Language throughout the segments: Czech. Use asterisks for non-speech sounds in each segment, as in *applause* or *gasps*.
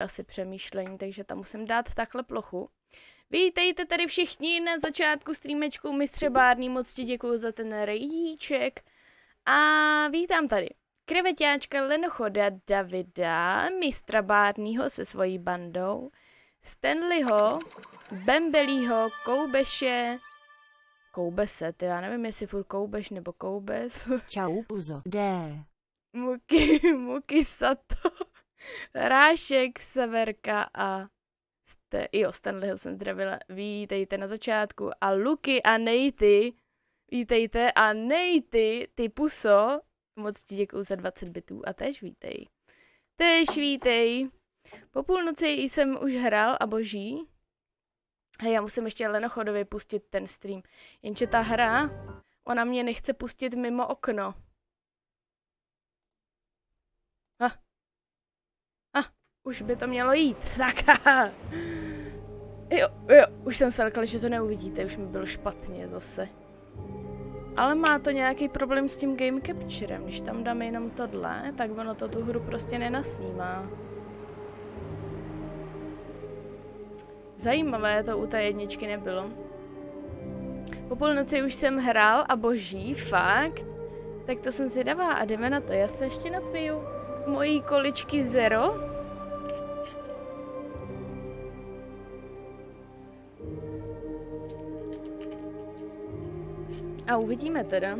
asi přemýšlení, takže tam musím dát takhle plochu. Vítejte tady všichni na začátku streamečku mistře Bárný, moc ti děkuji za ten rejdíček. A vítám tady kreveťáčka Lenochoda Davida, mistra Bárnýho se svojí bandou, Stanleyho, Bembelího, Koubeše, Koubese, ty já nevím, jestli furt Koubeš nebo Koubes. Čau, Puzo. D. *laughs* Muky, Muky Sato, Rášek, Severka a Ste, jo, Stanleyho jsem zdravila. Vítejte na začátku. A Luky a Nejty, vítejte. A Nejty, ty puso, moc ti děkuju za 20 bitů a tež vítej. Tež vítej. Po půlnoci jsem už hrál a boží. A já musím ještě Lenochodovi pustit ten stream. Jenže ta hra, ona mě nechce pustit mimo okno. Ah. Ah, už by to mělo jít. *laughs* Tak. Jo, jo, už jsem se lekal, že to neuvidíte, už mi bylo špatně zase. Ale má to nějaký problém s tím game capturem, když tam dáme jenom tohle, tak ono to tu hru prostě nenasnímá. Zajímavé to u té jedničky nebylo. Po půlnoci už jsem hrál a boží, fakt. Tak to jsem zvědavá a jdeme na to, já se ještě napiju. Mojí količky zero. A uvidíme teda.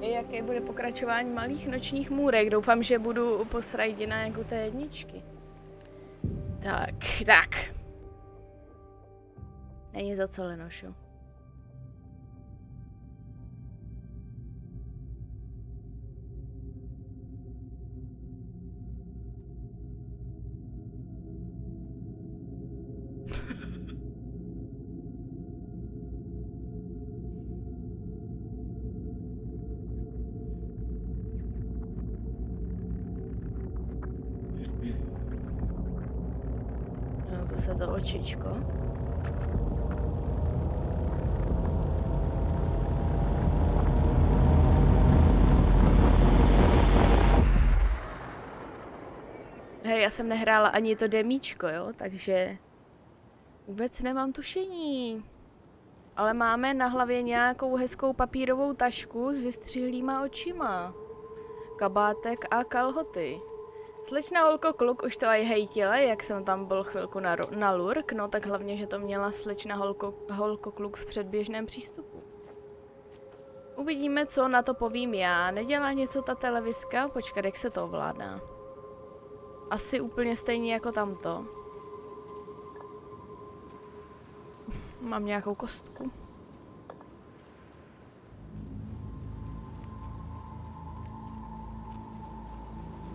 Jaké bude pokračování malých nočních můrek. Doufám, že budu posrajděna jako té jedničky. Tak, tak. Není za co, Lenošu. Očičko. Hej, já jsem nehrála ani to demíčko, jo, takže vůbec nemám tušení. Ale máme na hlavě nějakou hezkou papírovou tašku s vystřihlýma očima. Kabátek a kalhoty. Slečna holko kluk už to aj hejtila, jak jsem tam byl chvilku na, na lurk, no tak hlavně, že to měla slečna holko, holko kluk v předběžném přístupu. Uvidíme, co na to povím já. Nedělá něco ta televiska? Počkat, jak se to ovládá. Asi úplně stejně jako tamto. Mám nějakou kostku.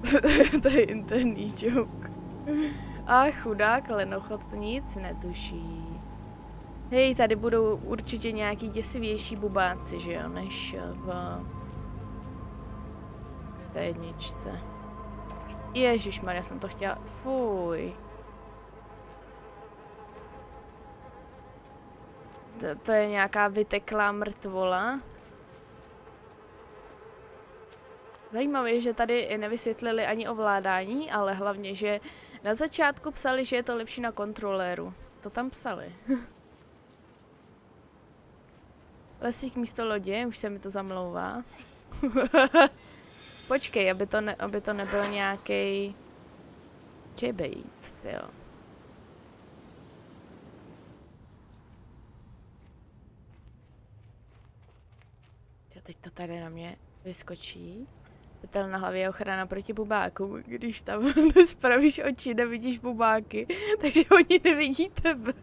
*laughs* to je interní joke. A chudák lenochod nic netuší. Hej, tady budou určitě nějaký děsivější bubáci, že jo, než v, v té jedničce. Ježišmarja, jsem to chtěla, fuj. To, to je nějaká vyteklá mrtvola. Zajímavé že tady nevysvětlili ani ovládání, ale hlavně, že na začátku psali, že je to lepší na kontroléru. To tam psali. *laughs* Lesík místo lodě, už se mi to zamlouvá. *laughs* Počkej, aby to, ne, aby to nebyl nějaký džebejt, jo. Jo, teď to tady na mě vyskočí. Petel na hlavě je ochrana proti bubákům. Když tam *laughs* nespravíš oči, nevidíš bubáky, *laughs* takže oni nevidí tebe.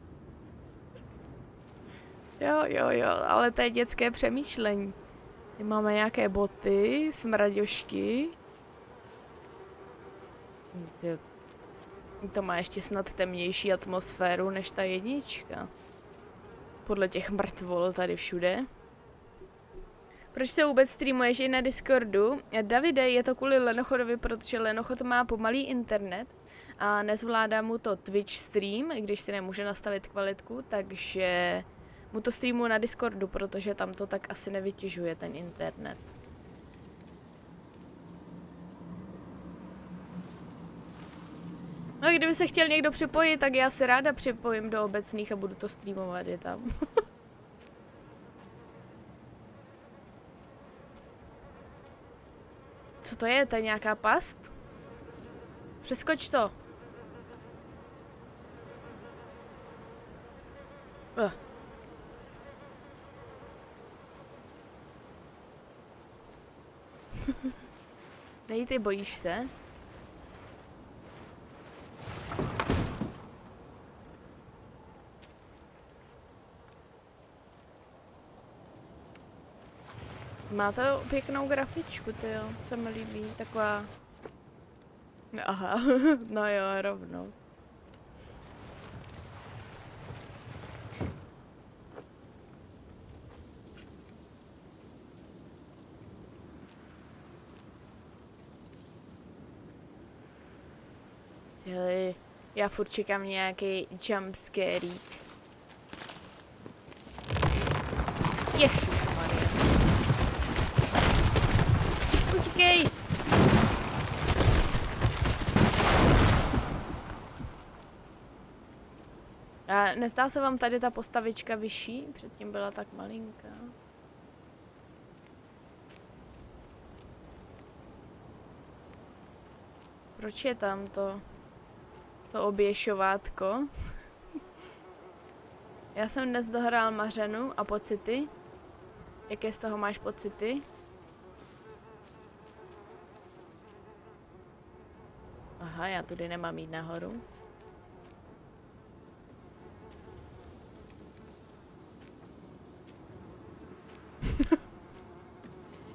Jo, jo, jo, ale to je dětské přemýšlení. Máme nějaké boty, smraďošky. To má ještě snad temnější atmosféru než ta jednička. Podle těch mrtvol tady všude. Proč to vůbec streamuješ i na Discordu? Davide, je to kvůli Lenochodovi, protože Lenochod má pomalý internet a nezvládá mu to Twitch stream, když si nemůže nastavit kvalitku, takže mu to streamu na Discordu, protože tam to tak asi nevytěžuje ten internet. No kdyby se chtěl někdo připojit, tak já si ráda připojím do obecných a budu to streamovat je tam. *laughs* Co to je? To je nějaká past? Přeskoč to. *laughs* Uh. Nej, ty bojíš se? Má to pěknou grafičku, ty jo, se mi líbí, taková... Aha, *laughs* no jo, rovnou. Já furt čekám nějaký jumpscare. Ježiš Maria. Utíkej! A nezdá se vám tady ta postavička vyšší? Předtím byla tak malinká. Proč je tam to? To oběšovátko. *laughs* Já jsem dnes dohrál Mařenu a pocity. Jaké z toho máš pocity? Aha, já tudy nemám jít nahoru. *laughs*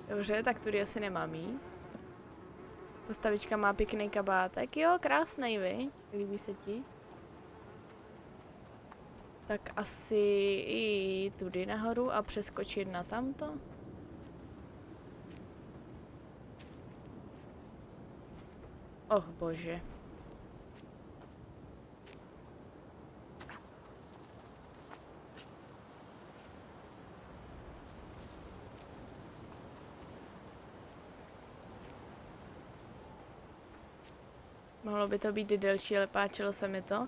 Dobře, tak tudy asi nemám jít. Postavička má pěkný kabátek. Jo, krásný, vy. Líbí se ti? Tak asi i tudy nahoru a přeskočit na tamto. Och bože. Mohlo by to být delší, ale páčilo se mi to.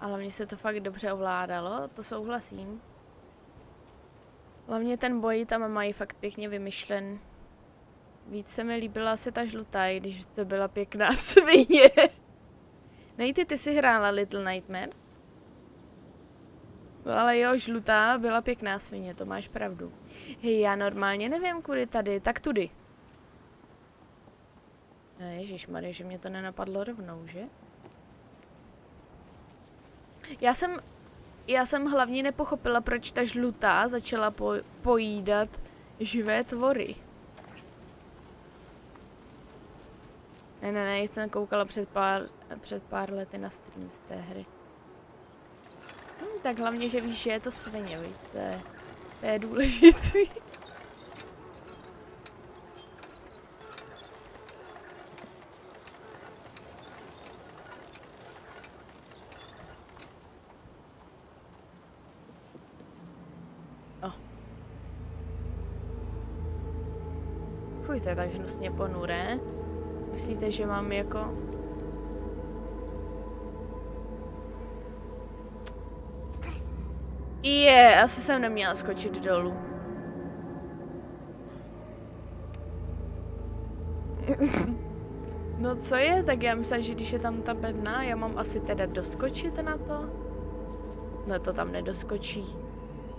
A hlavně se to fakt dobře ovládalo, to souhlasím. Hlavně ten boj tam mají fakt pěkně vymyšlen. Víc se mi líbila se ta žlutá, i když to byla pěkná *laughs* svině. Nejty, ty si hrála Little Nightmares? No ale jo, žlutá byla pěkná svině, to máš pravdu. Hej, já normálně nevím, kudy tady, tak tudy. Ježíš Marie, že mě to nenapadlo rovnou, že? Já jsem, já jsem hlavně nepochopila, proč ta žlutá začala po, pojídat živé tvory. Ne, ne, ne, jsem koukala před pár, před pár lety na stream z té hry. Hm, tak hlavně, že víš, že je to svině, víte, to je důležitý. Fuj, to je tak hnusně ponuré. Myslíte, že mám jako... Je, asi jsem neměla skočit dolů. no co je, tak já myslím, že když je tam ta bedna, já mám asi teda doskočit na to. No to tam nedoskočí.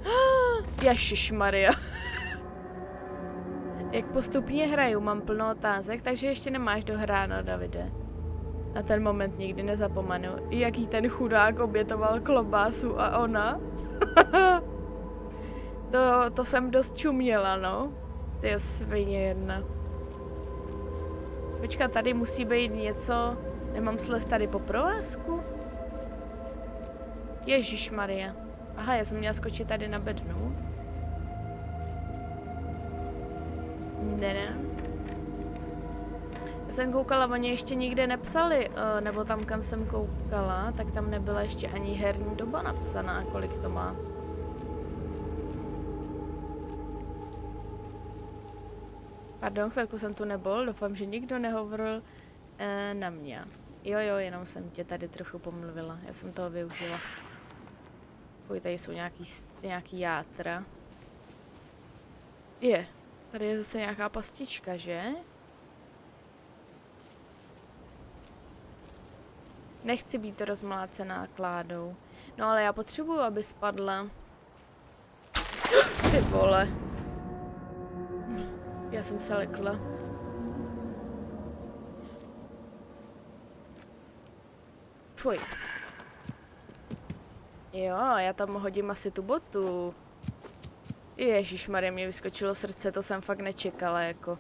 *gasps* Maria. Jak postupně hraju, mám plno otázek, takže ještě nemáš dohráno, Davide. Na ten moment nikdy nezapomenu, jaký ten chudák obětoval klobásu a ona. *laughs* to, to jsem dost čuměla, no. Ty je svině jedna. Počkat, tady musí být něco... Nemám slez tady po provázku? Ježíš Maria. Aha, já jsem měla skočit tady na bednu. Ne, ne. Já jsem koukala, oni ještě nikde nepsali, uh, nebo tam, kam jsem koukala, tak tam nebyla ještě ani herní doba napsaná, kolik to má. Pardon, chvilku jsem tu nebyl, doufám, že nikdo nehovoril uh, na mě. Jo, jo, jenom jsem tě tady trochu pomluvila. Já jsem toho využila. Pojď, tady jsou nějaký, nějaký játra. Je, tady je zase nějaká pastička, že? Nechci být rozmlácená kládou. No ale já potřebuju, aby spadla. Ty vole. Já jsem se lekla. Fuj. Jo, já tam hodím asi tu botu. Ježíš Marie, mě vyskočilo srdce, to jsem fakt nečekala, jako.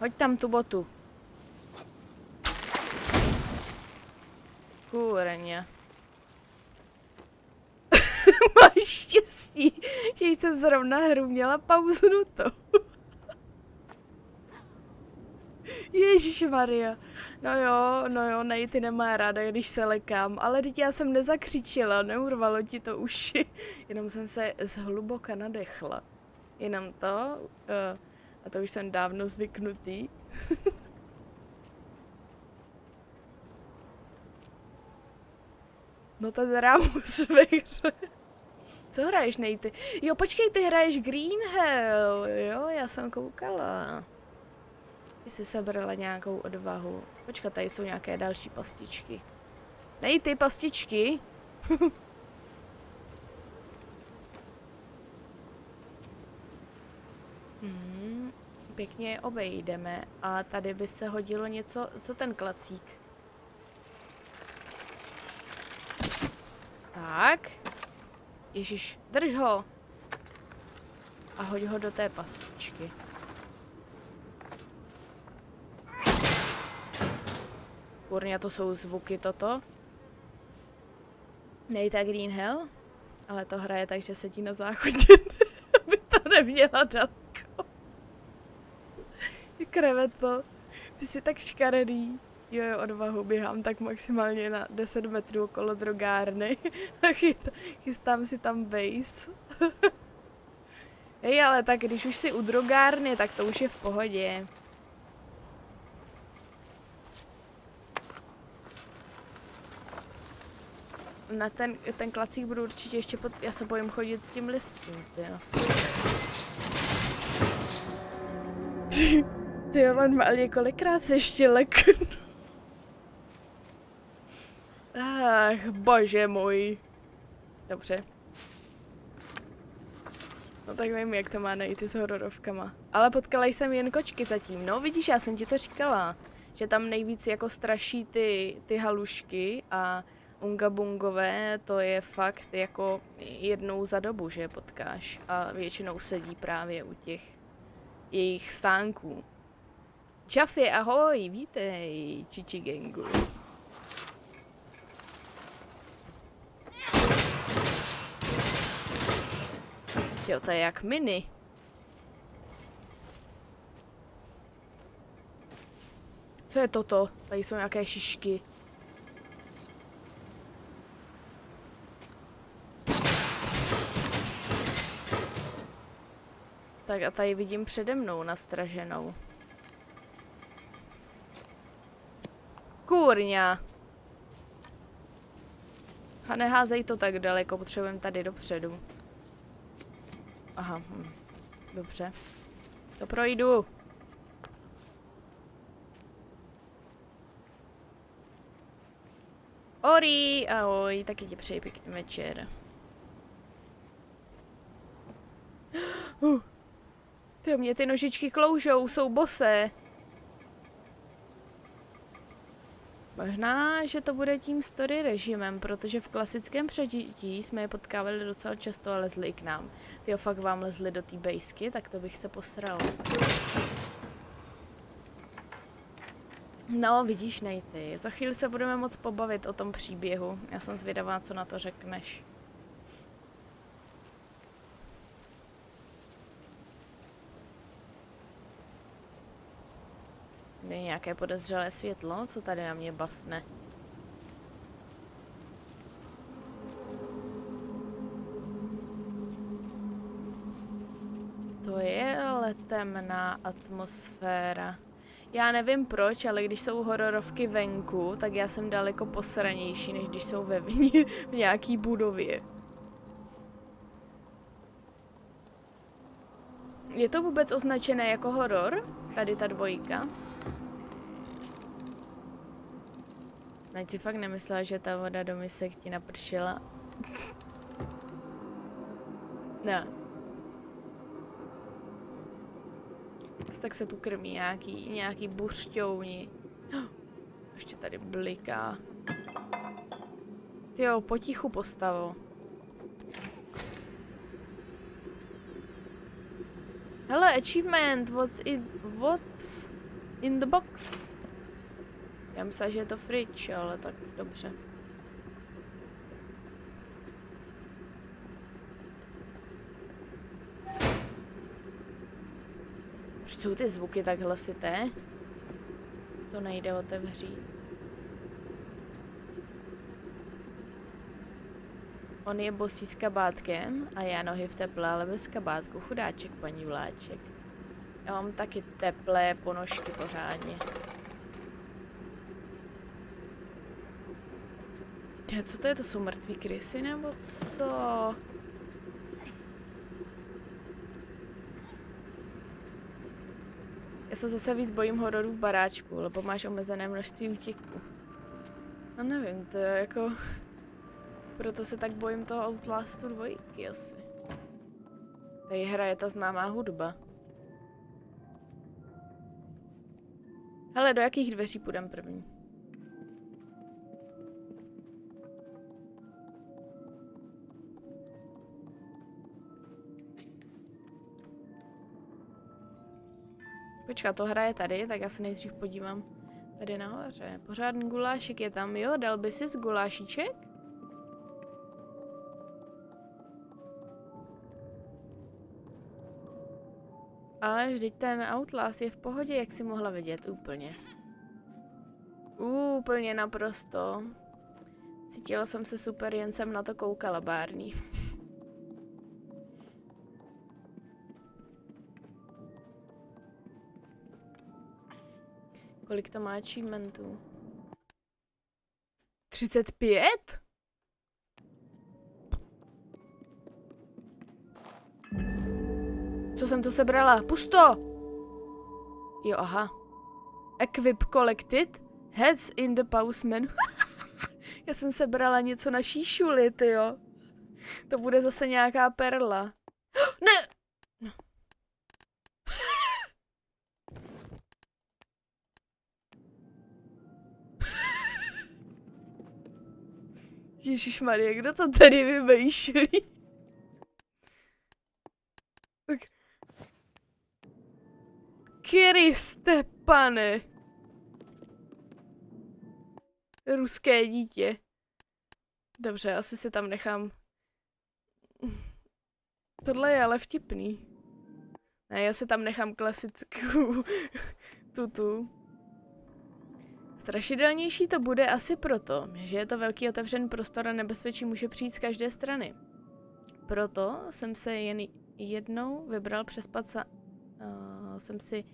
Hoď tam tu botu. Kůreně. *laughs* Máš štěstí, že jsem zrovna hru měla pauznutou. *laughs* Ježíš Maria. No jo, no jo, nej, ty nemá ráda, když se lekám, ale teď já jsem nezakřičela, neurvalo ti to uši, *laughs* jenom jsem se zhluboka nadechla. Jenom to, uh, a to už jsem dávno zvyknutý. *laughs* no ten Ramus ve. Co hraješ, Nejty? Jo, počkej, ty hraješ Green Hell, jo, já jsem koukala. Jsi sebrala nějakou odvahu. Počkat, tady jsou nějaké další pastičky. Nej, ty pastičky. *laughs* hmm, pěkně obejdeme. A tady by se hodilo něco, co ten klacík? Tak. Ježíš, drž ho. A hoď ho do té pastičky. Kurňa, to jsou zvuky toto. Nejta Green Hell, ale to hraje tak, že sedí na záchodě, *laughs* aby to neměla daleko. Kreveto, ty jsi tak škaredý. Jo, jo, odvahu, běhám tak maximálně na 10 metrů okolo drogárny *laughs* a chystám si tam base. *laughs* Hej, ale tak když už si u drogárny, tak to už je v pohodě. Na ten, ten klacík budu určitě ještě pod... Já se bojím chodit tím listím, jo. Ty jo, *laughs* normálně kolikrát se ještě leknu. *laughs* Ach, bože můj. Dobře. No tak vím, jak to má najít s hororovkama. Ale potkala jsem jen kočky zatím. No vidíš, já jsem ti to říkala. Že tam nejvíc jako straší ty, ty halušky a Ungabungové, to je fakt jako jednou za dobu, že je potkáš a většinou sedí právě u těch jejich stánků. Čafy, ahoj, vítej, Čiči Gengu. Jo, to je jak mini. Co je toto? Tady jsou nějaké šišky. Tak a tady vidím přede mnou nastraženou. Kůrňa. A neházej to tak daleko, potřebujeme tady dopředu. Aha, hm. dobře. To projdu. Ori, ahoj, taky ti přeji pěkný večer. Uh. *gasps* Ty mě ty nožičky kloužou, jsou bosé. Možná, že to bude tím story režimem, protože v klasickém přežití jsme je potkávali docela často a lezli k nám. Ty fakt vám lezli do té bejsky, tak to bych se posral. No, vidíš, nejty. Za chvíli se budeme moc pobavit o tom příběhu. Já jsem zvědavá, co na to řekneš. Je nějaké podezřelé světlo, co tady na mě bafne. To je ale temná atmosféra. Já nevím proč, ale když jsou hororovky venku, tak já jsem daleko posranější, než když jsou ve vní, v nějaký budově. Je to vůbec označené jako horor? Tady ta dvojka? Snad si fakt nemyslela, že ta voda do misek ti napršela. ne. Tak se tu krmí nějaký, nějaký buřťouni. Ještě tady bliká. Ty jo, potichu postavil. Hele, achievement, what's in, what's in the box? Já myslím, že je to fridge, ale tak dobře. Proč jsou ty zvuky tak hlasité? To nejde otevřít. On je bosý s kabátkem a já nohy v teple, ale bez kabátku. Chudáček, paní Vláček. Já mám taky teplé ponožky pořádně. Co to je? To jsou mrtví krysy nebo co? Já se zase víc bojím hororů v baráčku, lebo máš omezené množství útěků. No nevím, to je jako... Proto se tak bojím toho Outlastu dvojky asi. Tady hraje ta známá hudba. Hele, do jakých dveří půjdem první? Počkat, to hraje tady, tak já se nejdřív podívám tady nahoře. Pořádný gulášek je tam, jo? Dal by si z gulášiček? Ale vždyť ten Outlast je v pohodě, jak si mohla vidět úplně. Úplně naprosto. Cítila jsem se super, jen jsem na to koukala bární. Kolik to má achievementů? 35? Co jsem to sebrala? Pusto! Jo, aha. Equip collected. Heads in the pause *laughs* menu. Já jsem sebrala něco na šíšuli, jo. To bude zase nějaká perla. *gasps* ne! Ježíš Marie, kdo to tady vymýšlí? Kriste, pane. Ruské dítě. Dobře, asi si tam nechám. Tohle je ale vtipný. Ne, já si tam nechám klasickou *laughs* tutu. Strašidelnější to bude asi proto, že je to velký otevřený prostor a nebezpečí může přijít z každé strany. Proto jsem se jen jednou vybral přespat sa... Uh, jsem si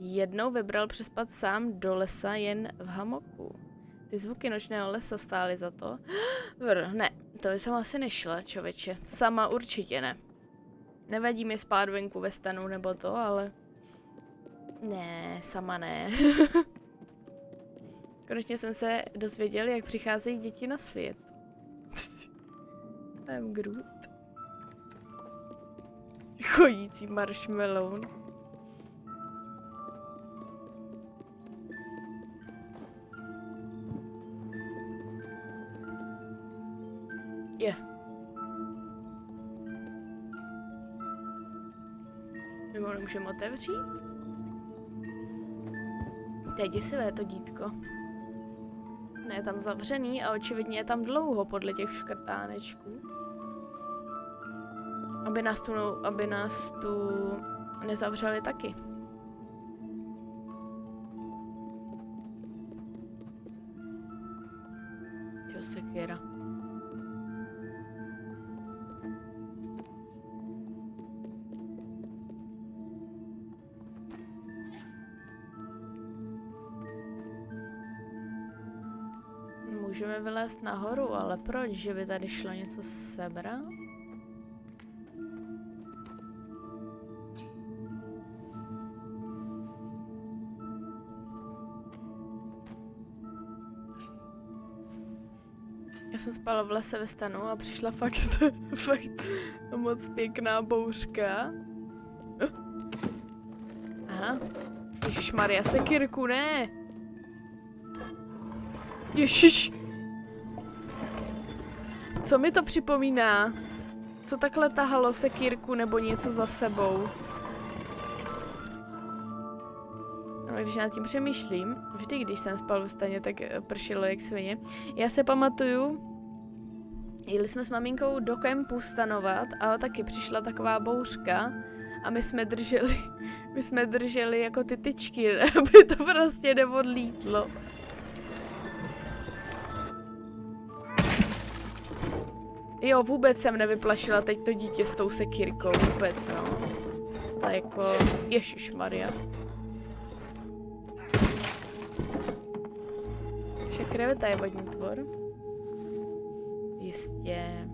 jednou vybral přespat sám do lesa jen v hamoku. Ty zvuky nočného lesa stály za to. *gasps* Vr, ne, to by jsem asi nešla, čověče. Sama určitě ne. Nevadí mi spát venku ve stanu nebo to, ale... Ne, sama ne. *laughs* Konečně jsem se dozvěděl, jak přicházejí děti na svět. *laughs* I'm Groot. Chodící marshmallow. Je. My ho nemůžeme otevřít? To je děsivé to dítko. Ne, je tam zavřený a očividně je tam dlouho podle těch škrtánečků. Aby nás tu, aby nás tu nezavřeli taky. Jo, můžeme vylézt nahoru, ale proč? Že by tady šlo něco sebrat? Já jsem spala v lese ve stanu a přišla fakt, *laughs* fakt moc pěkná bouřka. Aha. Ježíš Maria, sekirku, ne! Ježíš! Co mi to připomíná? Co takhle tahalo sekírku nebo něco za sebou? No, když nad tím přemýšlím, vždy, když jsem spal v staně, tak eh, pršelo jak svině. Já se pamatuju, jeli jsme s maminkou do kempu stanovat a taky přišla taková bouřka a my jsme drželi, *laughs* my jsme drželi jako ty tyčky, *laughs* aby to prostě neodlítlo. Jo, vůbec jsem nevyplašila teď to dítě s tou sekírkou, vůbec, no. To je jako, Maria. Vše kreveta je vodní tvor. Jistě.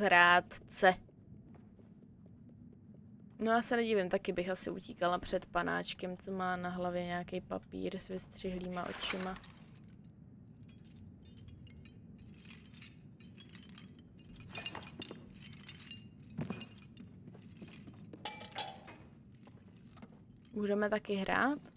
Zrádce. No já se nedivím, taky bych asi utíkala před panáčkem, co má na hlavě nějaký papír s vystřihlýma očima. Můžeme taky hrát?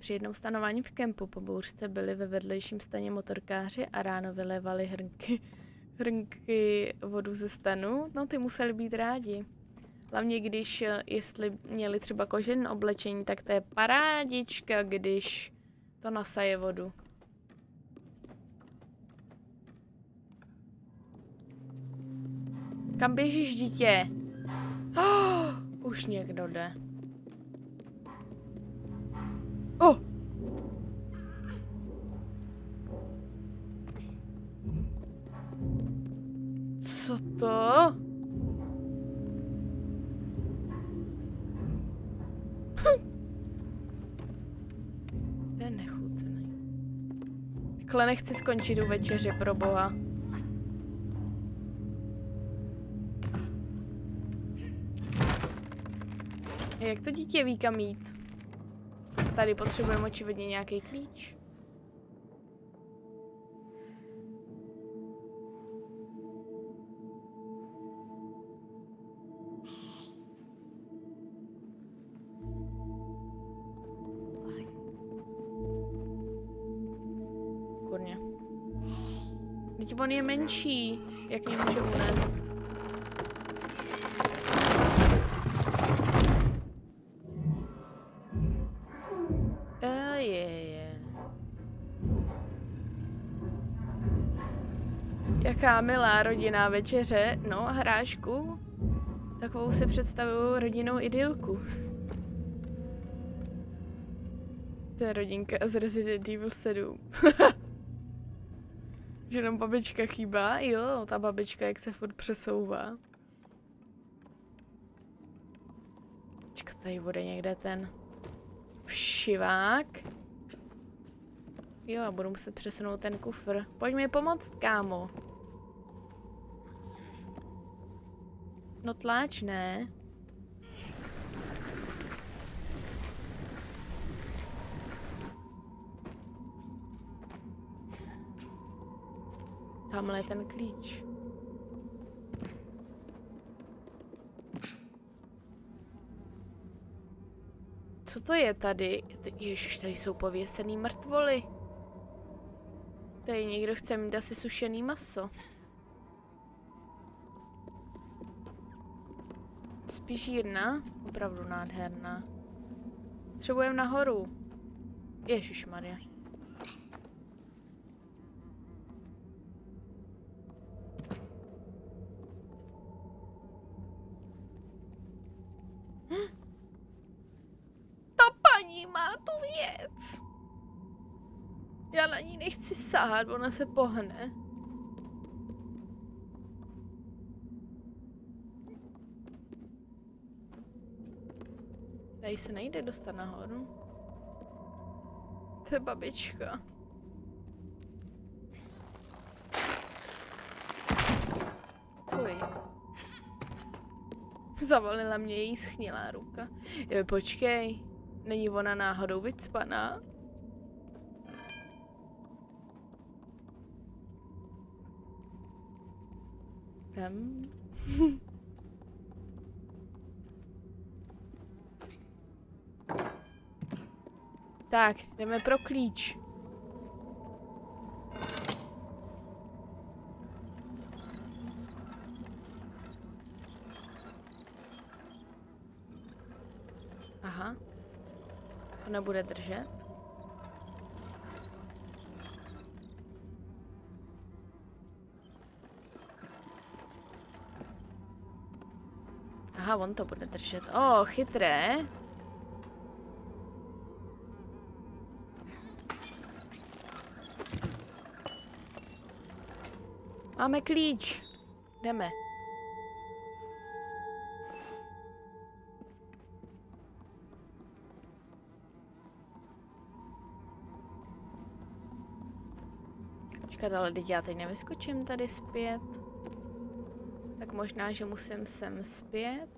Při jednom stanování v kempu po bouřce byli ve vedlejším staně motorkáři a ráno vylévali hrnky *laughs* hrnky vodu ze stanu, no ty museli být rádi. Hlavně když, eh, jestli měli třeba kožen oblečení, tak to je parádička, když to nasaje vodu. Kam běžíš, dítě? Oh, *gasps* už někdo jde. Oh! Co to? to je nechutný. Takhle nechci skončit u večeře, pro boha. Jak to dítě ví kam jít? Tady potřebujeme očividně nějaký klíč. Teď on je menší. Jak mě může unést? Jaká milá rodinná večeře. No a hrášku. Takovou si představuju rodinnou idylku. To je rodinka z Resident Evil 7. *laughs* Že jenom babička chýbá? Jo, ta babička, jak se furt přesouvá. Počkat, tady bude někde ten všivák. Jo, a budu muset přesunout ten kufr. Pojď mi pomoct, kámo. No tláč, ne? Tamhle je ten klíč. Co to je tady? Ježiš, tady jsou pověsený mrtvoly. Tady někdo chce mít asi sušený maso. Spíš jedna. Opravdu nádherná. Potřebujeme nahoru. Ježíš Maria. *gasps* Ta paní má tu věc. Já na ní nechci sahat, ona se pohne. Tady se nejde dostat nahoru. To je babička. Fuj. Zavolila mě její schnilá ruka. Jo, počkej. Není ona náhodou vycpaná? Tam. *laughs* tak, jdeme pro klíč. Aha. To nebude držet. Aha, on to bude držet. O, oh, chytré. Máme klíč. Jdeme. Počkat, ale teď já teď nevyskočím tady zpět. Tak možná, že musím sem zpět.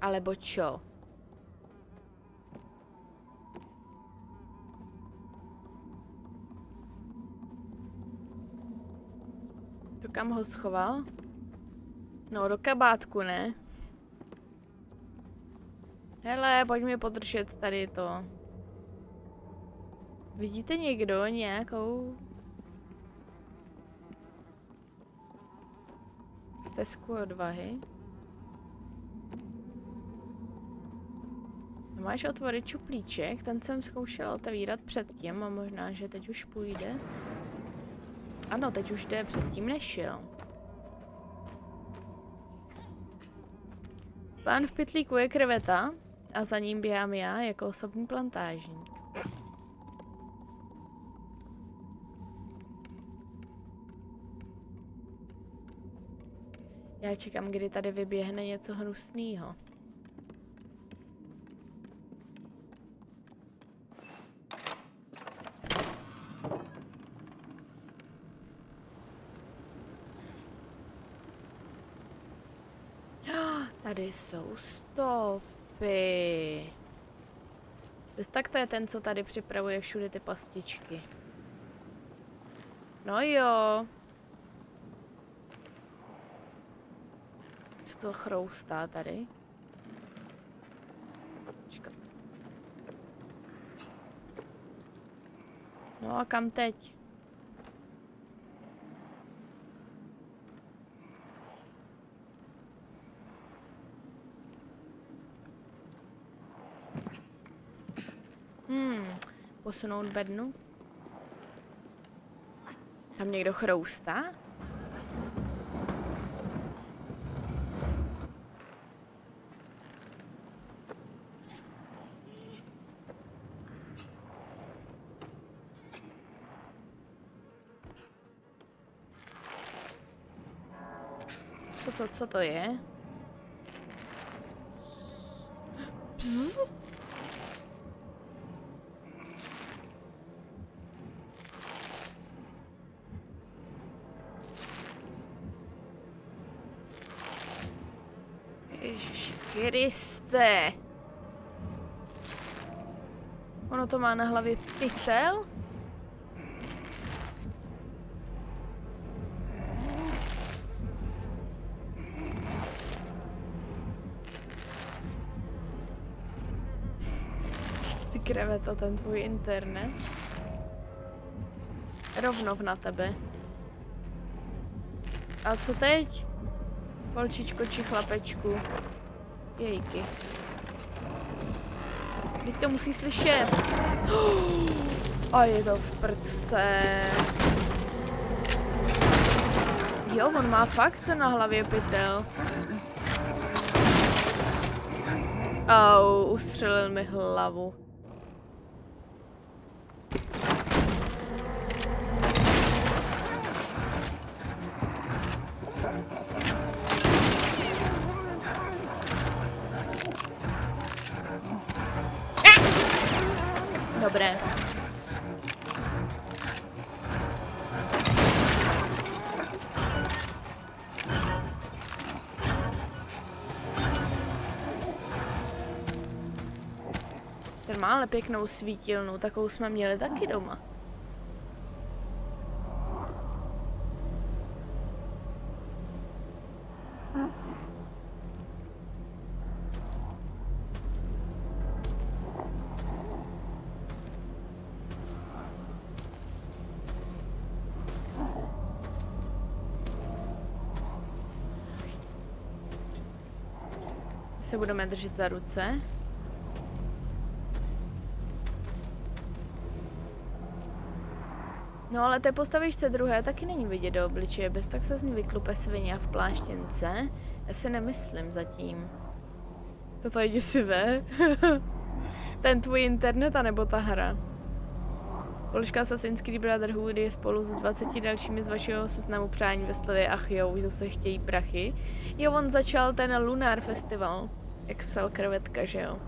Alebo čo? Kam ho schoval? No, do kabátku, ne? Hele, pojď mi podržet tady to. Vidíte někdo nějakou stezku odvahy? Máš otvorit čuplíček, ten jsem zkoušela otevírat předtím a možná, že teď už půjde. Ano, teď už jde, předtím nešel. Pán v pytlíku je kreveta a za ním běhám já jako osobní plantážník. Já čekám, kdy tady vyběhne něco hnusného. Tady jsou stopy. Tak to je ten, co tady připravuje všude ty pastičky. No jo. Co to chroustá tady? Počkat. No a kam teď? Hmm, posunout bednu. Tam někdo chroustá? Co to, co to je? Bzz. Ježiši Kriste. Ono to má na hlavě pytel? Ty kreveto, ten tvůj internet. Rovno na tebe. A co teď? Holčičko či chlapečku. Jejky. Teď to musí slyšet. *gasps* A je to v prdce. Jo, on má fakt na hlavě pytel. Au, ustřelil mi hlavu. Ale pěknou svítilnu, takovou jsme měli taky doma. Se budeme držet za ruce. No ale té postavičce druhé taky není vidět do obličeje, bez tak se z ní vyklupe svině v pláštěnce. Já si nemyslím zatím. Toto je děsivé. *laughs* Ten tvůj internet, anebo ta hra? Položka Assassin's Creed Brotherhood je spolu s 20 dalšími z vašeho seznamu přání ve slově Ach jo, už zase chtějí prachy. Jo, on začal ten Lunar Festival, jak psal Krvetka, že jo.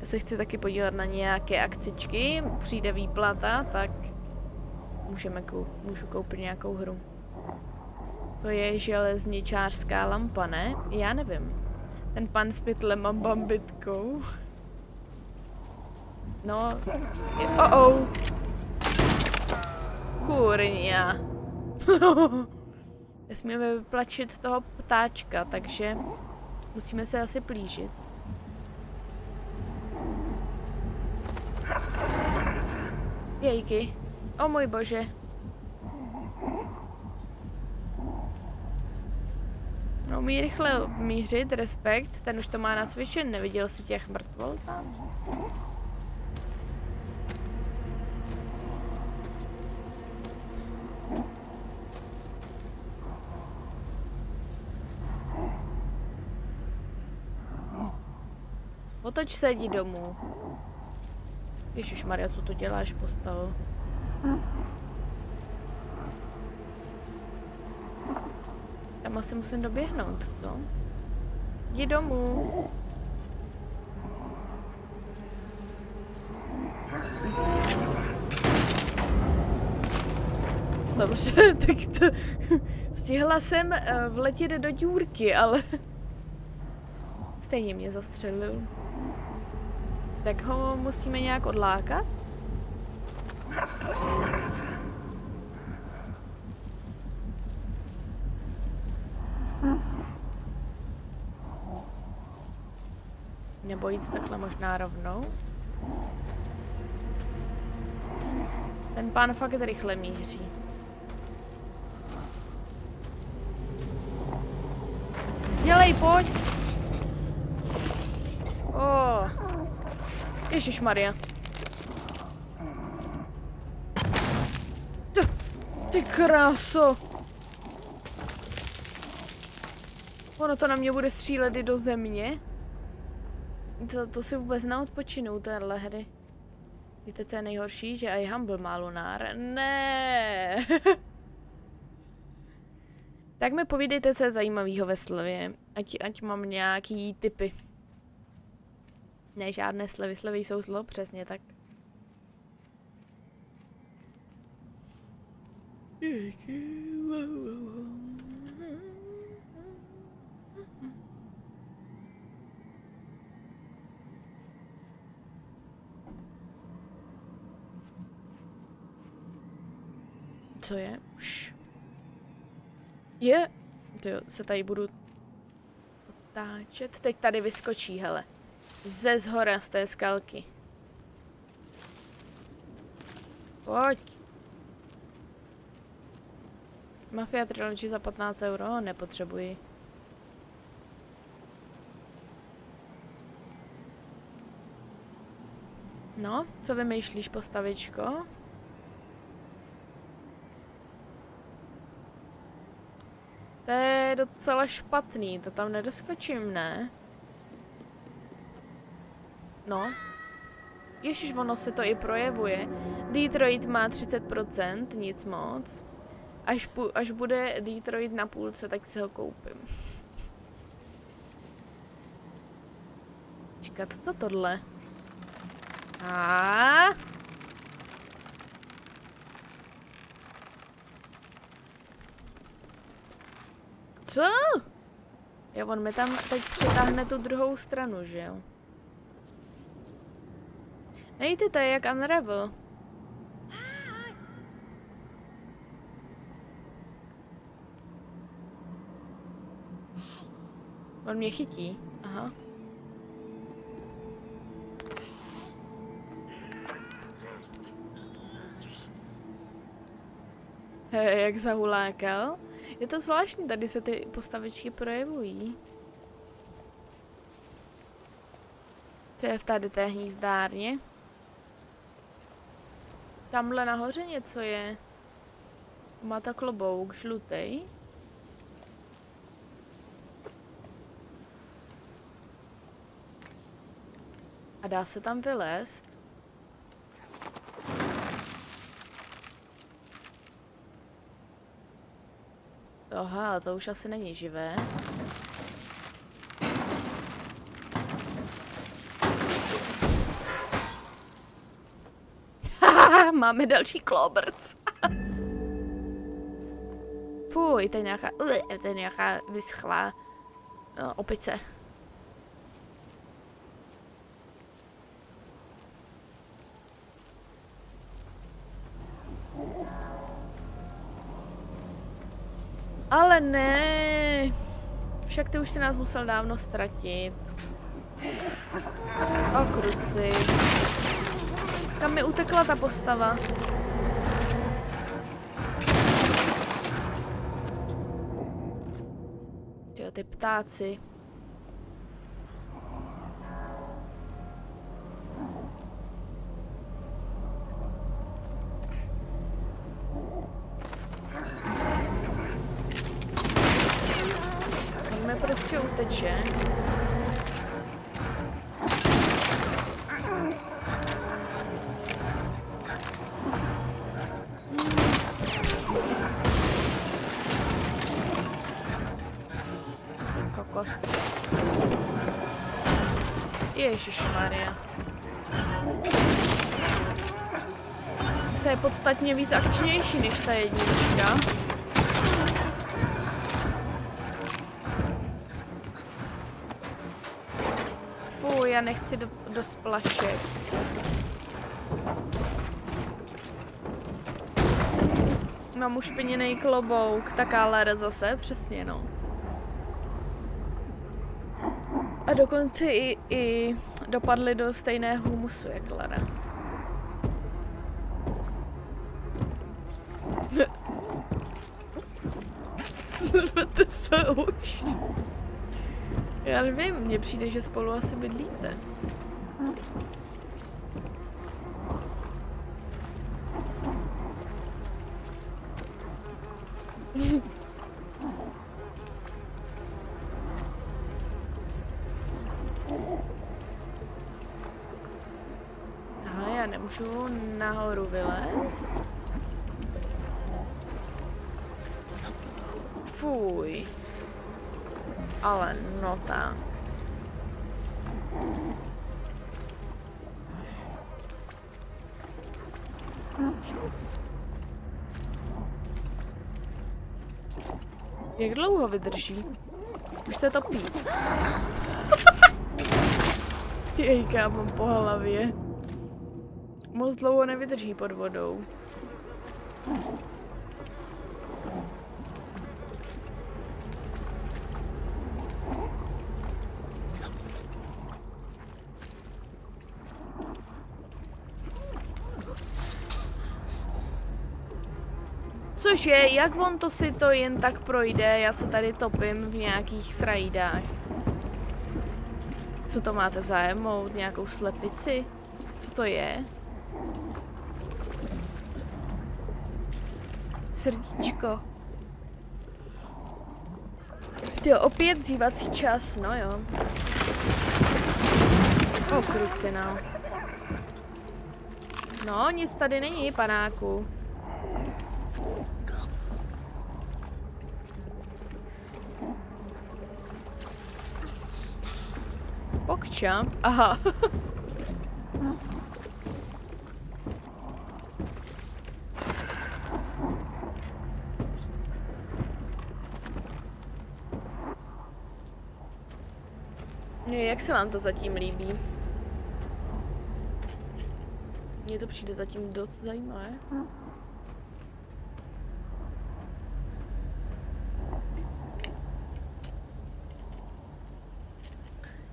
Já se chci taky podívat na nějaké akcičky, přijde výplata, tak můžeme kou můžu koupit nějakou hru. To je železničářská lampa, ne? Já nevím. Ten pan s pytlem a bambitkou. No, je, oh oh. Kurňa. *laughs* Nesmíme vyplačit toho ptáčka, takže musíme se asi plížit. Jejky. O můj bože. No, umí rychle mířit, respekt, ten už to má nacvičen, neviděl si těch mrtvol tam? Otoč se, jdi domů. Ježíš Maria, co to děláš, postavu? Tam asi musím doběhnout, co? Jdi domů. Dobře, *laughs* tak to... Stihla jsem uh, vletět do díurky, ale... Stejně mě zastřelil. Tak ho musíme nějak odlákat? Nebo jít takhle možná rovnou? Ten pán fakt rychle míří. Dělej, pojď! Oh. Ježíš Maria. Ty kráso. Ono to na mě bude střílet i do země. To, to si vůbec neodpočinu, téhle hry. Víte, co je nejhorší? Že i Humble má lunár. Ne. *laughs* tak mi povídejte, co je zajímavého ve slově. Ať, ať mám nějaký typy. Ne, žádné slevy, slevy jsou zlo, přesně tak. Co je? Už. Je. To jo, se tady budu otáčet. Teď tady vyskočí, hele. Ze zhora z té skalky. Pojď. Mafia Trilogy za 15 euro? Nepotřebuji. No, co vymýšlíš, postavičko? je docela špatný, to tam nedoskočím, ne? No. Ježiš, ono se to i projevuje. Detroit má 30%, nic moc. Až, pu, až bude Detroit na půlce, tak si ho koupím. Čekat, co tohle? A. Co? Jo, on mi tam teď přitáhne tu druhou stranu, že jo? Nejte, to je jak Unravel. On mě chytí. Aha. Hej, jak zahulákal. Je to zvláštní, tady se ty postavičky projevují. Co je v tady té hnízdárně? Tamhle nahoře něco je. Má ta klobouk žlutej. A dá se tam vylézt? Aha, to už asi není živé. *laughs* Máme další klobrc. *laughs* Fuj, to je nějaká, *laughs* nějaká vyschlá no, opice. Ale ne. Však ty už si nás musel dávno ztratit. O kruci. Kam mi utekla ta postava? Ty ptáci. Podstatně víc akčnější než ta jednička. Fuj, já nechci do, do splašek. Mám ušpiněný klobouk, tak ale zase, přesně no. A dokonce i, i dopadly do stejného humusu, jak Lara. *laughs* *laughs* už. Já nevím, mně přijde, že spolu asi bydlíte. Aha, já nemůžu nahoru vylézt. Fuj. Ale no tak. Jak dlouho vydrží? Už se topí. *laughs* Jejka, mám po hlavě. Moc dlouho nevydrží pod vodou. je, jak on to si to jen tak projde, já se tady topím v nějakých srajdách. Co to máte zájmout? Nějakou slepici? Co to je? Srdíčko. Ty opět zývací čas, no jo. O, krucina. No, nic tady není, panáku. Pokčamp? Aha. *laughs* Jak se vám to zatím líbí? Mně to přijde zatím dost zajímavé.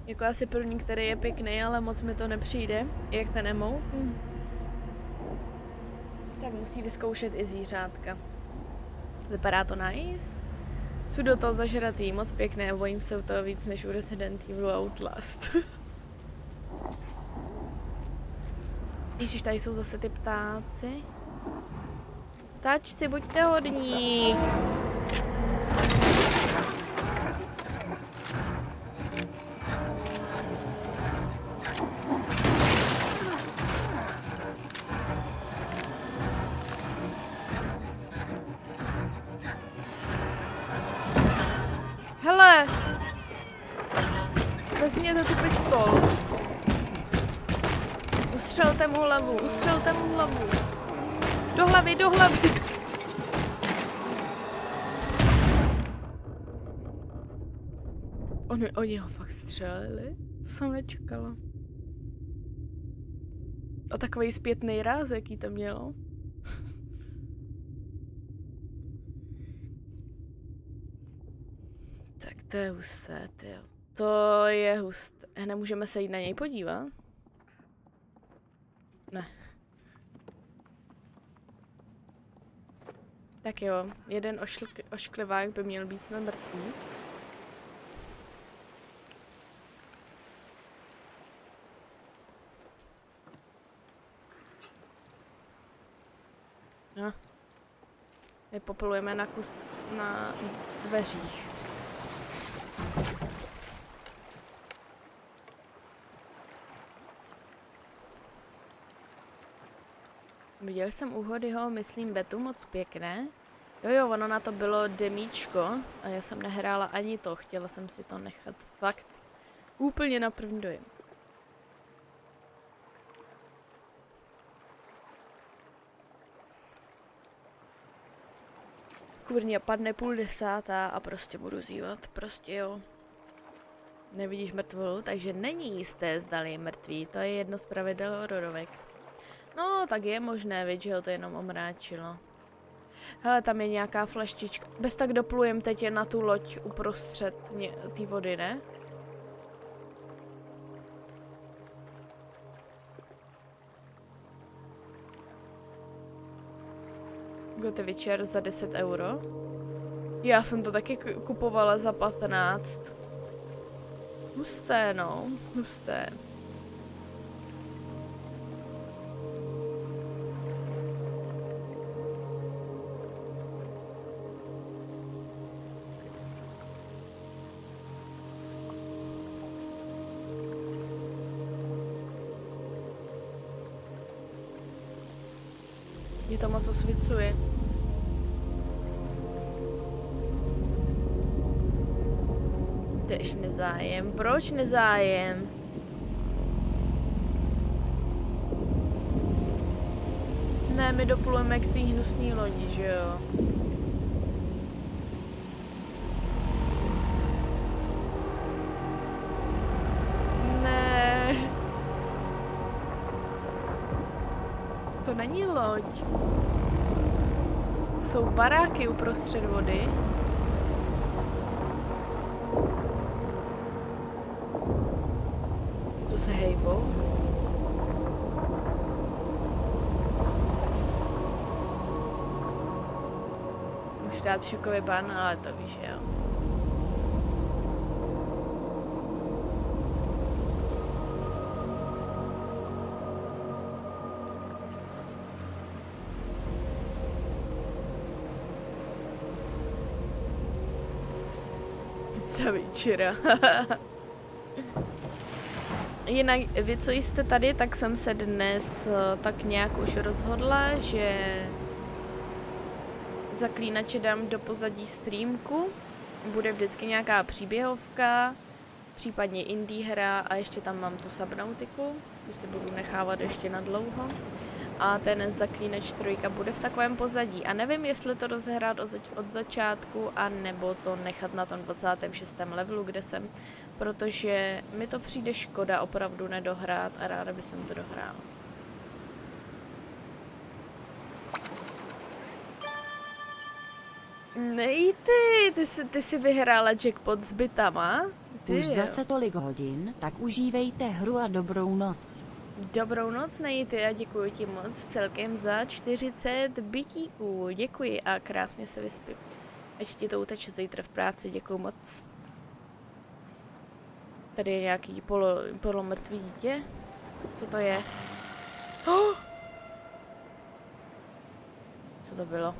Jako asi první, který je pěkný, ale moc mi to nepřijde. Jak ten emou. Hm. Tak musí vyzkoušet i zvířátka. Vypadá to nice. Jsou do toho zažratý, moc pěkné, bojím se u toho víc než u Resident Evil Outlast. *laughs* Ježiš, tady jsou zase ty ptáci. Ptáčci, buďte hodní. Do hlavy. Oni, oni ho fakt střelili? To jsem nečekala. A takový zpětný ráz, jaký to mělo. *laughs* tak to je husté, tyjo. To je husté. Nemůžeme se jít na něj podívat? Ne. Tak jo, jeden ošlk, ošklivák by měl být snad mrtvý. No. My popolujeme na kus na dveřích. Viděl jsem úhodyho, myslím, betu moc pěkné. Jo, jo, ono na to bylo demíčko a já jsem nehrála ani to, chtěla jsem si to nechat fakt úplně na první dojem. Kurně, padne půl desátá a prostě budu zývat, prostě jo. Nevidíš mrtvolu, takže není jisté, zdali je mrtvý, to je jedno z pravidel hororovek. No, tak je možné, víc, že ho to jenom omráčilo. Hele, tam je nějaká fleštička. Bez tak doplujem teď je na tu loď uprostřed té vody, ne? Gotevičer za 10 euro. Já jsem to taky kupovala za 15. Husté, no. Husté. To moc osvicuje. Tež nezájem. Proč nezájem? Ne, my doplujeme k té hnusné lodi, že jo? Není loď. To jsou baráky uprostřed vody. To se hejbou. Můžu dát šukový ban, ale to víš, jo. Pizza večera. *laughs* Jinak vy, co jste tady, tak jsem se dnes eh, tak nějak už rozhodla, že zaklínače dám do pozadí streamku. Bude vždycky nějaká příběhovka, případně indie hra a ještě tam mám tu Subnautiku, tu si budu nechávat ještě na dlouho. A ten zaklínač trojka bude v takovém pozadí. A nevím, jestli to rozehrát od, zač od začátku, a nebo to nechat na tom 26. levelu, kde jsem. Protože mi to přijde škoda opravdu nedohrát a ráda by jsem to dohrála. Nej ty, ty jsi, ty jsi vyhrála jackpot s bytama? Ty Už jo. zase tolik hodin, tak užívejte hru a dobrou noc. Dobrou noc, Nejty, a děkuji ti moc celkem za 40 bytíků. Děkuji a krásně se vyspím. Ať ti to uteče zítra v práci, děkuji moc. Tady je nějaký polo, polomrtvý dítě. Co to je? Oh! *gasps* Co to bylo?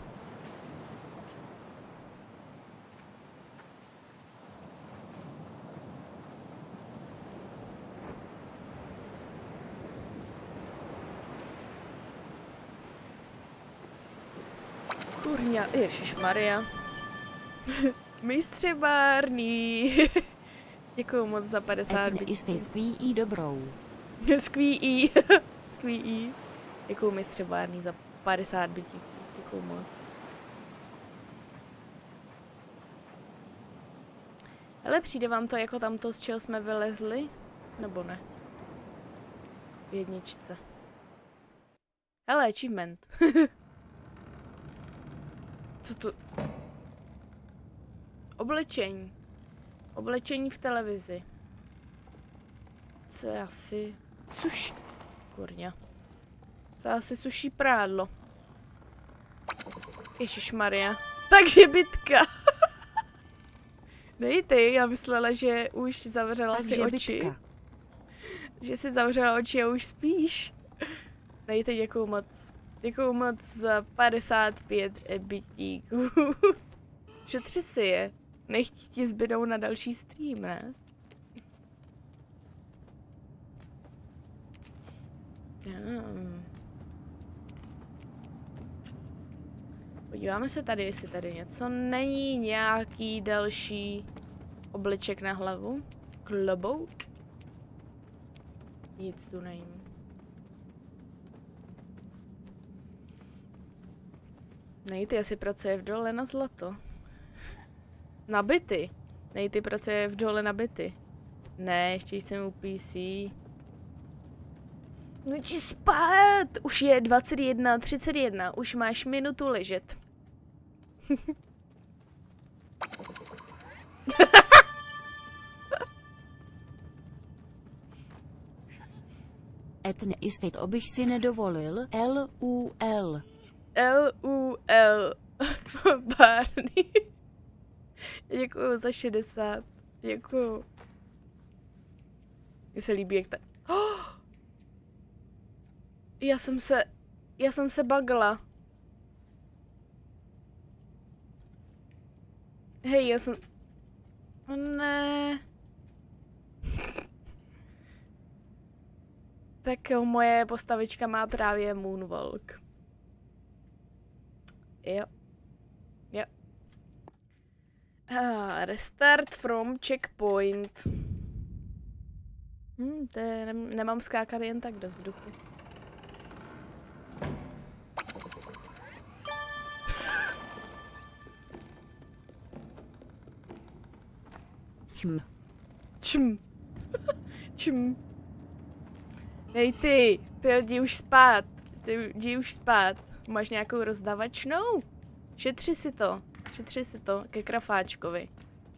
Kurňa, Ježíš Maria. *laughs* Mistře Barný. *laughs* Děkuji moc za 50 Etne jistej skví i dobrou. *laughs* Skví Skví Děkuji mistře Barný za 50 bytí. Děkuji moc. Ale přijde vám to jako tamto, z čeho jsme vylezli? Nebo ne? V jedničce. Hele, achievement. Co tu? Oblečení. Oblečení v televizi. Co je asi... Suš... Kurňa. To je asi suší prádlo. Ježíš Maria. *laughs* Takže bitka. *laughs* Dej ty, já myslela, že už zavřela si Takže oči. bitka. Že si zavřela oči a už spíš. Dejte děkuju moc. Děkuju moc za 55 bytíků. Šetři si je. Nechť ti zbydou na další stream, ne? Podíváme se tady, jestli tady něco není, nějaký další obliček na hlavu. Klobouk. Nic tu není. Nejty asi pracuje v dole na zlato. Na byty. Nejty pracuje v dole na byty. Ne, ještě jsem u PC. No ti spát! Už je 21.31, už máš minutu ležet. *laughs* Etne jistej to bych si nedovolil. L-U-L. L-U-L. Barney. *laughs* Děkuju za 60. Děkuju. Mně se líbí, jak ta... Oh! *gasps* Já jsem se... Já jsem se bagla. Hej, já jsem... O ne. Tak jo, moje postavička má právě Moonwalk. Jo. Jo. Ah, restart from checkpoint. Hm, to je, nem, nemám skákat jen tak do vzduchu. Hm. Čm. Čm. *laughs* Hej ty, ty jdi už spát. Ty jdi už spát. Máš nějakou rozdavačnou? Šetři si to. Šetři si to ke krafáčkovi.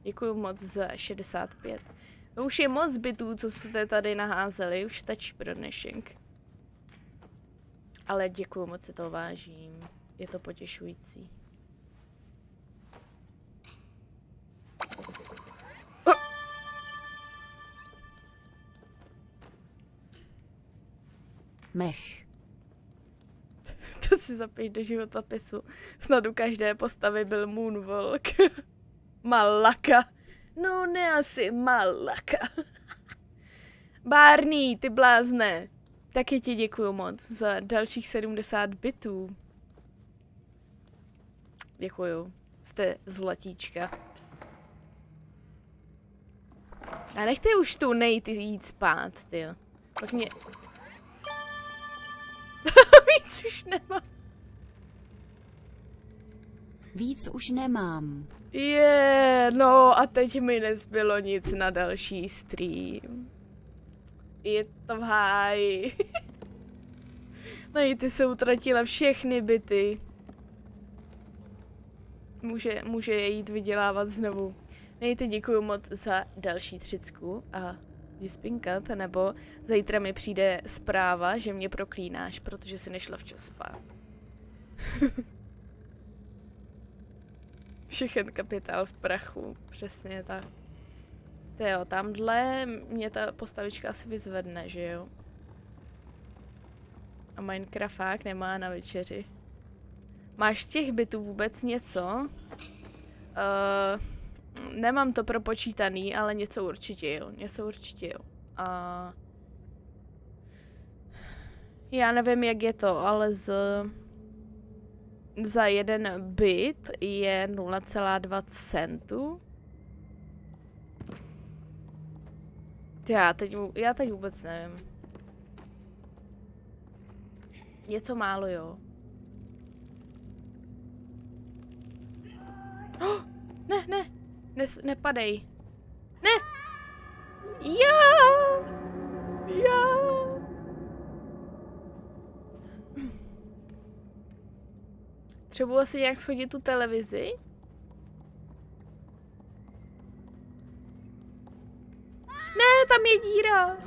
Děkuji moc za 65. To už je moc bytů, co jste tady naházeli. Už stačí pro dnešek. Ale děkuji moc, si to vážím. Je to potěšující. Mech. To si zapiš do životopisu. Snad u každé postavy byl Moonwalk. *laughs* Malaka. No ne asi malaka. *laughs* Barney, ty blázne. Taky ti děkuju moc za dalších 70 bitů. Děkuju. Jste zlatíčka. A nechte už tu nejty jít spát, ty. Pak mě... *laughs* Víc už nemám. Víc už nemám. Je, yeah, no a teď mi nezbylo nic na další stream. Je to v háji. *laughs* no i ty se utratila všechny byty. Může, může je jít vydělávat znovu. Nejte děkuji moc za další třicku a spinkat, nebo zítra mi přijde zpráva, že mě proklínáš, protože si nešla včas spát. *laughs* Všechen kapitál v prachu, přesně tak. To jo, tamhle mě ta postavička asi vyzvedne, že jo? A Minecrafták nemá na večeři. Máš z těch bytů vůbec něco? Uh, nemám to propočítaný, ale něco určitě jo. Něco určitě jo. A... Já nevím, jak je to, ale z... Za jeden byt je 0,2 centu. Já teď, já teď vůbec nevím. Něco málo, jo. Oh, *gasps* ne, ne, Nes, nepadej. Ne! Já! Já! Třeba asi nějak schodit tu televizi? Ne, tam je díra.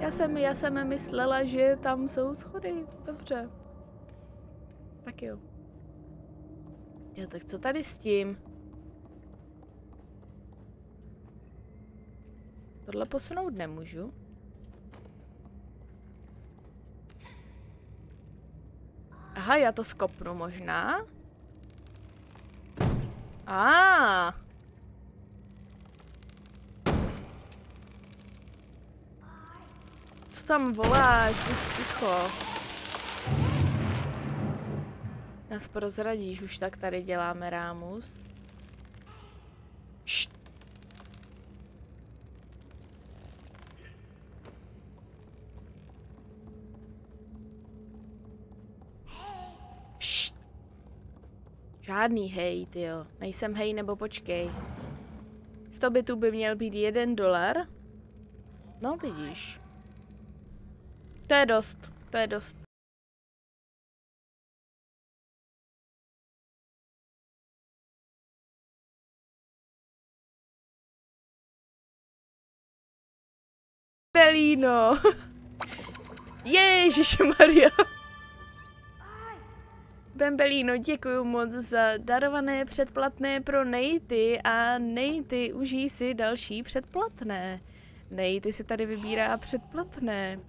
Já jsem, já jsem myslela, že tam jsou schody. Dobře. Tak jo. Jo, tak co tady s tím? Tohle posunout nemůžu. Aha, já to skopnu možná. A. Ah. Co tam voláš? Ticho. Nás prozradíš, už tak tady děláme rámus. Št. Žádný hej, jo. Nejsem hej nebo počkej. 100 bitů by měl být jeden dolar. No vidíš. To je dost, to je dost. Belino. *laughs* Ježíš Maria. Bembelino, děkuji moc za darované předplatné pro Nejty a Nejty užij si další předplatné. Nejty si tady vybírá předplatné.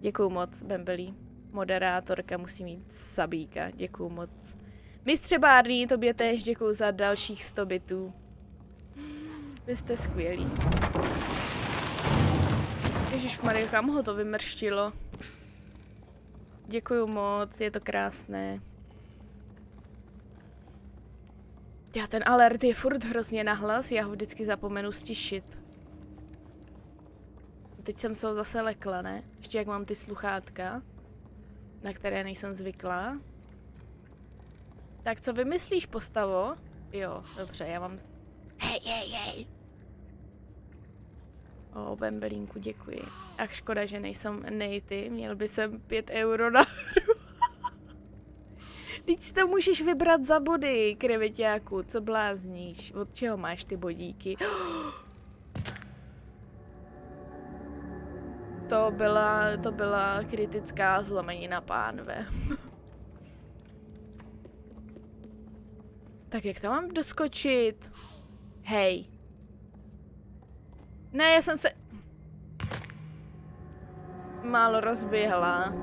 Děkuji moc, Bembelí. Moderátorka musí mít sabíka, děkuji moc. Mistře Bárný, tobě též děkuji za dalších 100 bitů. Vy jste skvělí. Ježišmarja, kam ho to vymrštilo? Děkuju moc, je to krásné. Já ten alert je furt hrozně nahlas, já ho vždycky zapomenu stišit. Teď jsem se ho zase lekla, ne? Ještě jak mám ty sluchátka, na které nejsem zvyklá. Tak co vymyslíš, postavo? Jo, dobře, já mám... Hej, hej, hej! O, bembelínku, děkuji. Ach, škoda, že nejsem nejty, měl by jsem 5 euro na hru. *laughs* Teď si to můžeš vybrat za body, kreveťáku, co blázníš? Od čeho máš ty bodíky? *gasps* To byla, to byla kritická zlomenina, pánve. *laughs* tak jak tam mám doskočit? Hej. Ne, já jsem se... Málo rozběhla.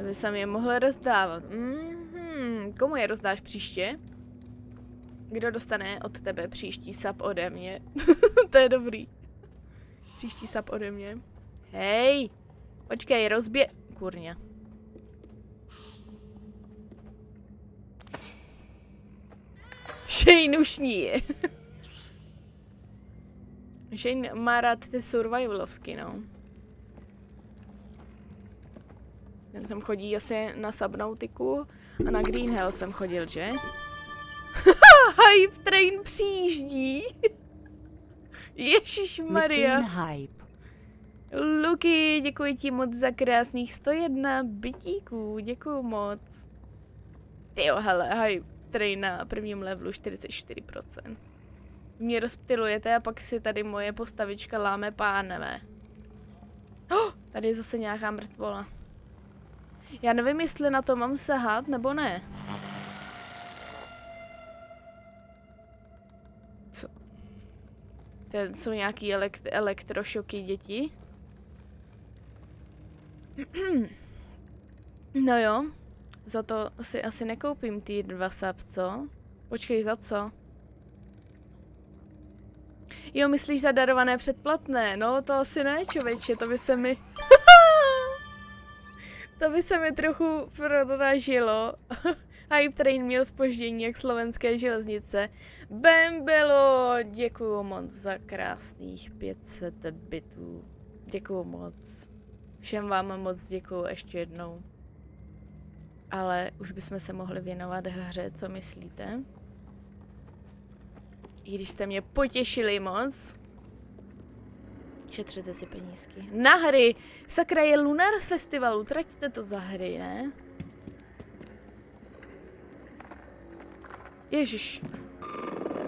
Aby jsem je mohla rozdávat. Mm -hmm. Komu je rozdáš příště? Kdo dostane od tebe příští sap ode mě? *laughs* to je dobrý. Příští sap ode mě. Hej! Počkej, rozbě... Kurně. Shane už ní. *laughs* Shane má rád ty survivalovky, no. Ten sem chodí asi na Subnautiku a na Green Hell jsem chodil, že? *laughs* Hype train přijíždí. *laughs* Ježíš Maria. hype. Luky, děkuji ti moc za krásných 101 bytíků, děkuji moc. Tyjo, hele, hype train na prvním levelu 44%. Mě rozptilujete a pak si tady moje postavička láme pánové. Oh, *gasps* tady je zase nějaká mrtvola. Já nevím, jestli na to mám sahat, nebo ne. Co? To jsou nějaký elekt elektrošoky děti? *clears throat* no jo, za to si asi nekoupím ty dva sap, co? Počkej, za co? Jo, myslíš za darované předplatné? No, to asi ne, člověče, to by se mi... *laughs* to by se mi trochu prodražilo. *laughs* Hype Train měl spoždění jak slovenské železnice. Bembelo, děkuju moc za krásných 500 bitů. Děkuju moc. Všem vám moc děkuju ještě jednou. Ale už bychom se mohli věnovat hře, co myslíte? I když jste mě potěšili moc. Šetřete si penízky. Na hry! Sakra je Lunar Festivalu, traťte to za hry, ne? Ježíš.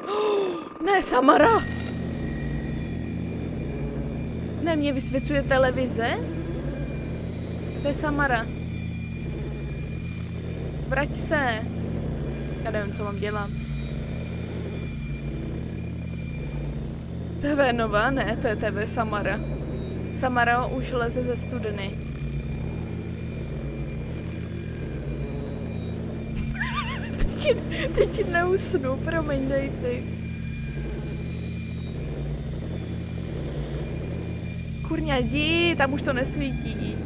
Oh, *gasps* ne, Samara! Ne, mě vysvěcuje televize? To je Samara. Vrať se. Já nevím, co mám dělat. TV Nova? Ne, to je TV Samara. Samara už leze ze studeny. *laughs* teď, teď neusnu, promiň, dej ty. Kurňa, jdi, tam už to nesvítí.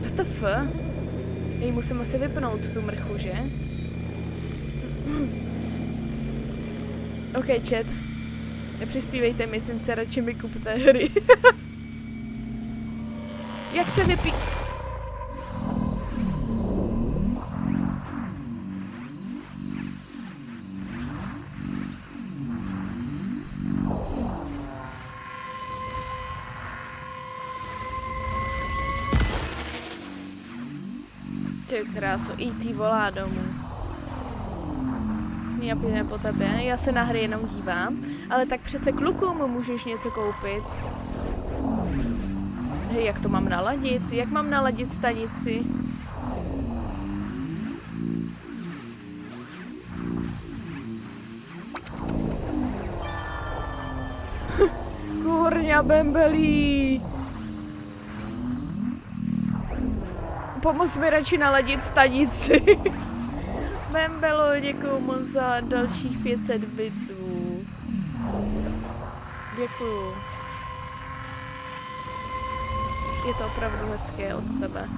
What the f? Jej musím asi vypnout tu mrchu, že? OK, chat. Nepřispívejte mi, cince, radši mi kupte hry. *laughs* Jak se vypí... Ty krásu, E.T. volá domů já plyne po tebe, já se na hry jenom dívám, ale tak přece klukům můžeš něco koupit. Hej, jak to mám naladit? Jak mám naladit stanici? *laughs* Kurňa bembelí! Pomoz mi radši naladit stanici. *laughs* Bembelo, děkuju moc za dalších 500 bitů. Děkuju. Je to opravdu hezké od tebe.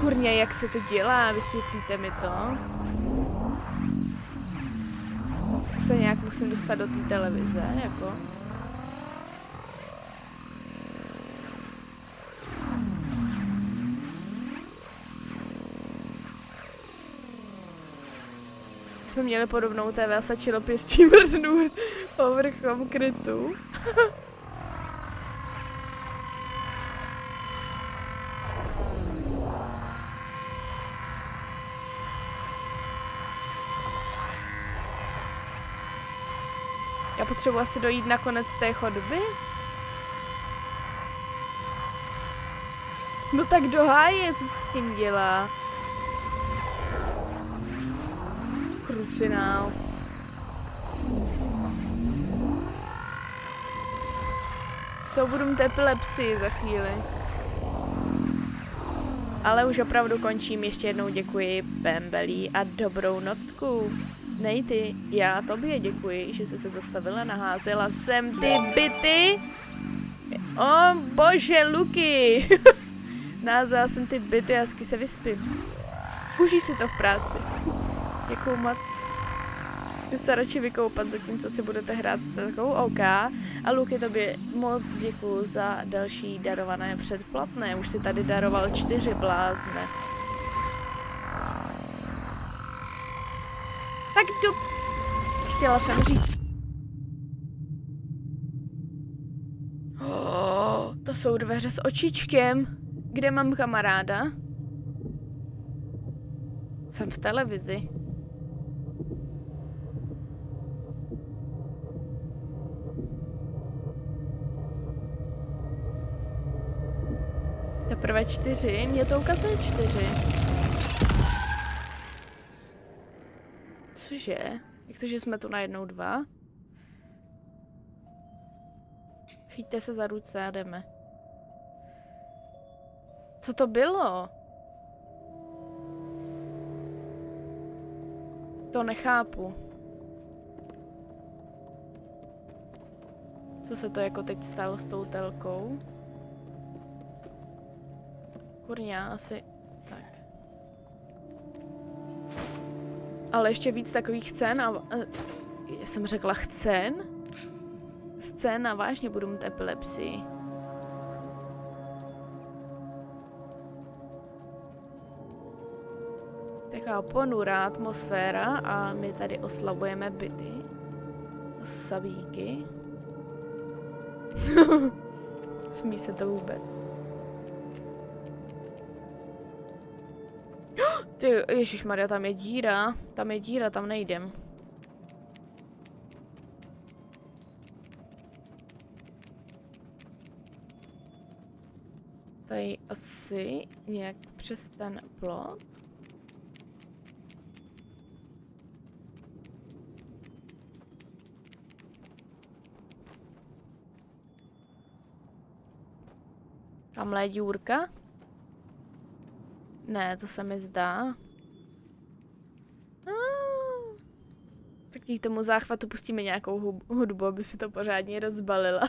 Kurně, jak se to dělá? Vysvětlíte mi to? Se nějak musím dostat do té televize, jako? Jsme měli podobnou TV a stačilo pěstí *laughs* mrznout povrchom krytu. *laughs* Já potřebuji asi dojít na konec té chodby. No tak do háje, co se s tím dělá? Krucinál. S tou budu mít epilepsii za chvíli. ale už opravdu končím. Ještě jednou děkuji Bembelí a dobrou nocku. Nejty, já tobě děkuji, že jsi se zastavila, naházela sem ty byty. O bože, Luky! *laughs* naházela jsem ty byty a se vyspím. Užij si to v práci. Děkuju moc. Jdu se radši vykoupat, zatímco si budete hrát s takovou OK. A Luky, tobě moc děkuju za další darované předplatné. Už si tady daroval čtyři blázne. Tak jdu. Chtěla jsem říct. Oh, to jsou dveře s očičkem. Kde mám kamaráda? Jsem v televizi. Teprve čtyři? Mě to ukazuje čtyři. Cože? Jak to, že jsme tu najednou dva? Chyťte se za ruce a jdeme. Co to bylo? To nechápu. Co se to jako teď stalo s tou telkou? Kurňa, asi... Tak. Ale ještě víc takových scén a... Já jsem řekla chcen? Scéna, vážně budu mít epilepsii. Taková ponurá atmosféra a my tady oslavujeme byty. Sabíky. *laughs* Smí se to vůbec. Ty, Maria, tam je díra. Tam je díra, tam nejdem. Tady asi nějak přes ten plot. Tamhle je díurka. Ne, to se mi zdá. Tak k tomu záchvatu pustíme nějakou hudbu, aby si to pořádně rozbalila. *laughs*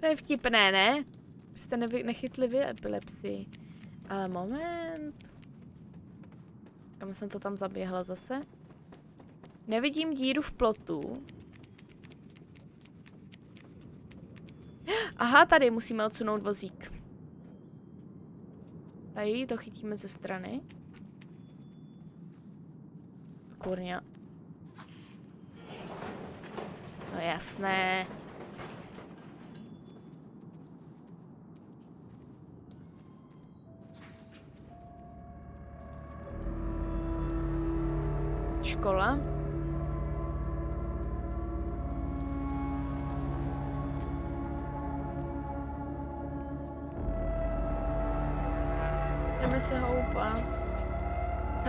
to je vtipné, ne? Nevy, nechytli vy epilepsii. Ale moment. Kam jsem to tam zaběhla zase? Nevidím díru v plotu. Aha, tady musíme odsunout vozík. Tady to chytíme ze strany. Kurňa. No jasné. Škola.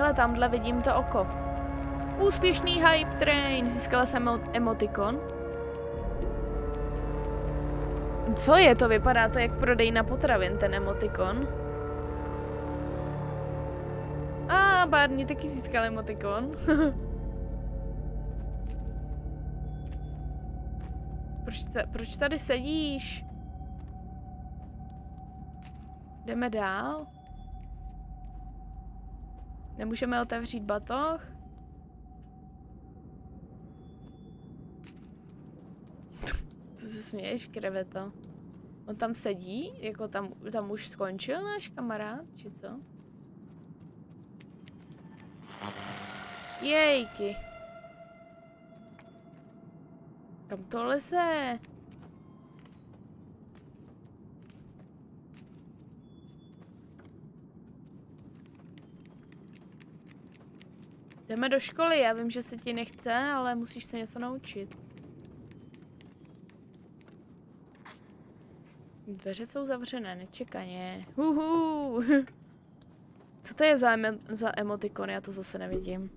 Hele, tamhle vidím to oko. Úspěšný hype train. Získala jsem emotikon. Co je to? Vypadá to jak prodej na potravin, ten emotikon. A ah, Barney taky získal emotikon. *laughs* proč, ta, proč tady sedíš? Jdeme dál? Nemůžeme otevřít batoh? *laughs* Co se směješ, kreveto? On tam sedí? Jako tam, tam už skončil náš kamarád, či co? Jejky. Kam to leze? Jdeme do školy, já vím, že se ti nechce, ale musíš se něco naučit. Dveře jsou zavřené, nečekaně. Huhu. Co to je za, emo za emotikon? Já to zase nevidím.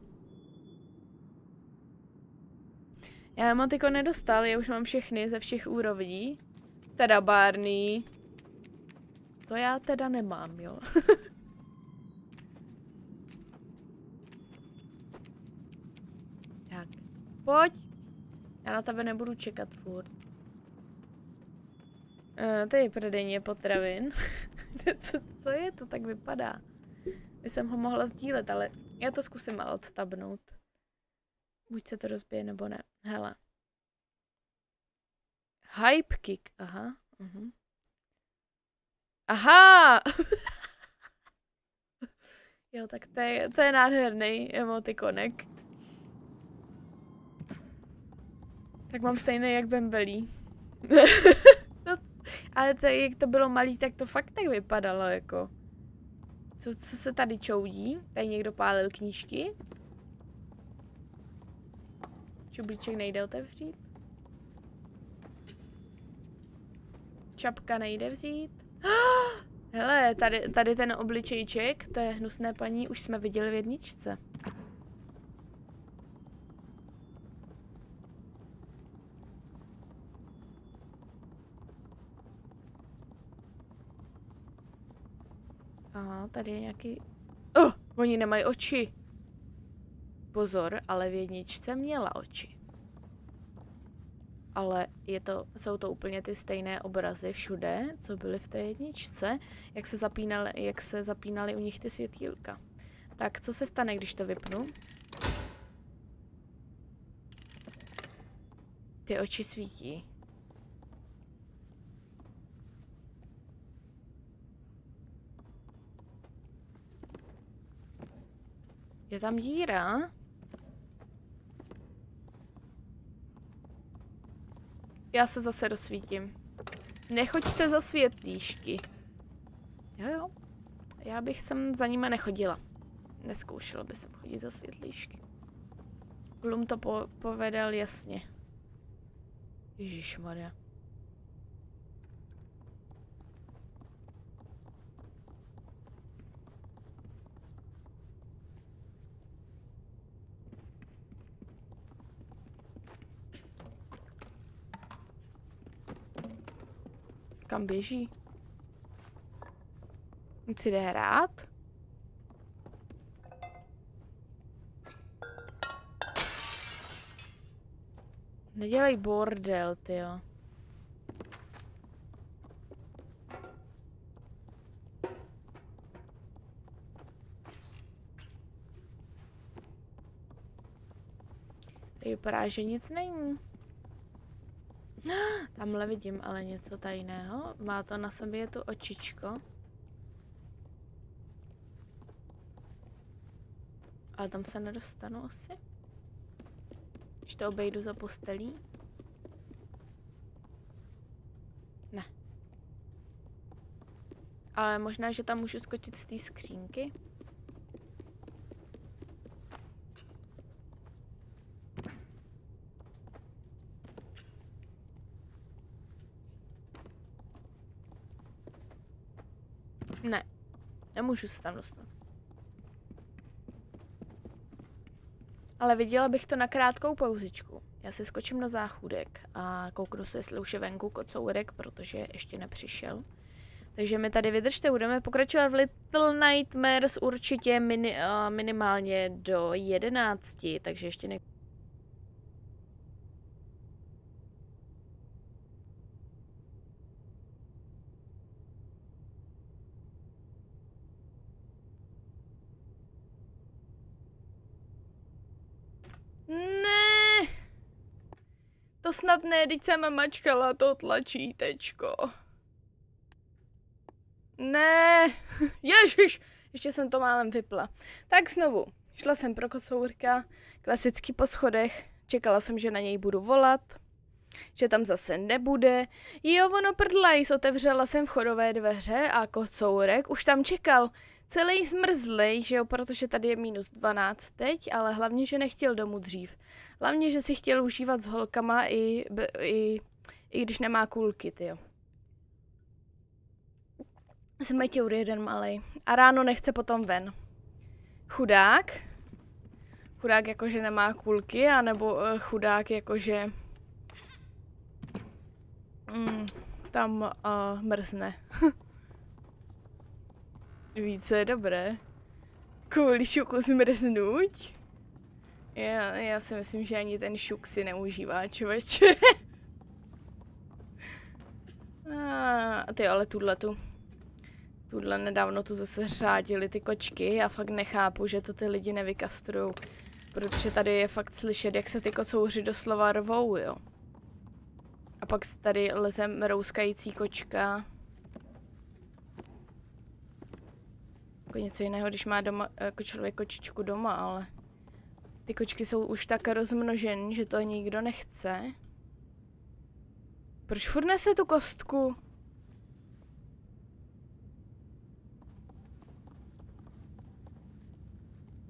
Já emotikon nedostal, já už mám všechny ze všech úrovní. Teda Barney. To já teda nemám, jo. *laughs* tak, pojď. Já na tebe nebudu čekat furt. Uh, to je prodejně potravin. *laughs* co, co je to, tak vypadá. By jsem ho mohla sdílet, ale já to zkusím ale odtabnout. Buď se to rozbije, nebo ne. Hele. Hype kick, aha. Uh-huh. Aha! *laughs* jo, tak to je, to je nádherný emotikonek. Tak mám stejný jak Bembelí. *laughs* no, ale to, jak to bylo malý, tak to fakt tak vypadalo jako. Co, co se tady čoudí? Tady někdo pálil knížky? Čublíček nejde otevřít? Čapka nejde vzít? *gasps* Hele, tady, tady ten obličejček, to je hnusné paní, už jsme viděli v jedničce. Aha, tady je nějaký... Oh, oni nemají oči. Pozor, ale v jedničce měla oči. Ale je to, jsou to úplně ty stejné obrazy všude, co byly v té jedničce, jak se zapínaly, jak se zapínaly u nich ty světýlka. Tak, co se stane, když to vypnu? Ty oči svítí. Je tam díra? Já se zase rozsvítím. Nechoďte za světlíšky. Jo, jo. Já bych sem za nimi nechodila. Neskoušela by jsem chodit za světlíšky. Blum to po povedal jasně. Ježíš Kam běží? On si jde hrát? Nedělej bordel, tyjo. Tady vypadá, že nic není. *gasps* Tamhle vidím ale něco tajného. Má to na sobě tu očičko. Ale tam se nedostanu asi. Když to obejdu za postelí. Ne. Ale možná, že tam můžu skočit z té skřínky. Ne. Nemůžu se tam dostat. Ale viděla bych to na krátkou pauzičku. Já se skočím na záchůdek a kouknu se, jestli už je venku kocourek, protože ještě nepřišel. Takže mi tady vydržte, budeme pokračovat v Little Nightmares určitě mini, uh, minimálně do 11, takže ještě ne... To snad ne, teď jsem mačkala to tlačítečko. Ne, *laughs* ježiš, ještě jsem to málem vypla. Tak znovu, šla jsem pro kocourka, klasicky po schodech, čekala jsem, že na něj budu volat, že tam zase nebude. Jo, ono prdlajs, otevřela jsem vchodové dveře a kocourek už tam čekal. Celý zmrzlej, že jo, protože tady je minus 12 teď, ale hlavně, že nechtěl domů dřív. Hlavně, že si chtěl užívat s holkama i, i, i když nemá kůlky, jo. Jsem Matěur jeden malý. A ráno nechce potom ven. Chudák. Chudák jakože nemá kůlky, anebo uh, chudák jakože... Mm, tam uh, mrzne. *laughs* Více je dobré. Kvůli šuku zmrznout? Já, já si myslím, že ani ten šuk si neužívá, člověče. *laughs* A ty ale tuhle tu. Tuhle nedávno tu zase řádili ty kočky. Já fakt nechápu, že to ty lidi nevykastrujou. Protože tady je fakt slyšet, jak se ty kocouři doslova rvou, jo. A pak tady leze mrouskající kočka. Jako něco jiného, když má doma, jako člověk kočičku doma, ale... Ty kočky jsou už tak rozmnožen, že to nikdo nechce. Proč furt nese tu kostku?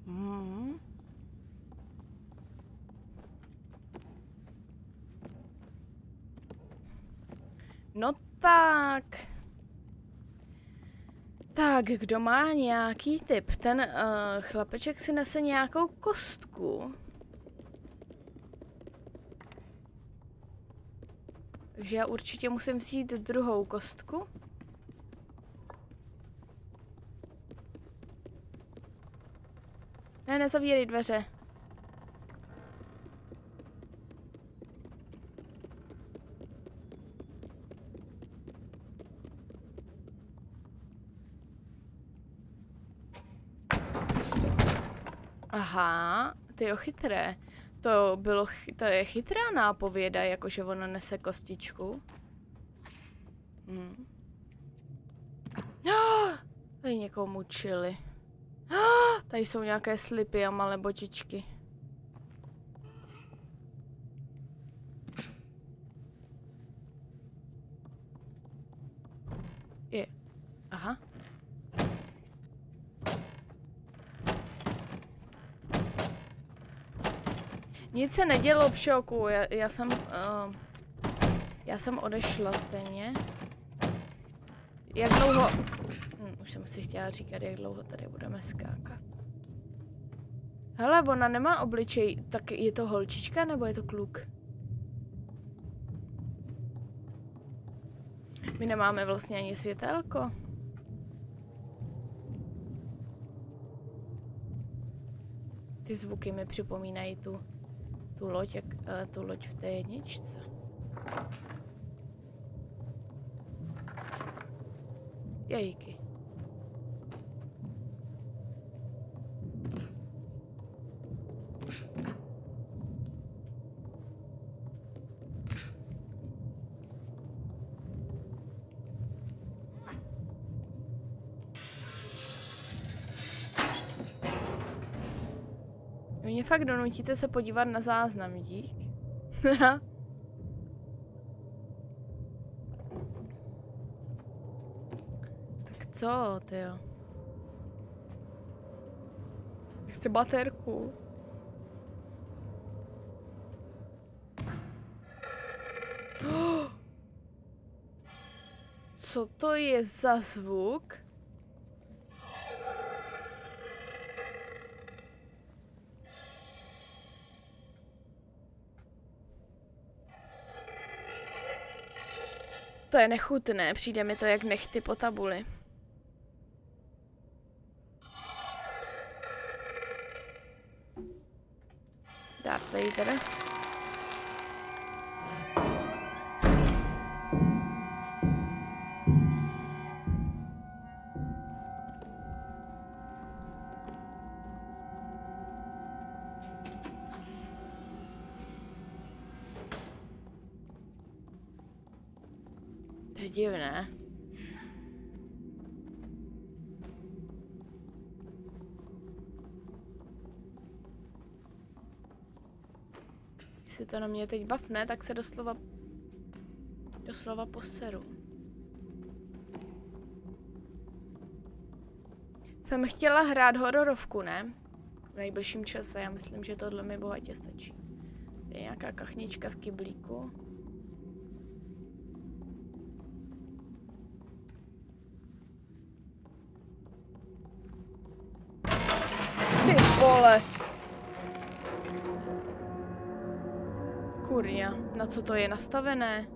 Hmm. No tak. Tak, kdo má nějaký tip? Ten uh, chlapeček si nese nějakou kostku. Takže já určitě musím vzít druhou kostku. Ne, nezavírej dveře. Aha, ty jo chytré. To bylo, to je chytrá nápověda, jakože ona nese kostičku. Hmm. Ah, *gasps* tady někoho mučili. Ah, *gasps* tady jsou nějaké slipy a malé botičky. Je. Aha. Nic se nedělo, pšoku, já, já jsem, uh, já jsem odešla stejně. Jak dlouho, hm, už jsem si chtěla říkat, jak dlouho tady budeme skákat. Hele, ona nemá obličej, tak je to holčička nebo je to kluk? My nemáme vlastně ani světelko. Ty zvuky mi připomínají tu tu loď, jak, uh, tu loď v té jedničce. Jejky. Fakt donutíte se podívat na záznam, dík. *laughs* tak co, ty jo? Chci baterku. *gasps* Co to je za zvuk? To je nechutné, přijde mi to jak nechty po tabuli. Darth Vader. Divné. Když se to na mě teď bavne, tak se doslova doslova poseru. Jsem chtěla hrát hororovku, ne? V nejbližším čase, já myslím, že tohle mi bohatě stačí. Je nějaká kachnička v kyblíku. Kurňa, na co to je nastavené?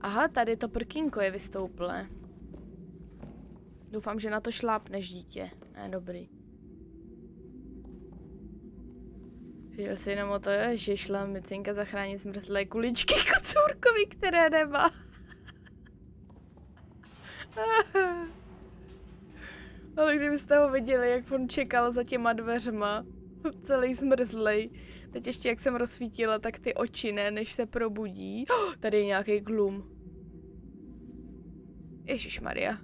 Aha, tady to prkínko je vystouplé. Doufám, že na to šlápneš, dítě. Ne, dobrý. Přijel si jenom o to, že šla micinka zachránit zmrzlé kuličky *laughs* kocůrkovi, které nemá. *laughs* Ale kdybyste ho viděli, jak on čekal za těma dveřma, *laughs* celý zmrzlej. Teď ještě jak jsem rozsvítila, tak ty oči ne, než se probudí. Oh, *gasps* tady je nějaký glum. Ježíš Maria.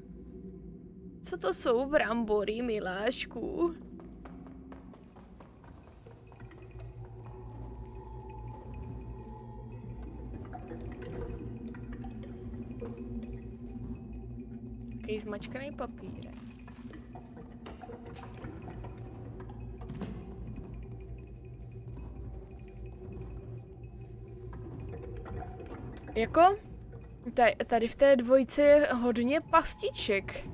Co to jsou brambory, miláčku? Takový zmačkaný papírek. Jako, tady v té dvojce je hodně pastiček.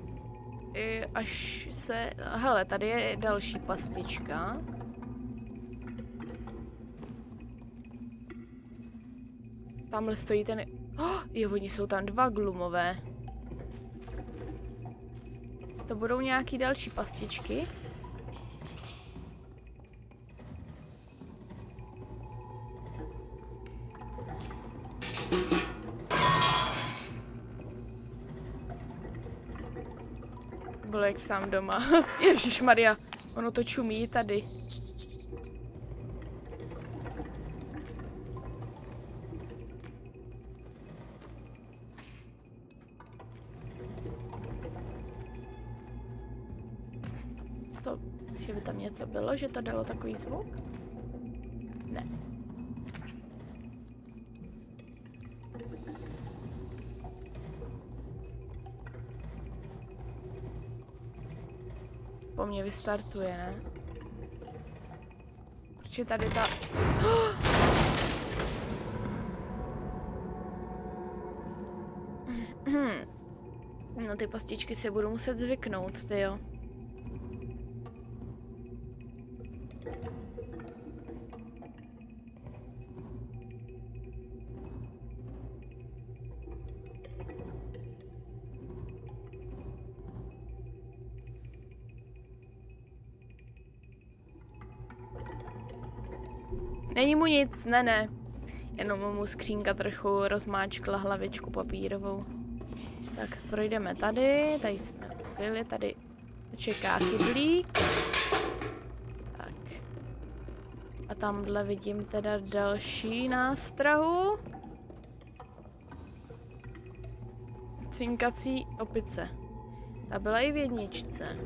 Až se... Hele, tady je další pastička. Tamhle stojí ten... Oh, jo, oni jsou tam dva glumové. To budou nějaký další pastičky. Bylo jak sám doma. *laughs* Ježíš Maria, ono to čumí tady. To, že by tam něco bylo, že to dalo takový zvuk? Ne. Mně vystartuje, ne? Proč je tady ta... *gasps* No ty pastičky si budu muset zvyknout, ty jo. Nic, ne, ne. Jenom mu skřínka trochu rozmáčkla hlavičku papírovou. Tak projdeme tady, tady jsme byli, tady čeká kyblík. Tak. A tamhle vidím teda další nástrahu. Cinkací opice. Ta byla i v jedničce.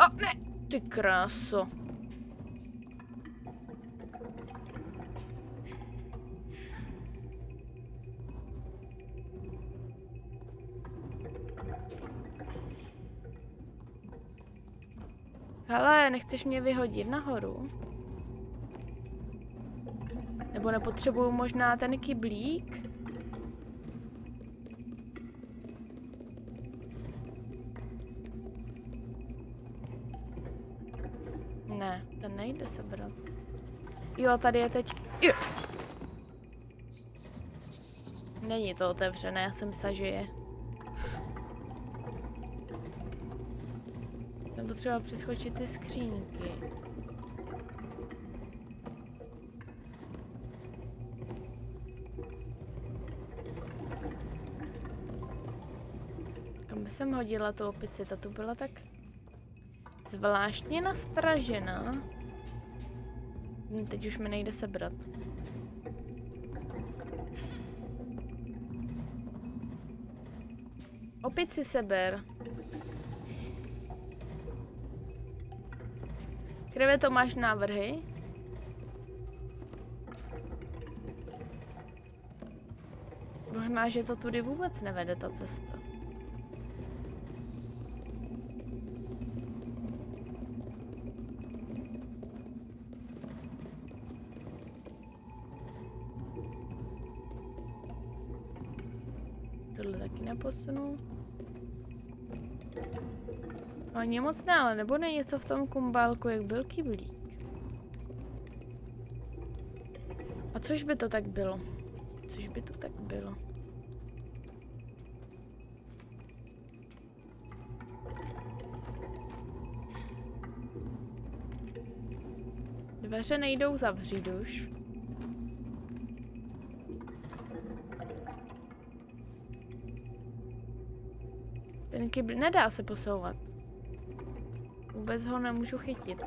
O, ne! Ty kráso. Hele, nechceš mě vyhodit nahoru? Nebo nepotřebuju možná ten kyblík? Ne, ten nejde sebrat. Jo, tady je teď... Jo. Není to otevřené, já jsem myslela, že je. Potřeba přeskočit ty skřínky. Kam by jsem hodila tu opici? Ta tu byla tak zvláštně nastražená. Hm, teď už mi nejde sebrat. Opici seber. Kreve to máš návrhy? Možná, že to tudy vůbec nevede ta cesta. Tohle taky neposunu. Ani moc ne, ale nebo ne něco v tom kumbálku, jak byl kyblík. A což by to tak bylo? což by tu tak bylo. Dveře nejdou zavřít už. Ten kybl nedá se posouvat. Vůbec ho nemůžu chytit.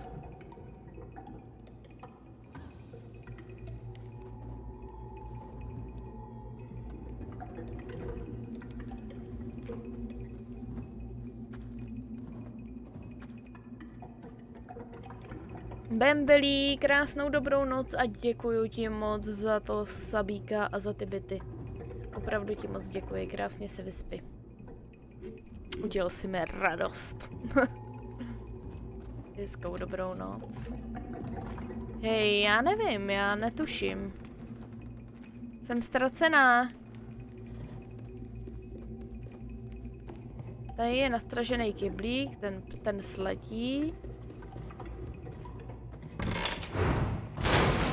Bembelí, krásnou dobrou noc a děkuji ti moc za to sabíka a za ty byty. Opravdu ti moc děkuji, krásně se vyspí. Udělal si mi radost. *laughs* Hezkou dobrou noc. Hej, já nevím, já netuším. Jsem ztracená. Tady je nastražený kyblík, ten, ten sletí.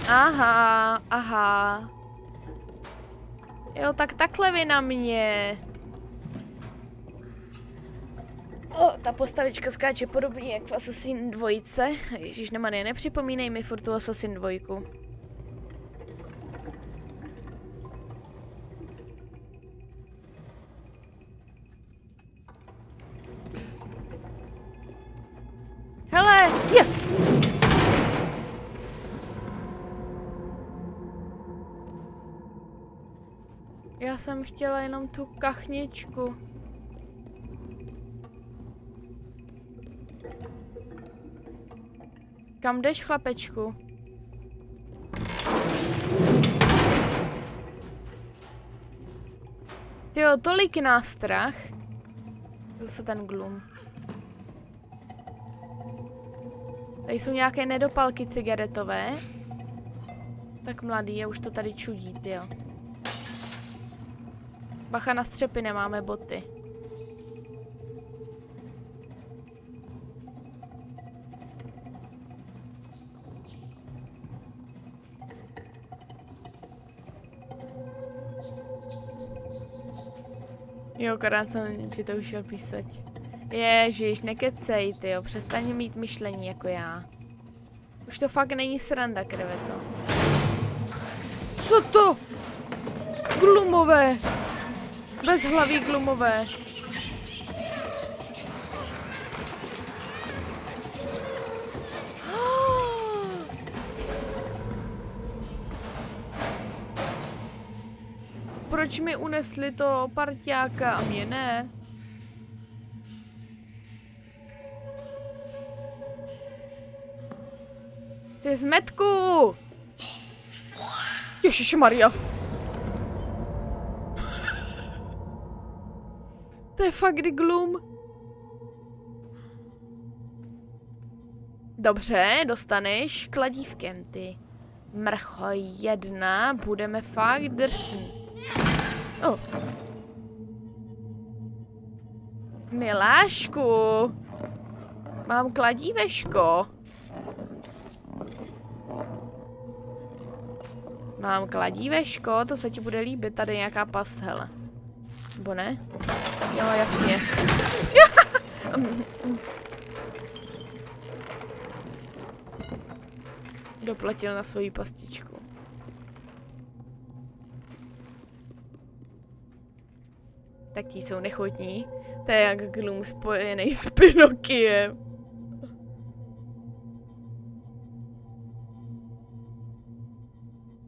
Aha, aha. Jo, tak takhle vy na mě. Ta postavička skáče podobně jak v Assassin 2. Ježíš nemane, nepřipomínej mi furt tu Assassin 2. Hele, je! Já jsem chtěla jenom tu kachničku. Kam jdeš, chlapečku? Tyjo, tolik nástrach. Zase ten glum. Tady jsou nějaké nedopalky cigaretové. Tak mladý, je už to tady čudí, jo. Bacha na střepy, nemáme boty. Jo, akorát jsem ti to už šel písat. Ježiš, nekecej, ty jo, přestaň mít myšlení jako já. Už to fakt není sranda, kreveto. Co to? Glumové. Bezhlaví glumové. Proč mi unesli to partiáka a mě ne? Ty zmetku! Ježiši Maria. to je fakt gloom. Dobře, dostaneš kladívkem ty. Mrcho jedna, budeme fakt drsný. Oh. Milášku. Mám kladíveško. Mám kladíveško, to se ti bude líbit, tady nějaká past, hele. Nebo ne? Jo, jasně. *laughs* Doplatil na svoji pastičku. Tak ti jsou nechutní. To je jak Gloom spojený s Pinokiem.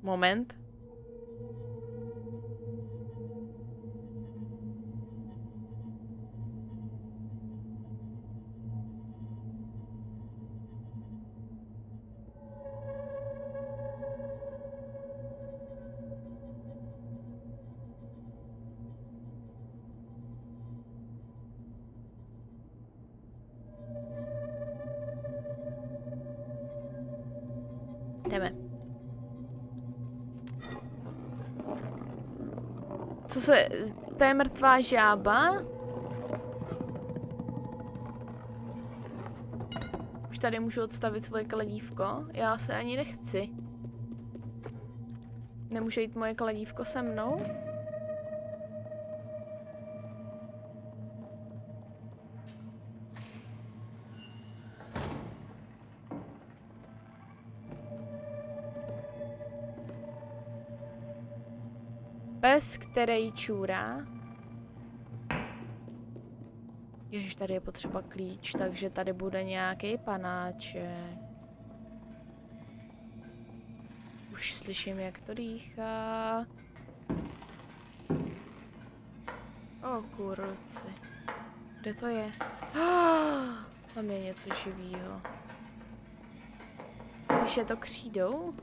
Moment. Se... To je mrtvá žába? Už tady můžu odstavit svoje kladívko? Já se ani nechci. Nemůže jít moje kladívko se mnou? Pes, který čůrá. Ježiš, tady je potřeba klíč, takže tady bude nějaký panáček. Už slyším, jak to dýchá. O kurci. Kde to je? *gasps* Tam je něco živýho. Když je to křídou?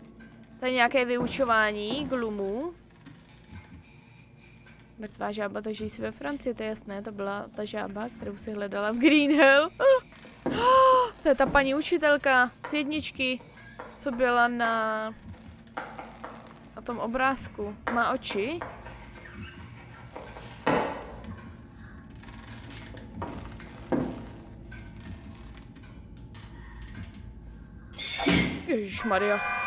To je nějaké vyučování glumů. Mrtvá žába, takže jsi ve Francii, to je jasné, to byla ta žába, kterou si hledala v Green Hill. Oh, *gasps* oh, to je ta paní učitelka z jedničky, co byla na, na tom obrázku. Má oči. Ježíš Maria.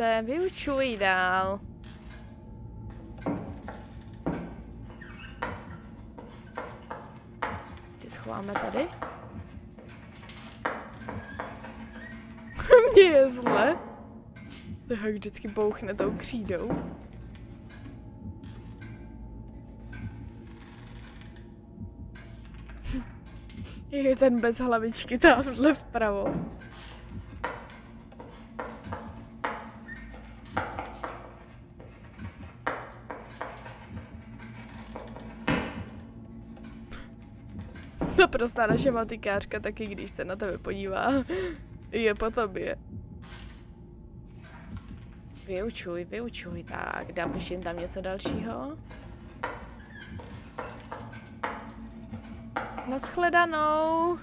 Se, vyučuj dál. Si schováme tady. *laughs* Mně je zle. Tak vždycky bouchne tou křídou. *laughs* Je ten bez hlavičky tamhle vpravo. Naprostá naše matikářka taky, když se na tebe podívá, *laughs* je po tobě. Vyučuj, vyučuj. Tak, dám ještě tam něco dalšího. Naschledanou.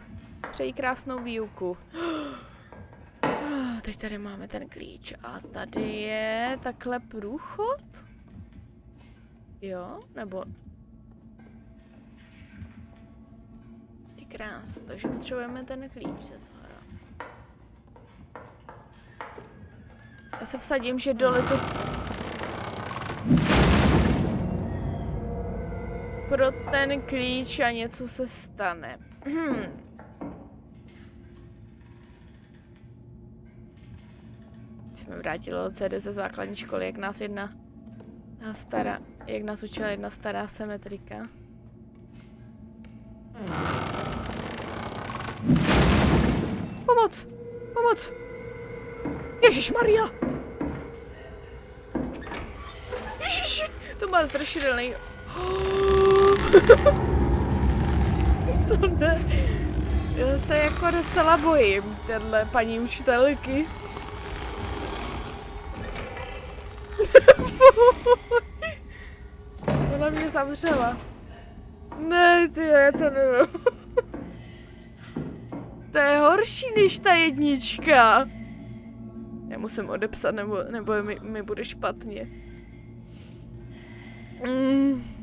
Přeji krásnou výuku. *gasps* Teď tady máme ten klíč a tady je takhle průchod? Jo, nebo... krásu, takže potřebujeme ten klíč ze zhora. Já se vsadím, že dolezu pro ten klíč a něco se stane. Hmm. Jsme vrátili od CD ze základní školy, jak nás jedna stará, jak nás učila jedna stará symetrika. Pomoc! Pomoc! Ježíš Maria! Ježiši, to má strašidelný *gasps* to ne. Já se jako docela bojím, tenhle paní učitelky. *laughs* Ona mě zavřela. Ne, ty, já to nevím. To je horší než ta jednička. Já musím odepsat, nebo, nebo mi, mi bude špatně. Mm.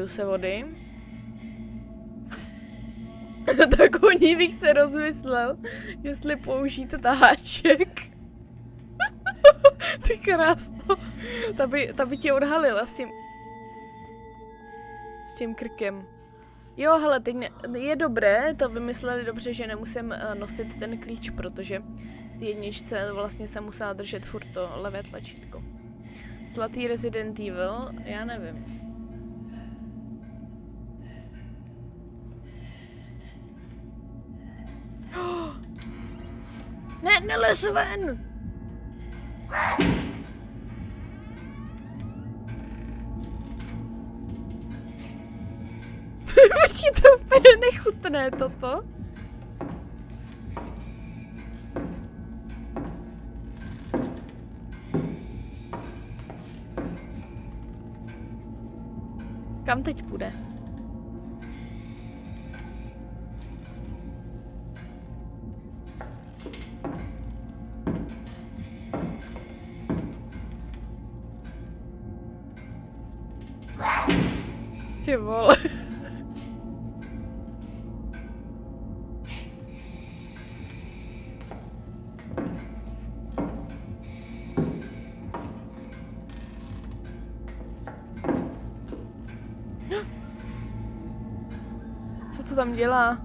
Napiju se vody. *laughs* tak o ní bych se rozmyslel, jestli použít taháček. *laughs* Ty krásno. Ta by, ta by tě odhalila s tím... S tím krkem. Jo, hele, teď ne, je dobré, to vymysleli dobře, že nemusím uh, nosit ten klíč, protože v jedničce vlastně se musela držet furt to levé tlačítko. Zlatý Resident Evil, já nevím. *gasps* Ne, nelez ven! *laughs* Počkej, to úplně nechutné toto. Kam teď půjde? Dělá?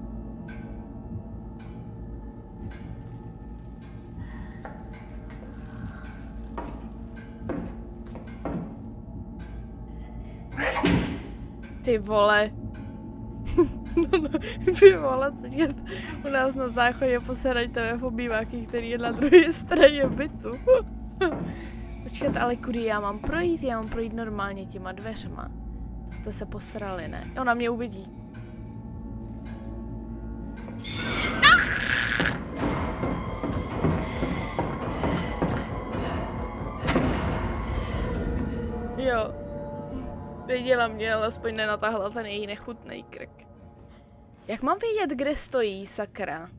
Ty vole. *laughs* Ty vole, co dět u nás na záchodě poserají telefobýváky, který je na druhé straně bytu. *laughs* Počkat, ale kudy já mám projít? Já mám projít normálně těma dveřma. Jste se posrali, ne? Ona mě uvidí. Věděla mě, ale aspoň nenatáhla ten její nechutný krk. Jak mám vědět, kde stojí, sakra?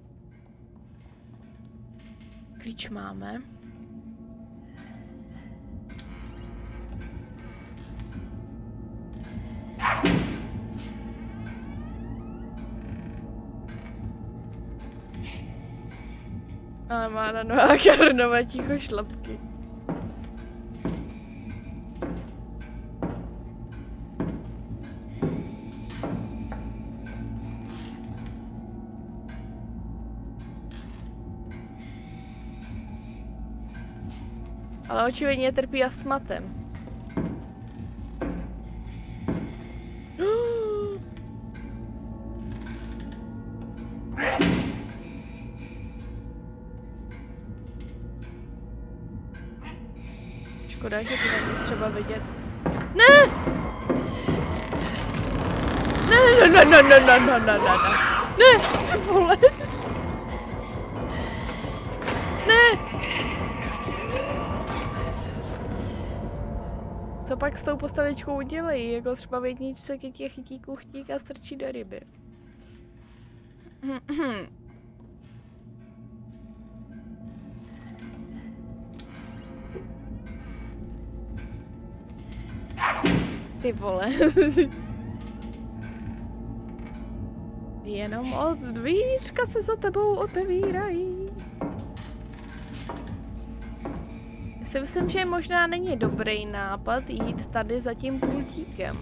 Klíč máme. Ale má na nohách Karnova ticho šlapky. Očividně trpí astmatem. Škoda, že to není třeba vidět. Ne! Ne, ne, ne, ne, ne, ne, ne, ne, ne. Ne, ty vole. Ne! Pak s tou postavičkou udělají? Jako třeba v jedničce kytě chytí kuchtík a strčí do ryby. *clears throat* Ty vole. *laughs* Jenom od dvířka se za tebou otevírají. Si myslím, že možná není dobrý nápad jít tady za tím pultíkem.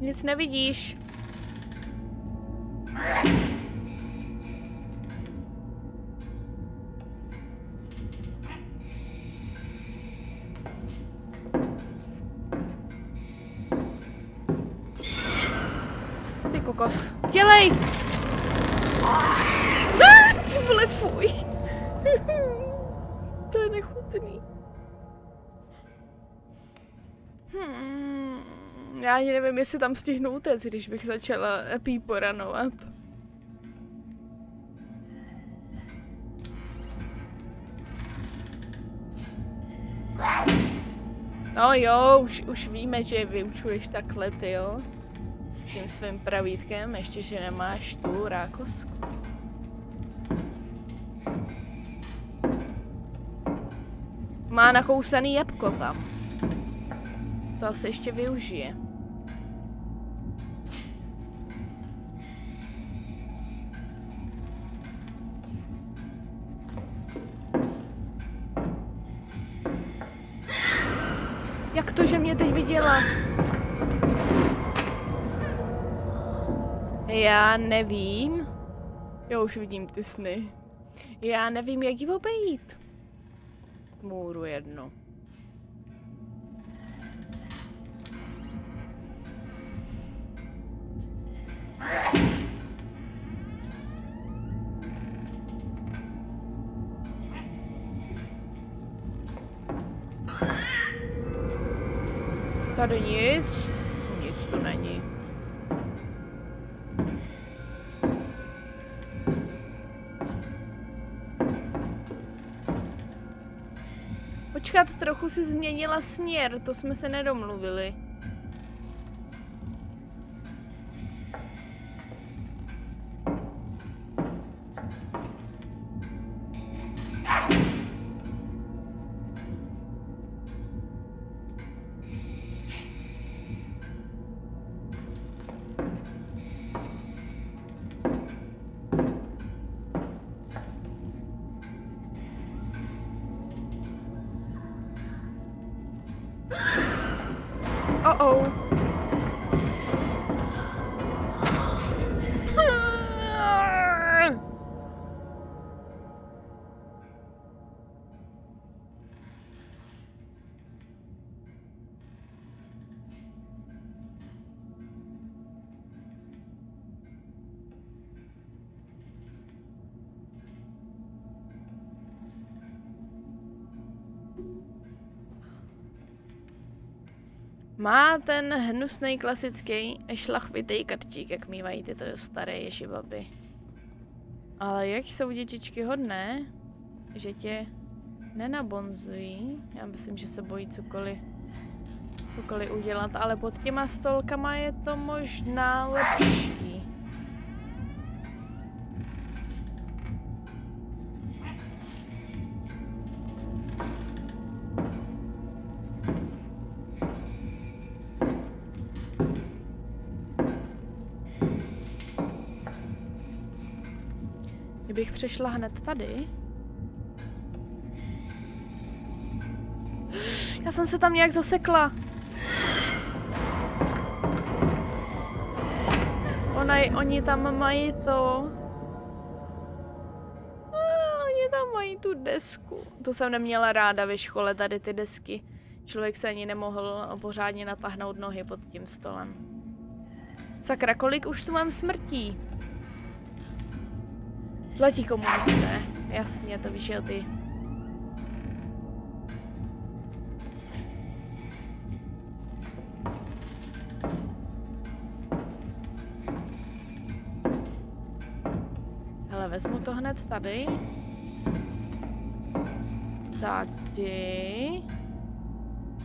Nic nevidíš. Nevím, jestli tam stihnu utéct, když bych začala píporanovat. No jo, už, už víme, že vyučuješ takhle, ty jo. S tím svým pravítkem, ještě, že nemáš tu rákosku. Má nakousaný jabko tam. To asi ještě využije. Jak to, že mě teď viděla? Já nevím. Jo, už vidím ty sny. Já nevím, jak ji obejít. Můru jedno. Tady nic. Nic tu není. Počkat, trochu si změnila směr, to jsme se nedomluvili. Má ten hnusný klasický šlachvitý krčík, jak mývají tyto staré ježibaby. Ale jak jsou dětičky hodné, že tě nenabonzují. Já myslím, že se bojí cokoliv, cokoliv udělat, ale pod těma stolkama je to možná lepší. Přešla hned tady. Já jsem se tam nějak zasekla. Ona, oni tam mají to. A, oni tam mají tu desku. To jsem neměla ráda ve škole, tady ty desky. Člověk se ani nemohl pořádně natáhnout nohy pod tím stolem. Sakra, kolik už tu mám smrtí? Zlatí komunisté. Jasně, to víš, ty. Hele, vezmu to hned tady. Tady.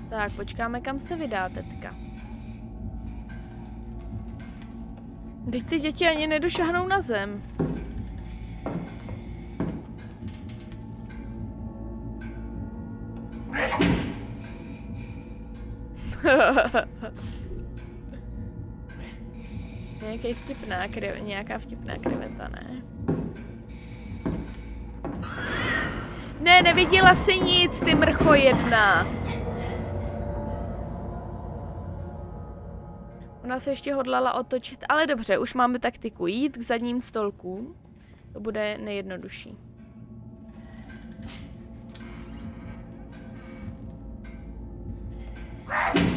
Tak, počkáme, kam se vydá teďka. Teď ty děti ani nedošahnou na zem. Nějaký vtipná nějaká vtipná kreveta, ne? Ne, neviděla si nic, ty mrcho jedna. Ona se ještě hodlala otočit, ale dobře, už máme taktiku jít k zadním stolkům. To bude nejjednodušší. Počkat,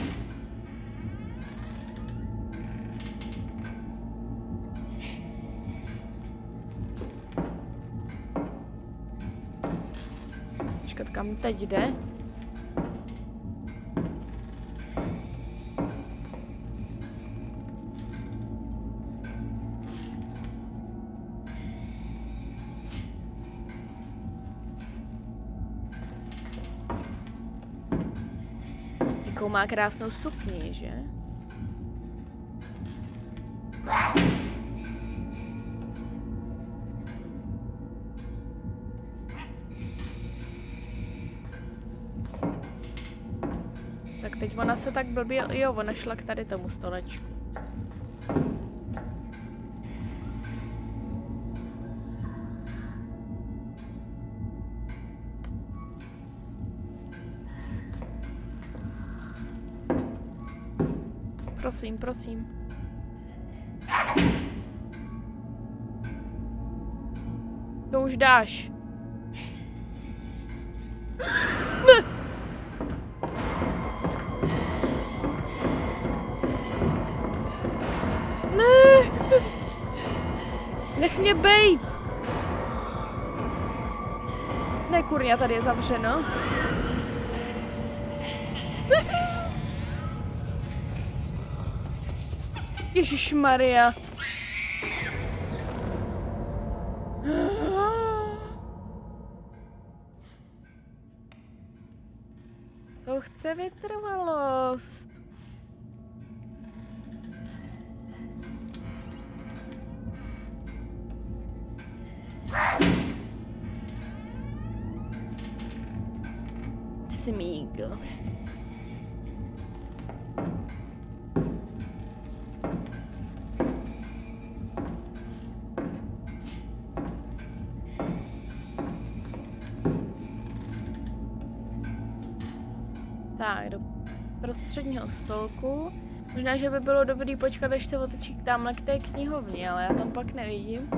teď jde? Jakou má krásnou sukni, že? Se tak blbě, jo, ona šla k tady tomu stolečku. Prosím, prosím. To už dáš. Ne. Nech mě bejt. Ne, kurňa, tady je zavřeno. Ježíš Maria. To chce vytrvalost. Prostředního stolku. Možná, že by bylo dobrý počkat, až se otočí k tamhle k té knihovně, ale já tam pak nevidím.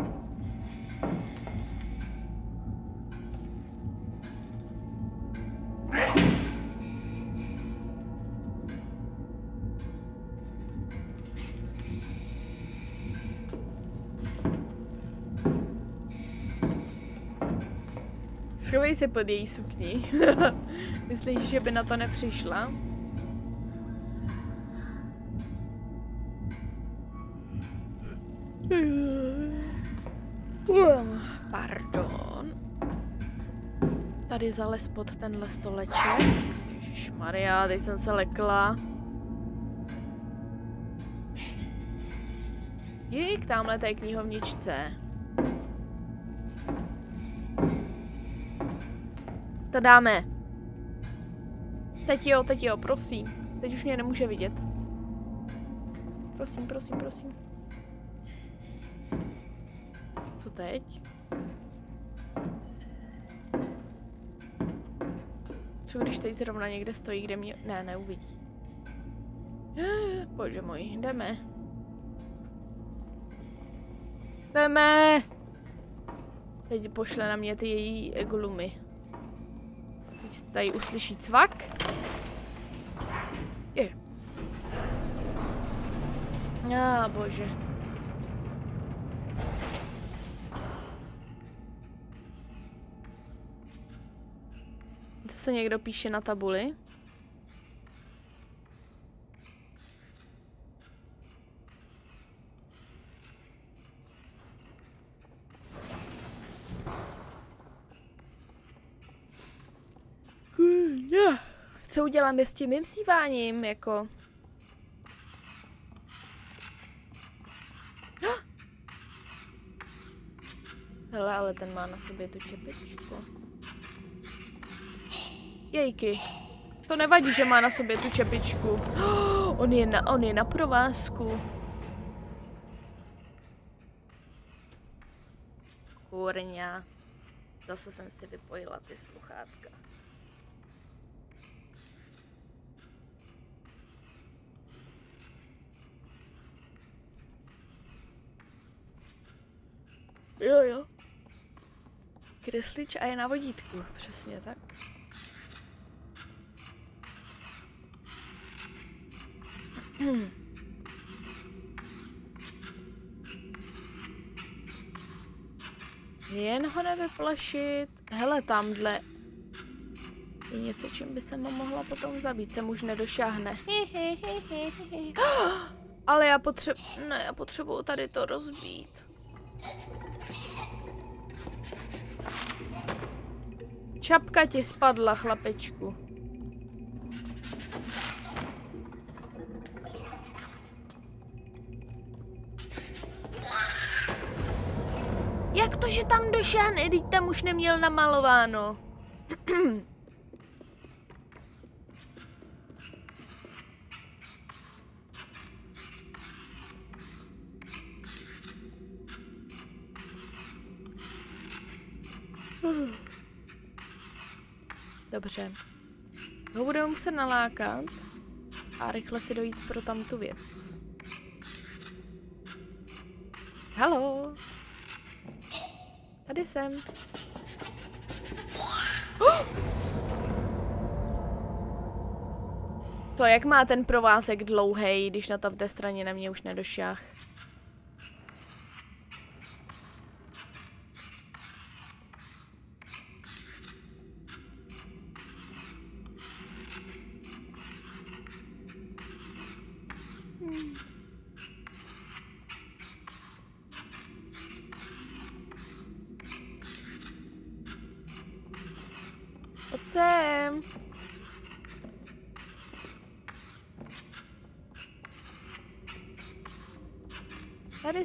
Schovej se pod její sukni. *laughs* Myslíš, že by na to nepřišla? Tady zales pod tenhle stoleček. Maria, teď jsem se lekla. Dík tamhle té knihovničce. To dáme. Teď jo, teď jo, prosím. Teď už mě nemůže vidět. Prosím, prosím, prosím. Co teď? Co když teď zrovna někde stojí, kde mě... Ne, neuvidí. *gasps* Bože můj, jdeme. Jdeme! Teď pošle na mě ty její glumy. Teď tady uslyší cvak. Je. Ah, bože. Zase někdo píše na tabuli. Co uděláme s tím mým jako? *gasps* Hele, ale ten má na sobě tu čepičku. Jejky. To nevadí, že má na sobě tu čepičku. Oh, *gasps* on, je na, on je na provázku. Kurňa. Zase jsem si vypojila ty sluchátka. Jo, jo. Kreslič a je na vodítku, přesně tak. Hmm. Jen ho nevyplašit. Hele, tamhle je něco, čím by se mu mohla potom zabít. Se už nedošáhne. *gasps* Ale já potřebuji... Ne, já potřebuju tady to rozbít. Čapka ti spadla, chlapečku. Jak to, že tam došáhne? Teď tam už neměl namalováno. Dobře. No budeme muset nalákat a rychle si dojít pro tam tu věc. Halo. Tady jsem. *gasps* To jak má ten provázek dlouhý, když na té straně na mě už nedošách.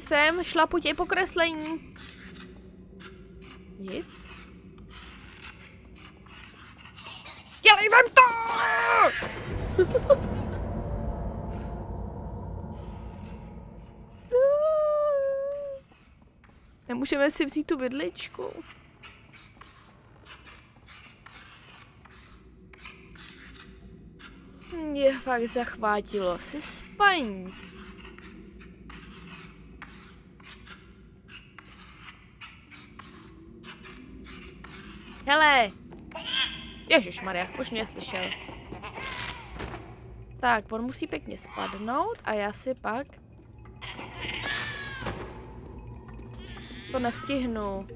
sem. Jsem, šlapu tě po kreslení. Nic. Dělej vám to! *laughs* Nemůžeme si vzít tu vidličku. Mě fakt zachvátilo se spaní. Hele! Ježíš Maria, už mě slyšel. Tak, on musí pěkně spadnout a já si pak... To nestihnu.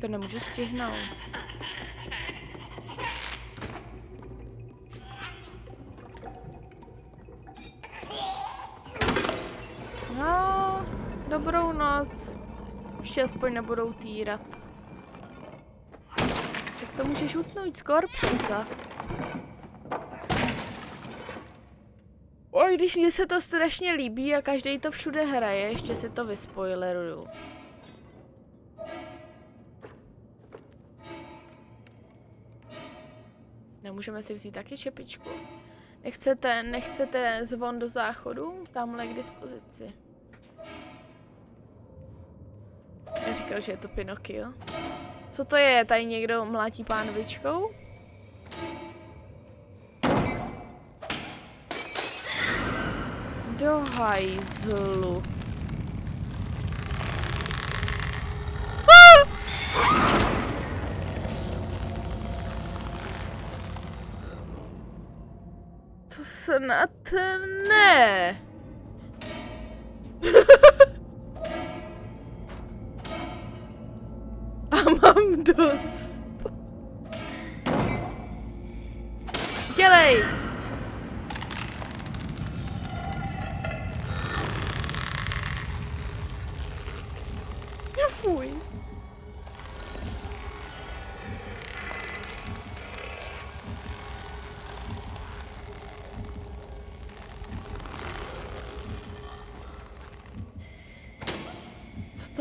To nemůžu stihnout. Tě aspoň nebudou týrat. Tak to můžeš utnout skor, přece. Oj, když mně se to strašně líbí a každý to všude hraje, ještě si to vyspoileruju. Nemůžeme si vzít taky čepičku. Nechcete, nechcete zvon do záchodu? Tamhle k dispozici. Říkal, že je to Pinokio. Co to je? Tady někdo mlátí pánvičkou? Do hajzlu. To snad ne.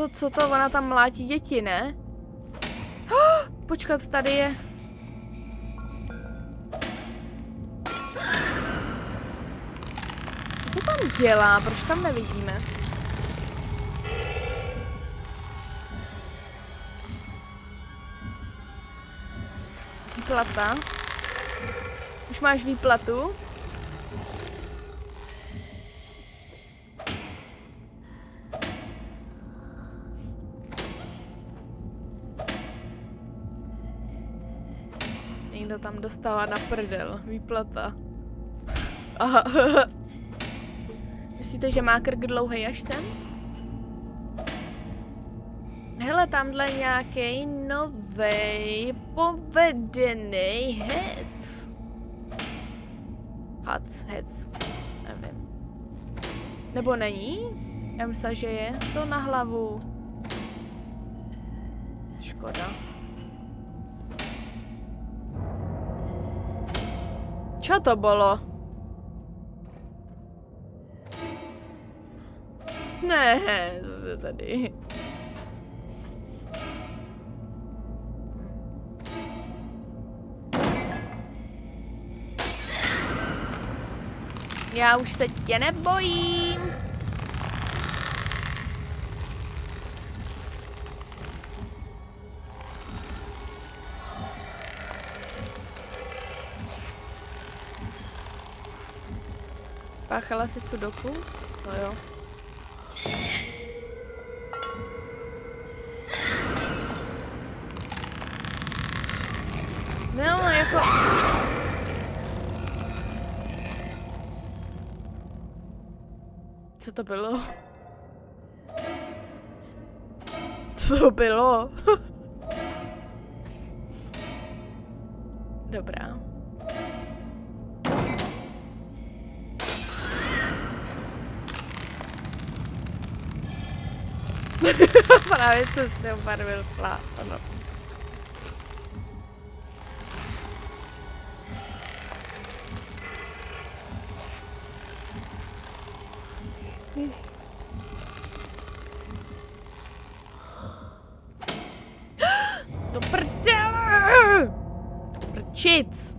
Co to, ona tam mlátí děti, ne? Oh, počkat, tady je. Co to tam dělá? Proč tam nevidíme? Výplata. Už máš výplatu? Tam dostává na prdel. Výplata. Aha. *laughs* Myslíte, že má krk dlouhý až sem? Hele, tamhle nějaký novej povedený hec. Hac, hec. Nevím. Nebo není? Já myslím, že je to na hlavu. Škoda. Čo to bolo? Ne, zase tady. Já už se tě nebojím. Spáchala si sudoku? No jo. No, jako... Co to bylo? Co to bylo? *laughs* *laughs* Právě co se obarvil plát, ano. *gasps* Do prdele! Prčic!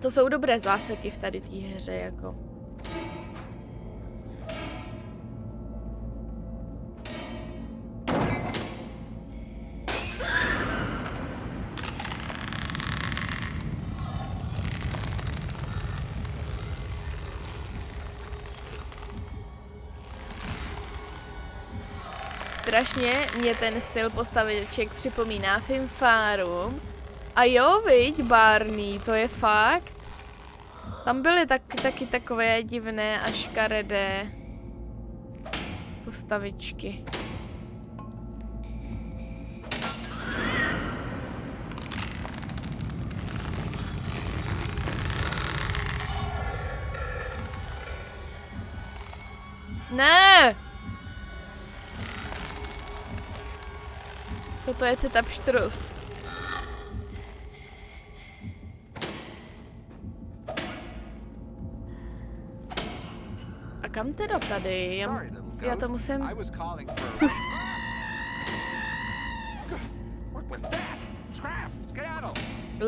To jsou dobré záseky v tady té hře, jako. Strašně mě ten styl postaviček připomíná Finfáru. A jo, viď, Barney, to je fakt. Tam byly tak, taky takové divné a škaredé postavičky. Toto je teta pštrus. A kam teda tady? Já, já to musím...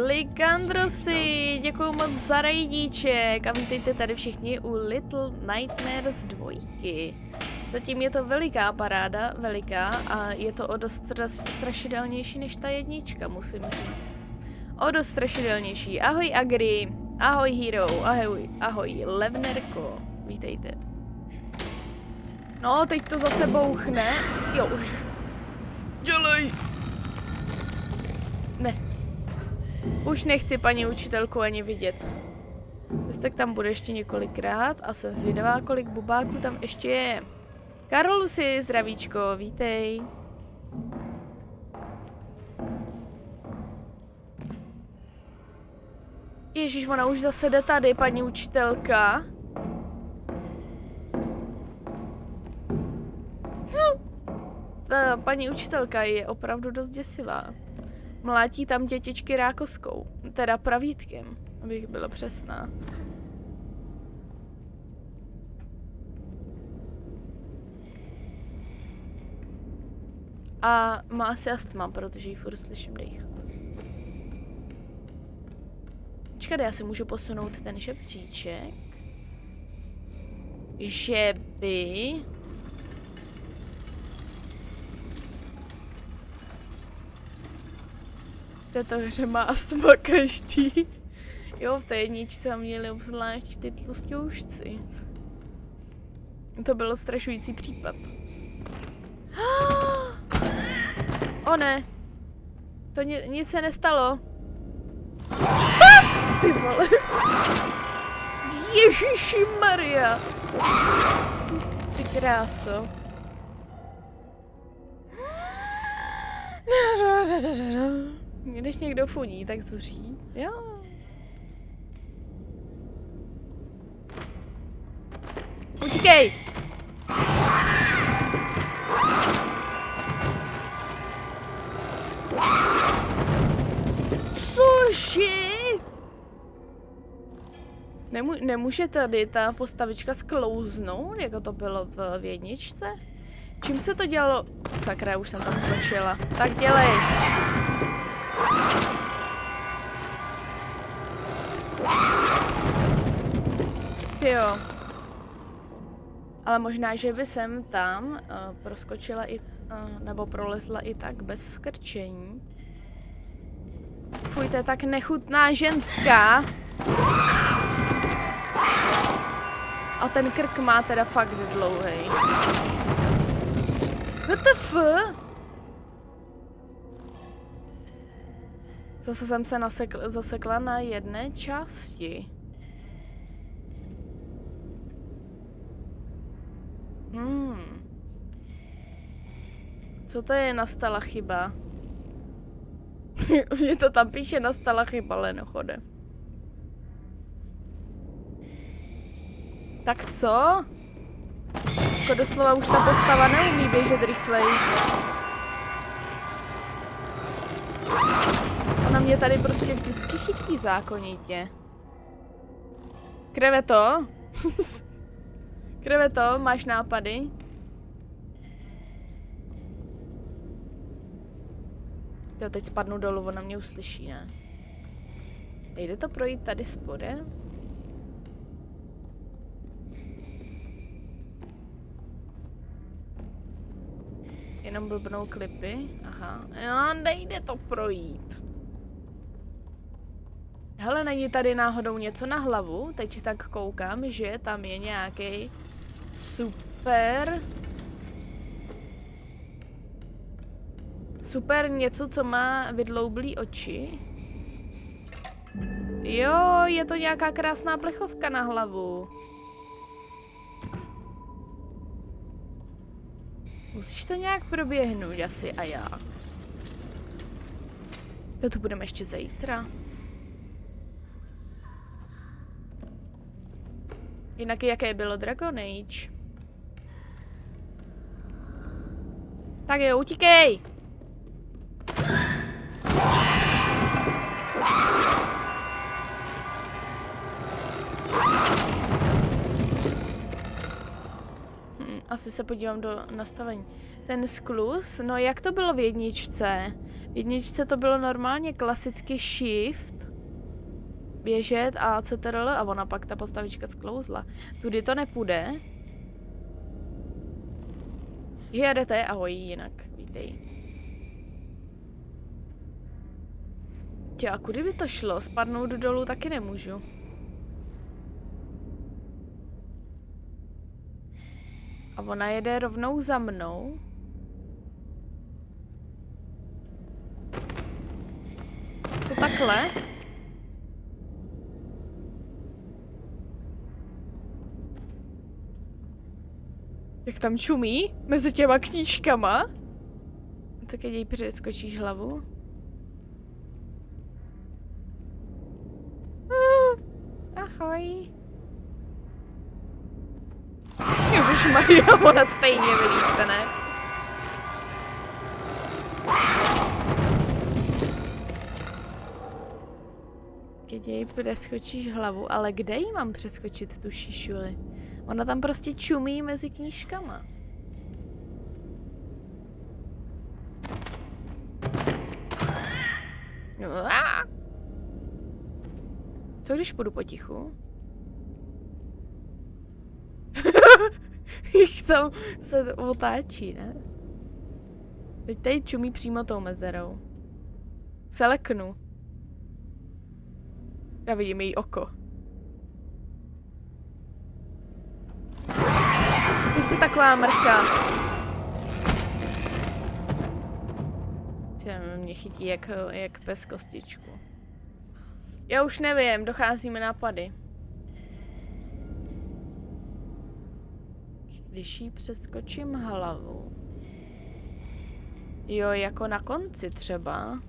Likandrosi, *laughs* děkuji moc za rajdíček a vítejte tady všichni u Little Nightmares 2. Zatím je to veliká paráda, veliká a je to o dost stra- strašidelnější než ta jednička, musím říct. O dost strašidelnější. Ahoj Agri, ahoj Hero, ahoj, ahoj Levnerko, vítejte. No, teď to zase bouchne. Jo, už. Dělej! Ne, už nechci paní učitelku ani vidět. Pestek tam bude ještě několikrát a jsem zvědavá, kolik bubáků tam ještě je. Karolusi, zdravíčko, vítej. Ježíš, ona už zase jde tady, paní učitelka. Hm. Ta paní učitelka je opravdu dost děsivá. Mlátí tam dětičky rákoskou, teda pravítkem, abych byla přesná. A má asi astma, protože ji furt slyším dejchat. Počkat, já si můžu posunout ten žebříček. Že by... V této hře má astma každý. Jo, v té jedničce měli obzvlášť ty tlustoušci. To byl strašující případ. *gasps* O ne. To ni- nic se nestalo. Ty vole. Ježíši Maria. Ty kráso. Když někdo funí, tak zuří. Jo. Utíkej! Cože? Nemu, nemůže tady ta postavička sklouznout, jako to bylo v, v jedničce? Čím se to dělalo? Sakra, už jsem tam skočila. Tak dělej. Jo. Ale možná, že by jsem tam uh, proskočila i, nebo prolezla i tak bez skrčení. Fuj, to je tak nechutná ženská. A ten krk má teda fakt dlouhý. WTF? Zase jsem se nasekl, zasekla na jedné části. Hmm. Co to je nastala chyba? *laughs* Mně to tam píše nastala chyba, lenochode. Tak co? Jako doslova už ta postava neumí běžet rychleji. Ona mě tady prostě vždycky chytí zákonitě. Kreveto? *laughs* Kreveto, máš nápady? Jo, teď spadnu dolů, ona mě uslyší, ne? Nejde to projít tady spodem? Jenom blbnou klipy? Aha. No, nejde to projít. Hele, není tady náhodou něco na hlavu? Teď tak koukám, že tam je nějaký super... Super něco, co má vydloublý oči. Jo, je to nějaká krásná plechovka na hlavu. Musíš to nějak proběhnout asi a já. To tu budeme ještě zítra. Jinak jaké bylo Dragon Age? Tak jo, utíkej! Hm, asi se podívám do nastavení. Ten sklus, no jak to bylo v jedničce? V jedničce to bylo normálně klasicky shift, běžet a CTRL a ona pak ta postavička sklouzla. Tudy to nepůjde. Jedete, ahoj jinak, vítej. Tě, a kudy by to šlo? Spadnout dolů taky nemůžu. A ona jede rovnou za mnou. Co takhle? Jak tam čumí? Mezi těma knížkama? Tak jej přeskočíš hlavu. Ah, ahoj. Ježišmarja, ona stejně vylíte, ne? Keď jej přeskočíš hlavu, ale kde jí mám přeskočit tu šíšuli? Ona tam prostě čumí mezi knížkama. Co když půjdu potichu? *laughs* Jich tam se otáčí, ne? Teď tady čumí přímo tou mezerou. Se leknu. Já vidím její oko. Ty jsi taková mrka. Tě mě chytí jak, jak pes kostičku. Já už nevím, docházíme nápady. Když jí přeskočím hlavu. Jo, jako na konci třeba.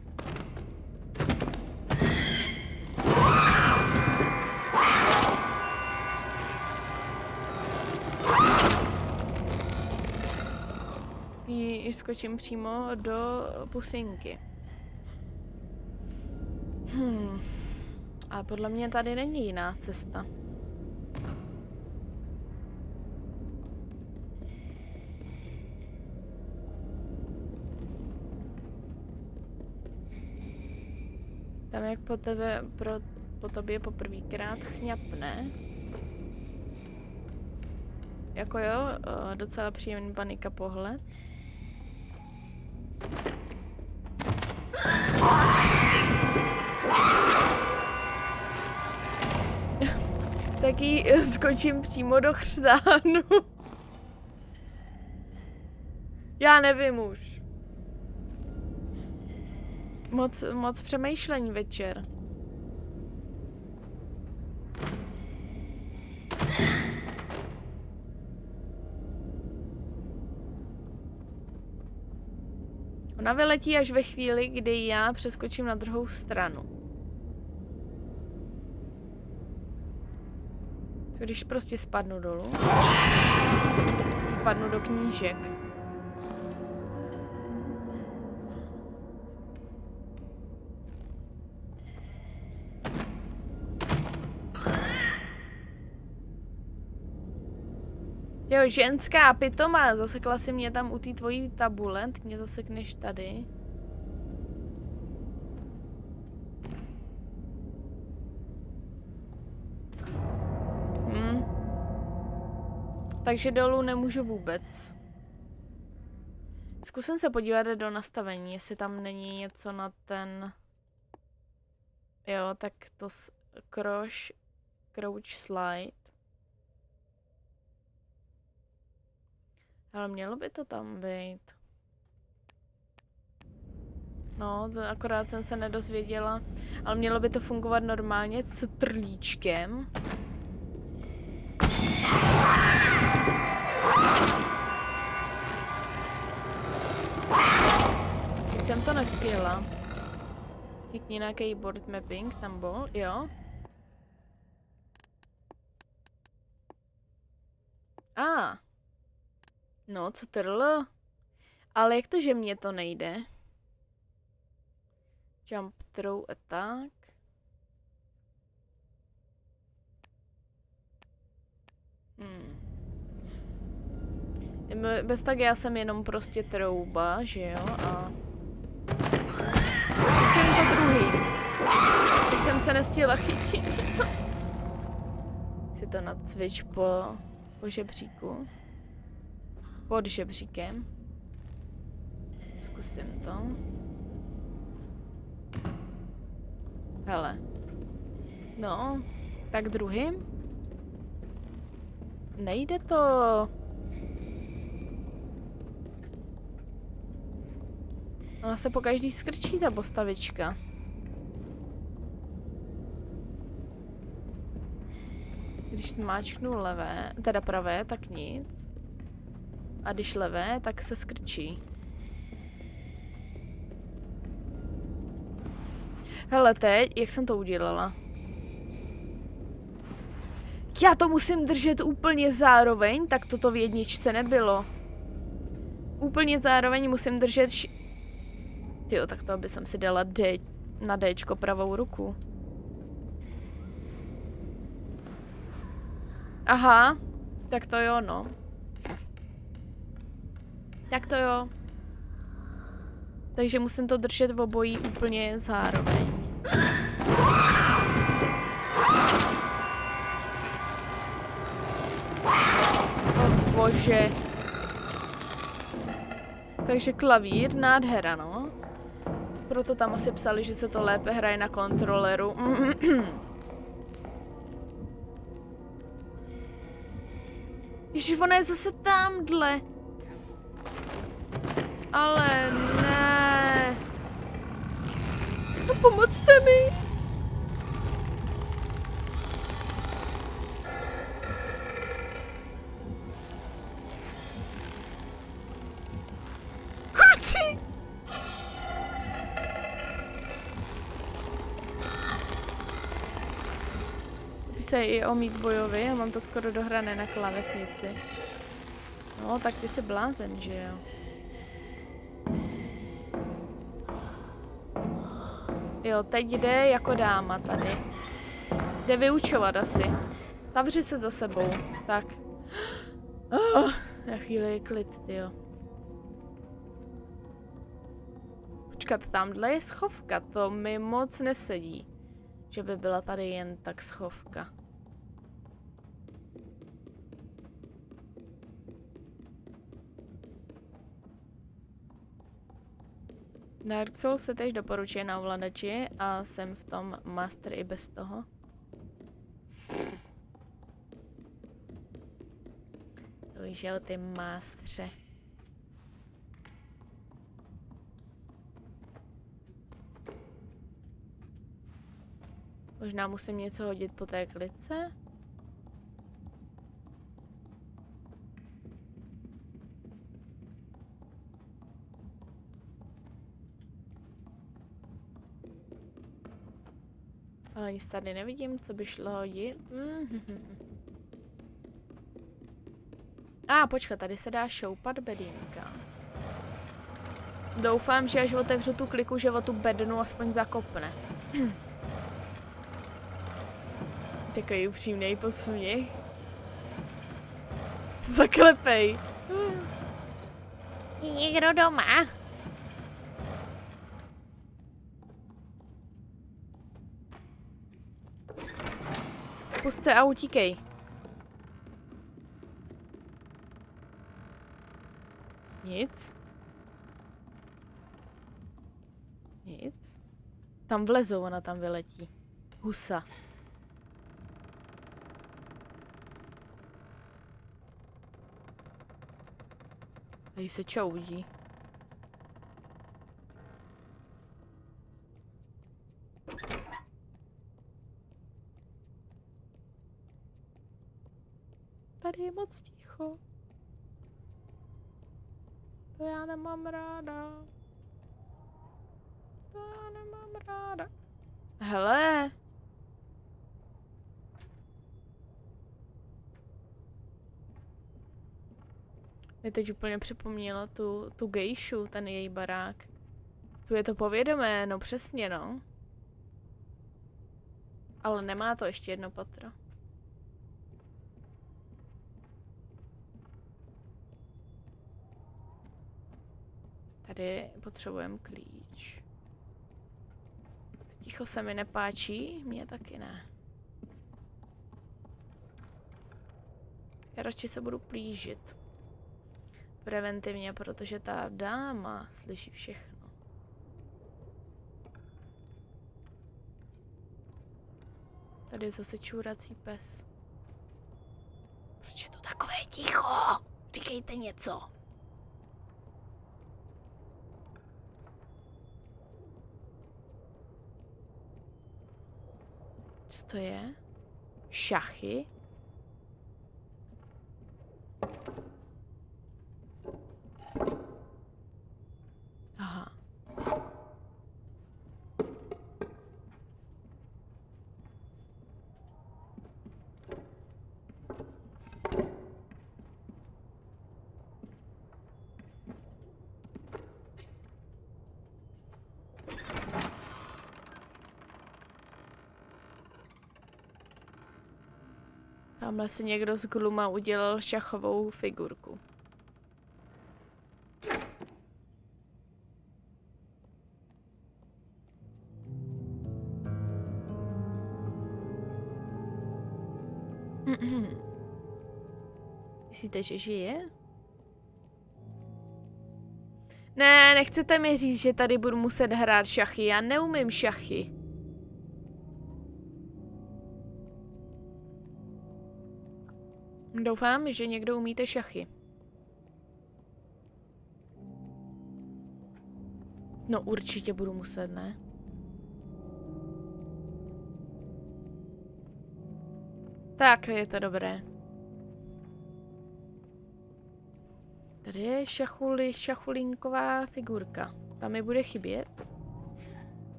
Jí skočím přímo do pusinky. Hmm. A podle mě tady není jiná cesta. Tam jak po tebe, pro, po tobě poprvýkrát chňapne. Jako jo, eh, docela příjemný panika pohled. Taky skočím přímo do chřtánu. Já nevím už. Moc, moc přemýšlení večer. Ona vyletí až ve chvíli, kdy já přeskočím na druhou stranu. Když prostě spadnu dolů? Spadnu do knížek. Jo, ženská pitomá, zasekla si mě tam u té tvojí tabule, teď mě zasekneš tady. Hm. Takže dolů nemůžu vůbec. Zkusím se podívat do nastavení, jestli tam není něco na ten... Jo, tak to s... Crouch, crouch slide. Ale mělo by to tam být. No, to akorát jsem se nedozvěděla. Ale mělo by to fungovat normálně s trlíčkem. To nestihla. Klikni na keyboard mapping, tam byl, jo. A. Ah. No, co trl? Ale jak to, že mně to nejde? Jump through attack. Hmm. Bez tak já jsem jenom prostě trouba, že jo? A... Jsem to druhý. Teď jsem se nestihla chytit. si to nacvič po, po žebříku. Pod žebříkem. Zkusím to. Hele. No, tak druhým. Nejde to. Ona se po každý skrčí ta postavička. Když smáčknu levé, teda pravé, tak nic. A když levé, tak se skrčí. Hele, teď, jak jsem to udělala? Já to musím držet úplně zároveň, tak toto v jedničce nebylo. Úplně zároveň musím držet. Tyjo, tak to aby jsem si dala D, na Dčko pravou ruku. Aha, tak to jo, no. Tak to jo. Takže musím to držet v obojí úplně zároveň. Oh, bože. Takže klavír, nádhera, no. Proto tam asi psali, že se to lépe hraje na kontroleru. *clears throat* Ježiš, ona je zase tamhle. Ale ne. No pomocte mi. Se i omít bojový, já mám to skoro dohrané na klavesnici. No, tak ty jsi blázen, že jo? Jo, teď jde jako dáma tady. Jde vyučovat asi. Zavři se za sebou. Tak. Oh, na chvíli je klid, jo. Počkat, tamhle je schovka, to mi moc nesedí. Že by byla tady jen tak schovka. Dark Souls se tež doporučuje na ovladači a jsem v tom master i bez toho. Vyžel ty mástře. Možná musím něco hodit po té klice? Ale nic tady nevidím, co by šlo hodit. A, A, počkat, tady se dá šoupat bedínka. Doufám, že až otevřu tu kliku, že o tu bednu aspoň zakopne. *clears throat* Takový upřímný posměch. Zaklepej. Někdo doma? Se a utíkej. Nic. Nic. Tam vlezou, ona tam vyletí. Husa. Tady se čoudí. Moc ticho. To já nemám ráda. To já nemám ráda. Hele. Mi teď úplně připomněla tu, tu gejšu, ten její barák. Tu je to povědomé, no přesně no. Ale nemá to ještě jedno patro. Tady potřebujeme klíč. Ticho se mi nepáčí, mě taky ne. Já radši se budu plížit. Preventivně, protože ta dáma slyší všechno. Tady je zase čůrací pes. Proč je to takové ticho? Říkejte něco. Co to je? Šachy? Tamhle si někdo z Gluma udělal šachovou figurku. Myslíte, že žije? Ne, nechcete mi říct, že tady budu muset hrát šachy. Já neumím šachy. Doufám, že někdo umíte šachy. No určitě budu muset, ne? Tak, je to dobré. Tady je šachuli, šachulinková figurka. Tam mi bude chybět.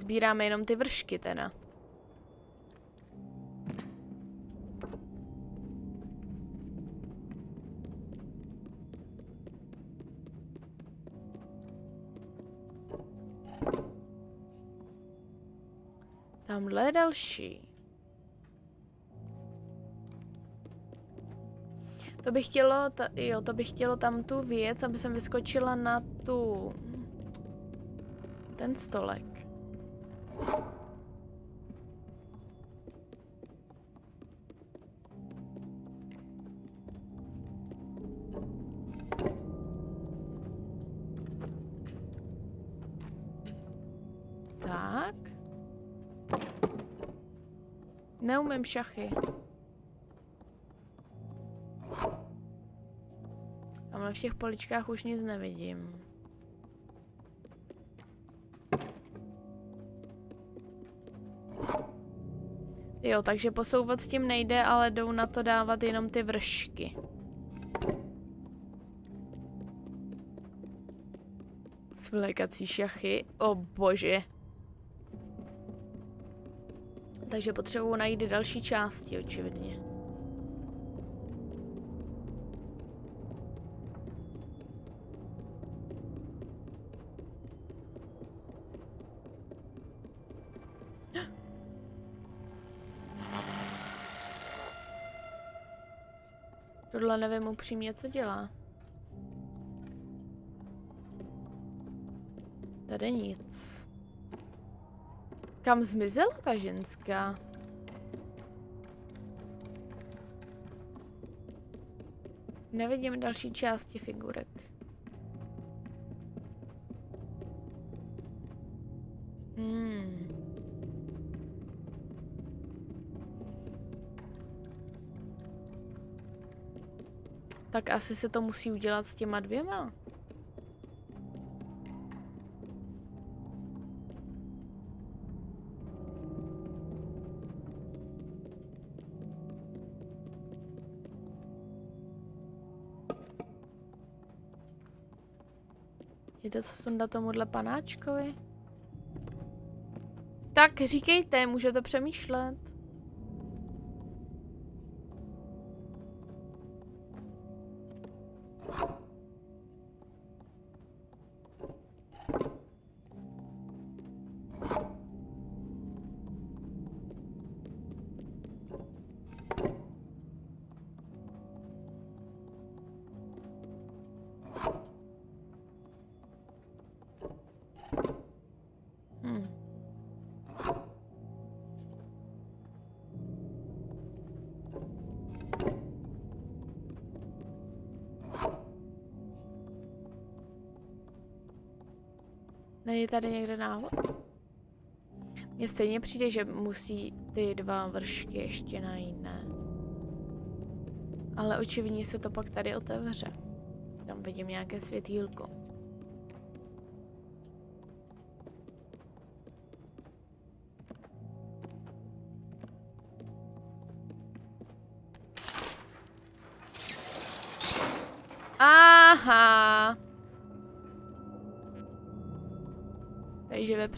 Sbíráme jenom ty vršky teda. Tamhle je další. To bych chtělo, ta, jo, to bych chtělo tam tu věc, aby jsem vyskočila na tu... Ten stolek. Neumím šachy. Tamhle v těch poličkách už nic nevidím. Jo, takže posouvat s tím nejde, ale jdou na to dávat jenom ty vršky. Svlékací šachy, o bože. Takže potřebuji najít další části, očividně. Tohle nevím upřímně, co dělá. Tady nic. Kam zmizela ta ženská? Nevidím další části figurek. Hmm. Tak asi se to musí udělat s těma dvěma. Jde to sundat tomuhle panáčkovi? Tak říkejte, můžete přemýšlet. Není tady někde návod? Mně stejně přijde, že musí ty dva vršky ještě najít, ne? Ale očividně se to pak tady otevře. Tam vidím nějaké světýlko.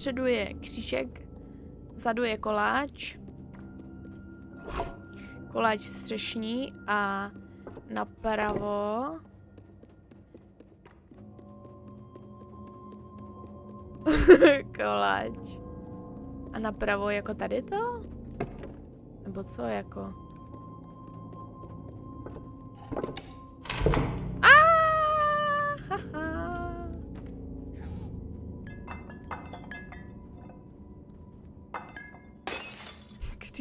Vepředu je křížek, vzadu je koláč. Koláč střešní a napravo. *laughs* koláč. A napravo jako tady to? Nebo co jako?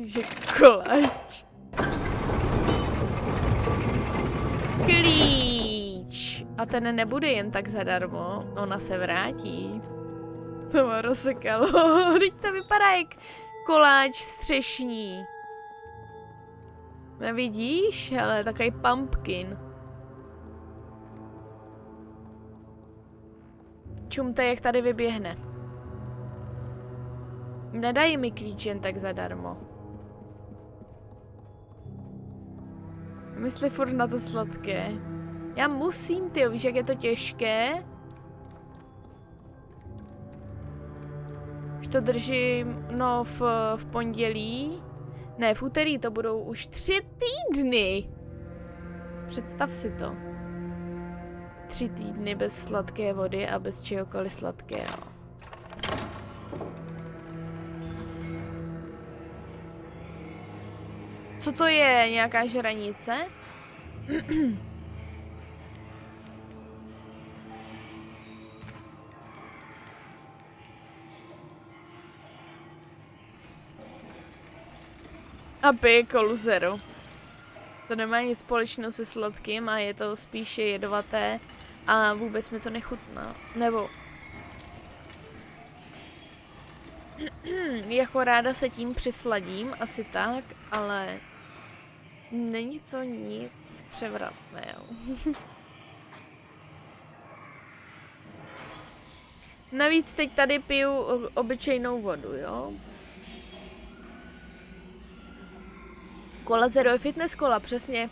Křížek koláč. Klíč. A ten nebude jen tak zadarmo, ona se vrátí. To má rozsekalo. *laughs* Teď to vypadá jak koláč střešní. Nevidíš? Ale takový pumpkin. Čumte, jak tady vyběhne. Nedají mi klíč jen tak zadarmo. Myslí furt na to sladké. Já musím, ty, víš, jak je to těžké? Už to držím, no, v, v pondělí. Ne, v úterý to budou už tři týdny. Představ si to. Tři týdny bez sladké vody a bez čehokoliv sladkého. Co to je? Nějaká žranice? A piccolo zero. To nemá nic společného se sladkým a je to spíše jedovaté a vůbec mi to nechutná. Nebo... *clears throat* jako ráda se tím přisladím, asi tak, ale není to nic převratného. *laughs* Navíc teď tady piju obyčejnou vodu, jo? Kola Zero je fitness kola, přesně.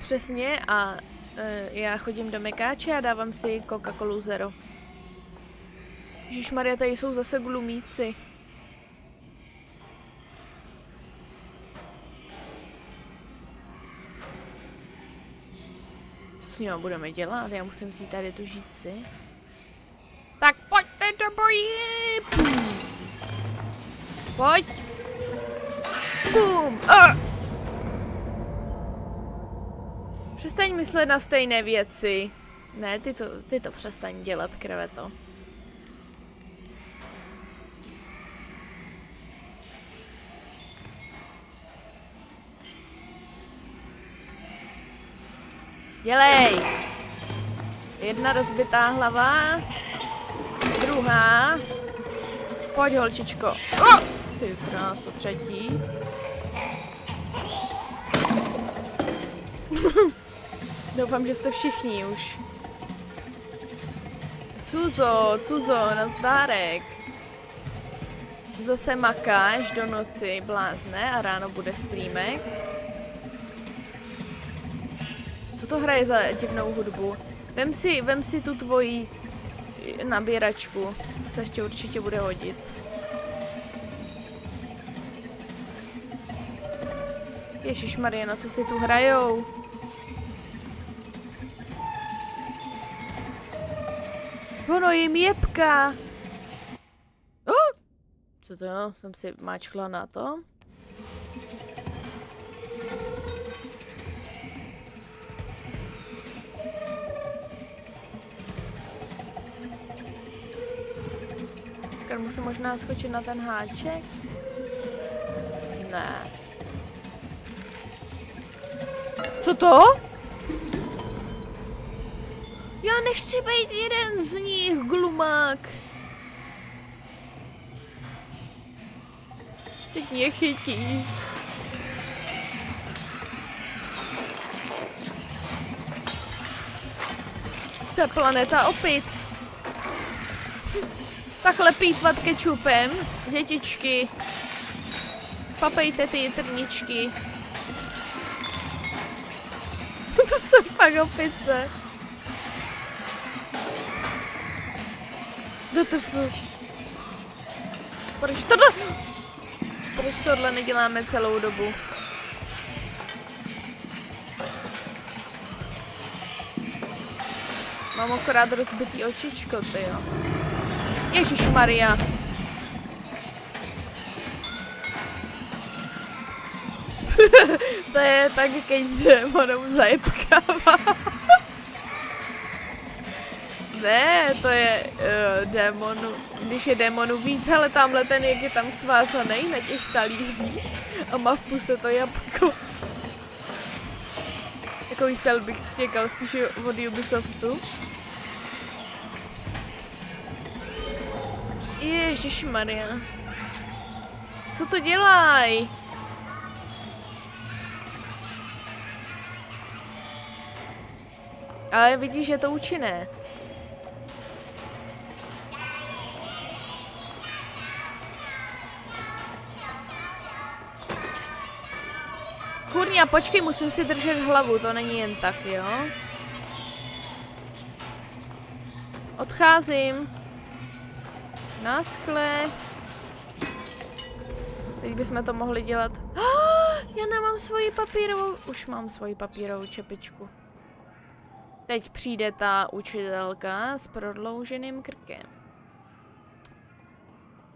Přesně a Uh, já chodím do Mekáče a dávám si Coca-Colu Zero. Maria, tady jsou zase glumíci. S budeme dělat? Já musím si tady tu žíci. Tak pojďte do boji! Pojď! Bum! Ah! Přestaň myslet na stejné věci. Ne, ty to, ty to přestaň dělat, kreveto. Dělej! Jedna rozbitá hlava. Druhá. Pojď, holčičko. Oh! Ty krásu, třetí. *laughs* Doufám, že jste všichni už. Cuzo, Cuzo, nazdárek. Zase makáš do noci, blázne, a ráno bude streamek. To hraje za divnou hudbu? Vem si, vem si tu tvoji nabíračku. To se ještě určitě bude hodit. Ježíš Mariana, co si tu hrajou? Ono jim jebka. Oh! Co to? Jsem si máčkla na to. Počkat, musím možná skočit na ten háček? Ne. Co to? Já nechci být jeden z nich, glumák. Teď mě chytí. Je planeta opic. Takhle plítvat kečupem, dětičky. Papejte ty trničky. *laughs* to jsou fakt opice. WTF. Proč tohle... Proč tohle neděláme celou dobu? Mám akorát rozbitý očičko, ty jo. Ježíš Maria. *laughs* to je tak, keď démonou zajebkává. *laughs* ne, to je uh, démonu, když je démonu víc, ale tamhle ten, jak je tam svázaný na těch talířích a má v puse to jabko. Takový styl bych čekal spíše od Ubisoftu. Ježíš Maria. Co to dělají? Ale vidíš, že je to účinné. Kurňa, počkej, musím si držet hlavu, to není jen tak, jo? Odcházím. Naschle. Teď bychom to mohli dělat. *gasps* Já nemám svoji papírovou... Už mám svoji papírovou čepičku. Teď přijde ta učitelka s prodlouženým krkem.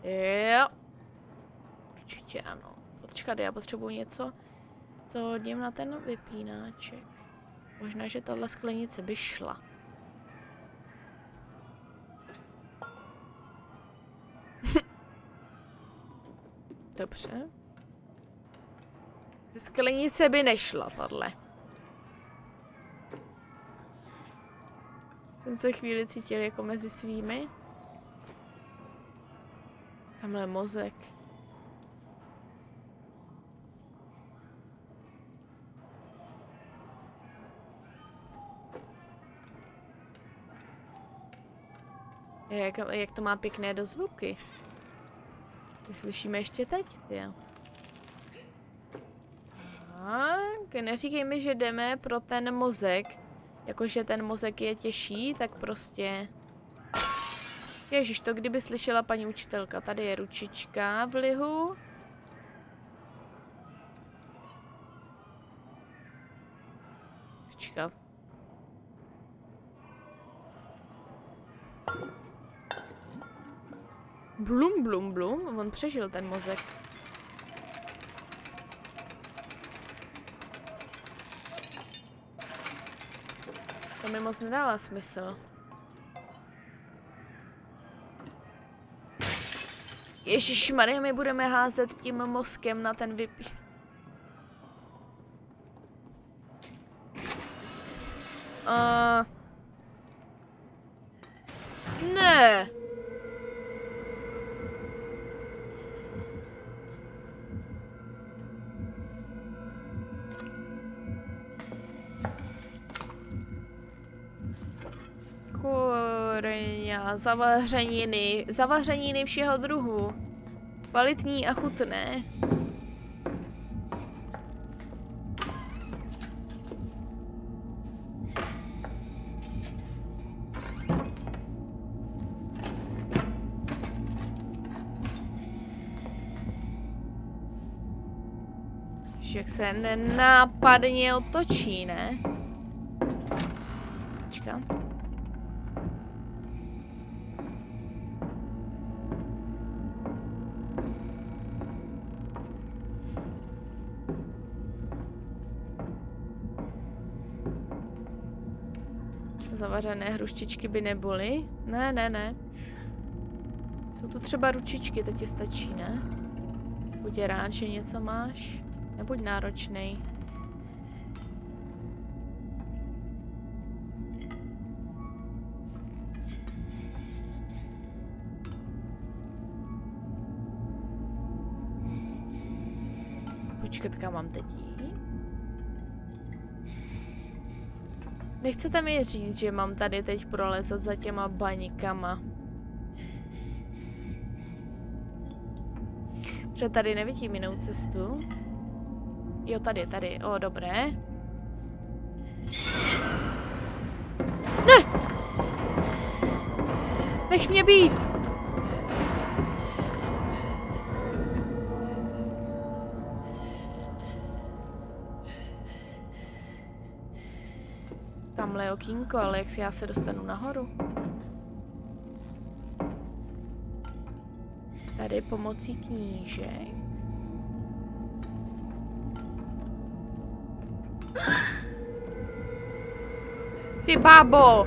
Jo. Určitě ano. Počkat, já potřebuji něco, co hodím na ten vypínáček. Možná, že tahle sklenice by šla. *laughs* Dobře. Sklenice by nešla, tahle. Ten se chvíli cítil jako mezi svými. Tamhle mozek. Jak, jak to má pěkné dozvuky. Ty slyšíme ještě teď, ty. Tak, neříkej mi, že jdeme pro ten mozek, jakože ten mozek je těžší, tak prostě... Ježíš, to kdyby slyšela paní učitelka. Tady je ručička v lihu. Blum, blum, blum. On přežil ten mozek. To mi moc nedává smysl. Ježíš Maria, my budeme házet tím mozkem na ten vypí. Kurňa, zavařeniny, zavařeniny všeho druhu. Kvalitní a chutné. Jak se nenápadně otočí, ne? Počkat. Zavařené hruštičky by nebyly? Ne, ne, ne. Jsou tu třeba ručičky, to ti stačí, ne? Buď je rád, že něco máš. Nebuď náročnej. Počkat, kam mám teď jít? Nechcete mi říct, že mám tady teď prolezat za těma baníkama? Protože tady nevidím jinou cestu. Jo, tady, tady. O, dobré. Ne! Nech mě být! Okýnko, ale jak si já se dostanu nahoru? Tady pomocí knížek. *gasps* Ty bábo!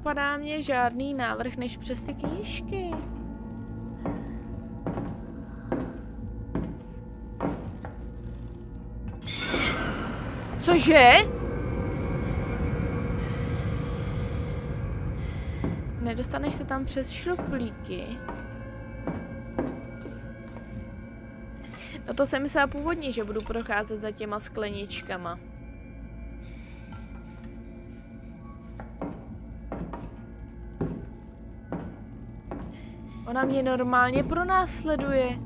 Nenapadá mě žádný návrh než přes ty knížky. Cože? Nedostaneš se tam přes šluplíky. No to jsem myslela původně, že budu procházet za těma skleničkama. Ona mě normálně pronásleduje.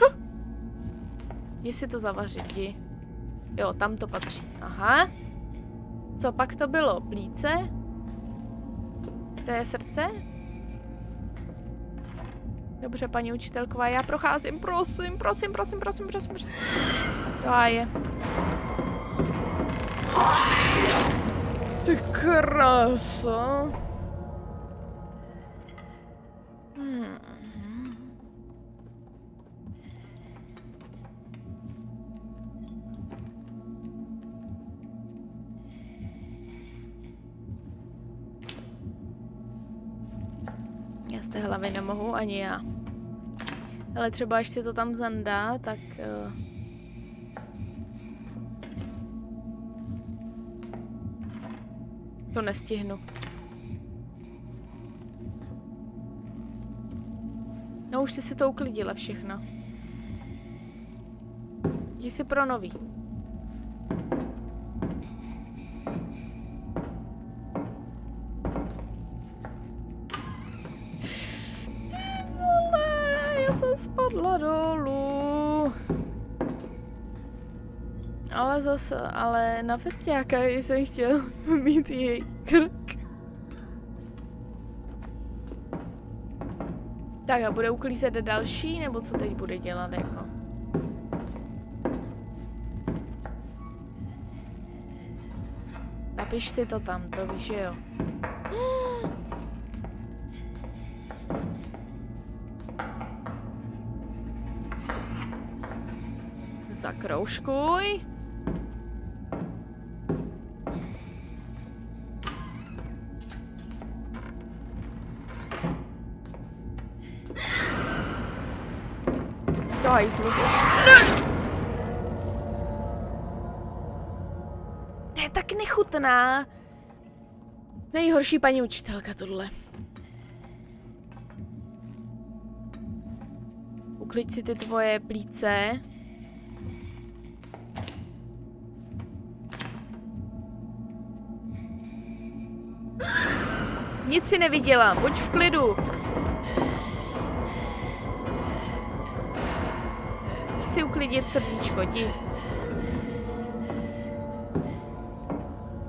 Huh. Jestli to zavařit, jdi. Jo, tam to patří. Aha. Co pak to bylo? Plíce? To je srdce? Dobře, paní učitelková, já procházím, prosím, prosím, prosím, prosím, prosím, prosím. Jo, je. Ty krása. Já z té hlavy nemohu ani já. Ale třeba až si to tam zandá, tak... Uh... To nestihnu. No už jsi si to uklidila všechno. Jdi si pro nový. Ale zase, ale na festiáka jsem chtěl *laughs* mít její krk. Tak a bude uklízet další, nebo co teď bude dělat jako? Napiš si to tam, to víš, že jo. *gasps* Zakroužkuj. Hajzlu. To je tak nechutná. Nejhorší paní učitelka tohle. Uklid si ty tvoje plíce. Nic si neviděla, buď v klidu. Uklidit srdíčko, jdi.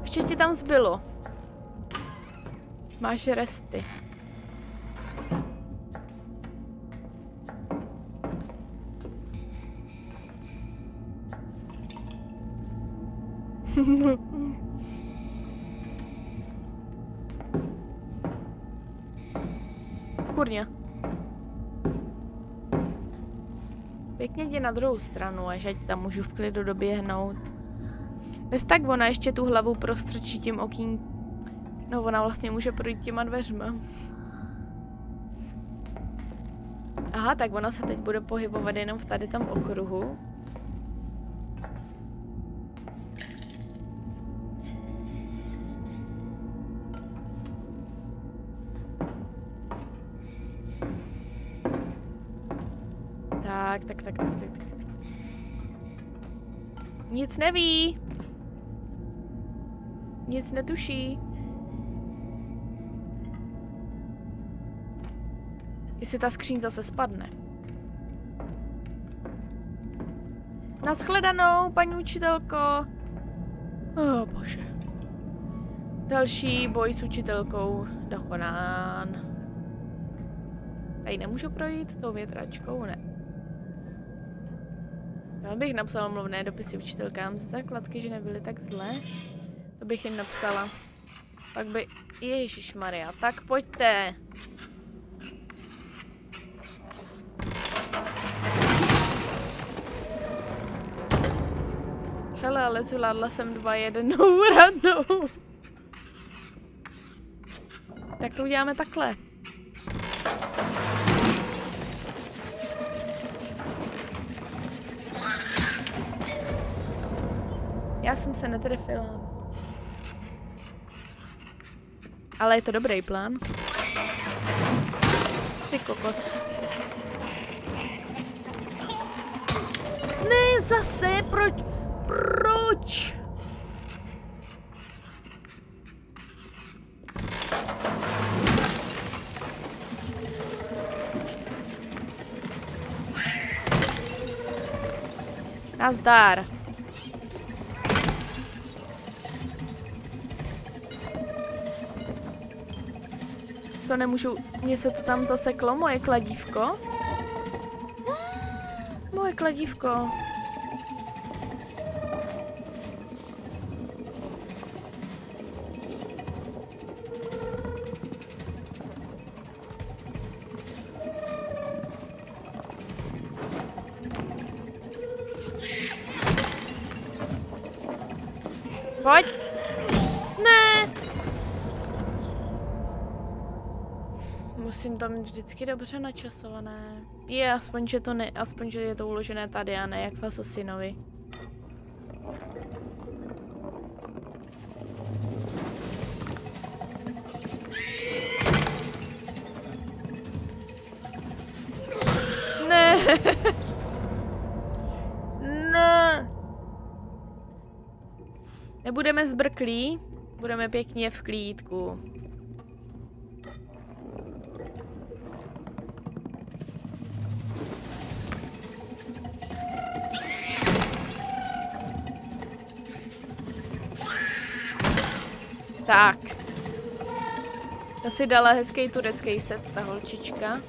Ještě ti tam zbylo. Máš resty. Na druhou stranu, až ať tam můžu v klidu doběhnout. Bez tak ona ještě tu hlavu prostrčí tím okýn. No ona vlastně může projít těma dveřma. Aha, tak ona se teď bude pohybovat jenom v tady tam okruhu. Tak, tak, tak, tak. Nic neví. Nic netuší. Jestli ta skříň zase spadne. Naschledanou, paní učitelko. Oh, bože. Další boj s učitelkou dokonán. Tady nemůžu projít tou větračkou, ne. Bych napsala mluvné dopisy učitelkám základky, že nebyly tak zlé. To bych jim napsala. Pak by... Ježíš Maria, tak pojďte. Hele, ale zvládla jsem dva jednou *laughs* ranou. Tak to uděláme takhle. Jsem se netrefila. Ale je to dobrý plán. Ty kokos. Ne, zase, proč? Proč? Nazdar. To nemůžu, mně se to tam zaseklo, moje kladívko. Moje kladívko. Pojď. musím tam vždycky dobře načasované. Je aspoň, že to ne, aspoň, že je to uložené tady a ne jak v Asasinovi. Ne. *laughs* ne. Nebudeme zbrklí, budeme pěkně v klídku. Tak. Ta si dala hezký turecký set, ta holčička.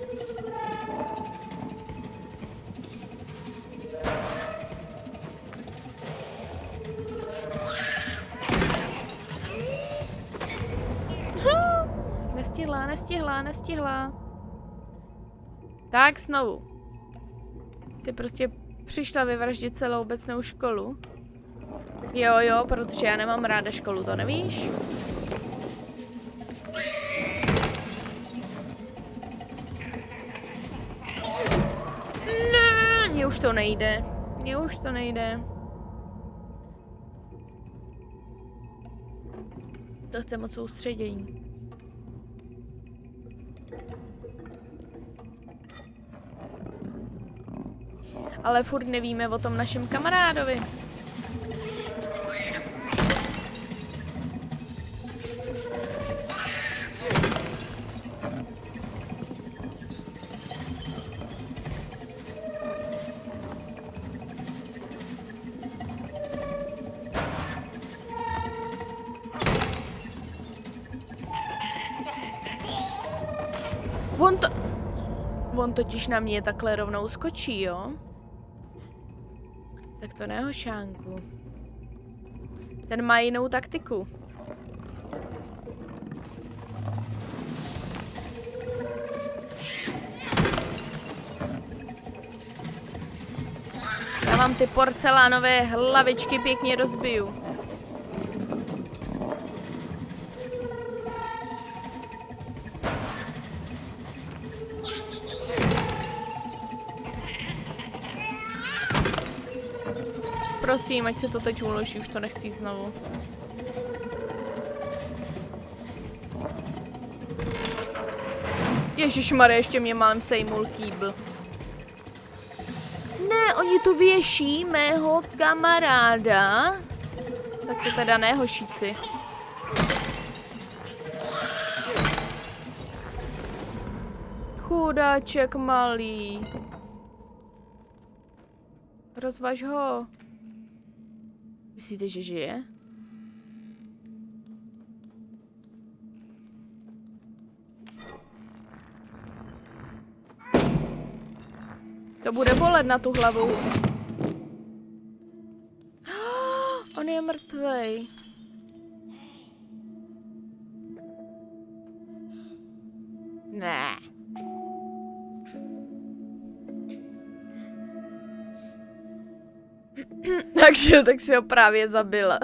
Nestihla, nestihla, nestihla. Tak znovu. Si prostě přišla vyvraždit celou obecnou školu. Jo, jo, protože já nemám ráda školu, to nevíš? To nejde. Mně už to nejde. To chce moc soustředění. Ale furt nevíme o tom našem kamarádovi. Totiž na mě takhle rovnou skočí, jo? Tak to ne, hošánku. Ten má jinou taktiku. Já vám ty porcelánové hlavičky pěkně rozbiju. Prosím, ať se to teď uloží, už to nechci znovu. Ježíš Marie, ještě mě málem sejmul kýbl. Ne, oni tu věší mého kamaráda. Tak to teda ne, hošíci. Chudáček malý. Rozvaž ho. Myslíte, že žije? To bude bolet na tu hlavu. *gasps* On je mrtvej. Takže tak si ho právě zabila.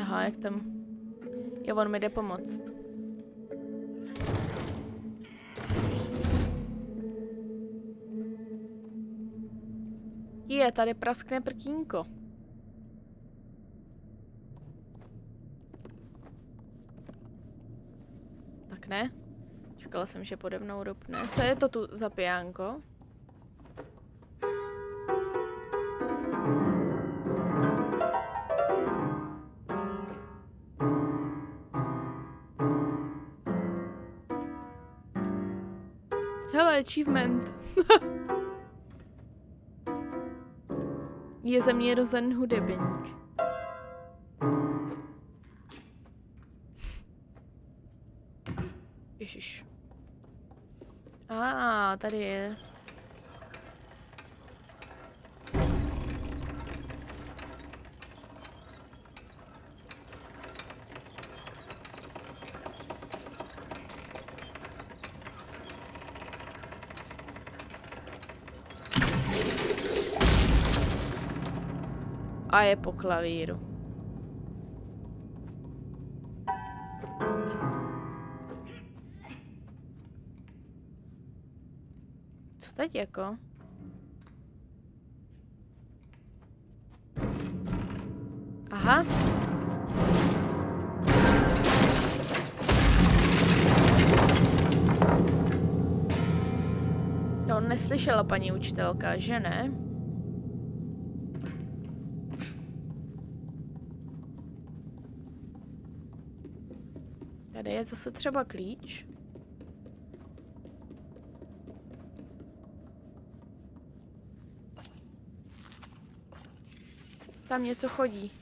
Aha, jak tam... Jo, on mi jde pomoct. Tady praskne prkínko. Tak ne. Čekala jsem, že pode mnou dopne. Co je to tu za pijánko? Hele, achievement. *laughs* Je ze mě rozen hudebník. Ježiš. A, ah, tady je. a je po klavíru. Co teď jako? Aha. To neslyšela paní učitelka, že ne? Zase třeba klíč. Tam něco chodí.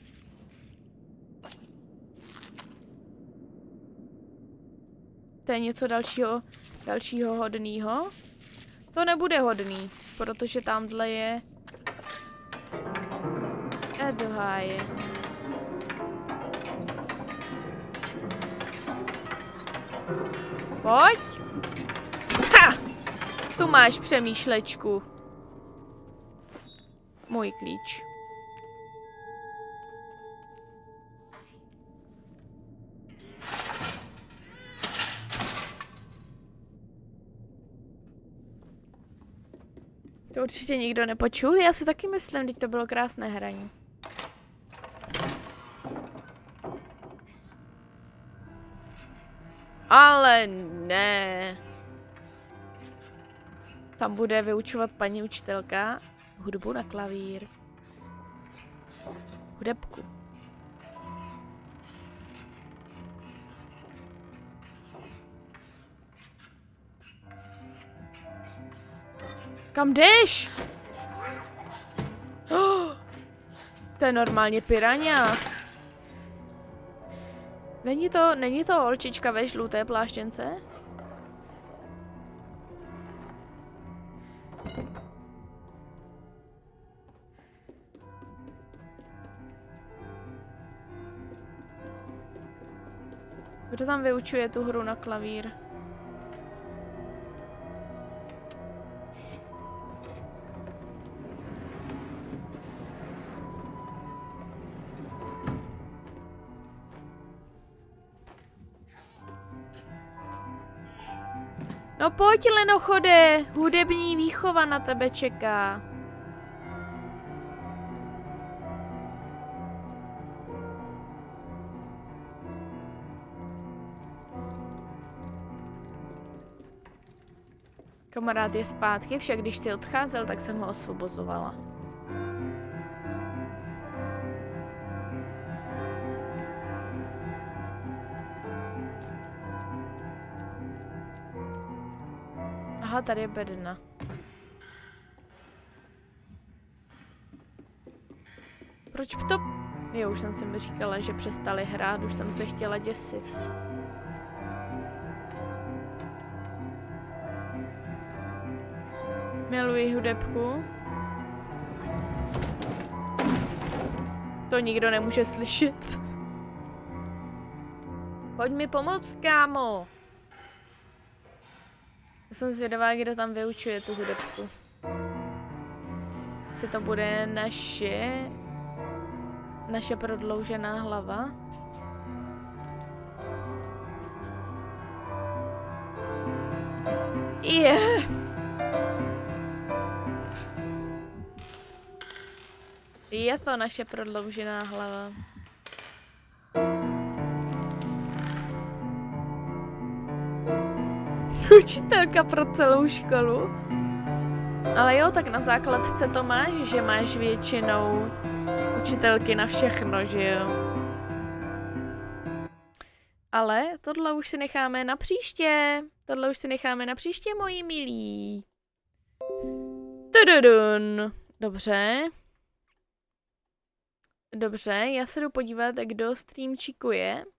To je něco dalšího, dalšího hodného. To nebude hodný, protože tamhle je Edoháje. Pojď! Ha! Tu máš přemýšlečku. Můj klíč. To určitě nikdo nepočul, já si taky myslím, teď to bylo krásné hraní. Ale ne. Tam bude vyučovat paní učitelka hudbu na klavír. Hudebku. Kam jdeš? Oh, *gasps* to je normálně piraňa. Není to, není to holčička ve žluté pláštěnce? Kdo tam vyučuje tu hru na klavír? No pojď, Lenochode, hudební výchova na tebe čeká. Kamarád je zpátky, však když si odcházel, tak jsem ho osvobozovala. Aha, tady je bedna. Proč to... Jo, už jsem si mi říkala, že přestali hrát, už jsem se chtěla děsit. Miluji hudebku. To nikdo nemůže slyšet. Pojď mi pomoct, kámo. Jsem zvědavá, kdo tam vyučuje tu hudebku. Jestli to bude naše... Naše prodloužená hlava. Je. Yeah. Je to naše prodloužená hlava. Učitelka pro celou školu. Ale jo, tak na základce to máš, že máš většinou učitelky na všechno, že jo? Ale tohle už si necháme na příště. Tohle už si necháme na příště, moji milí. Tududun. Dobře. Dobře, já se jdu podívat, kdo streamčíkuje.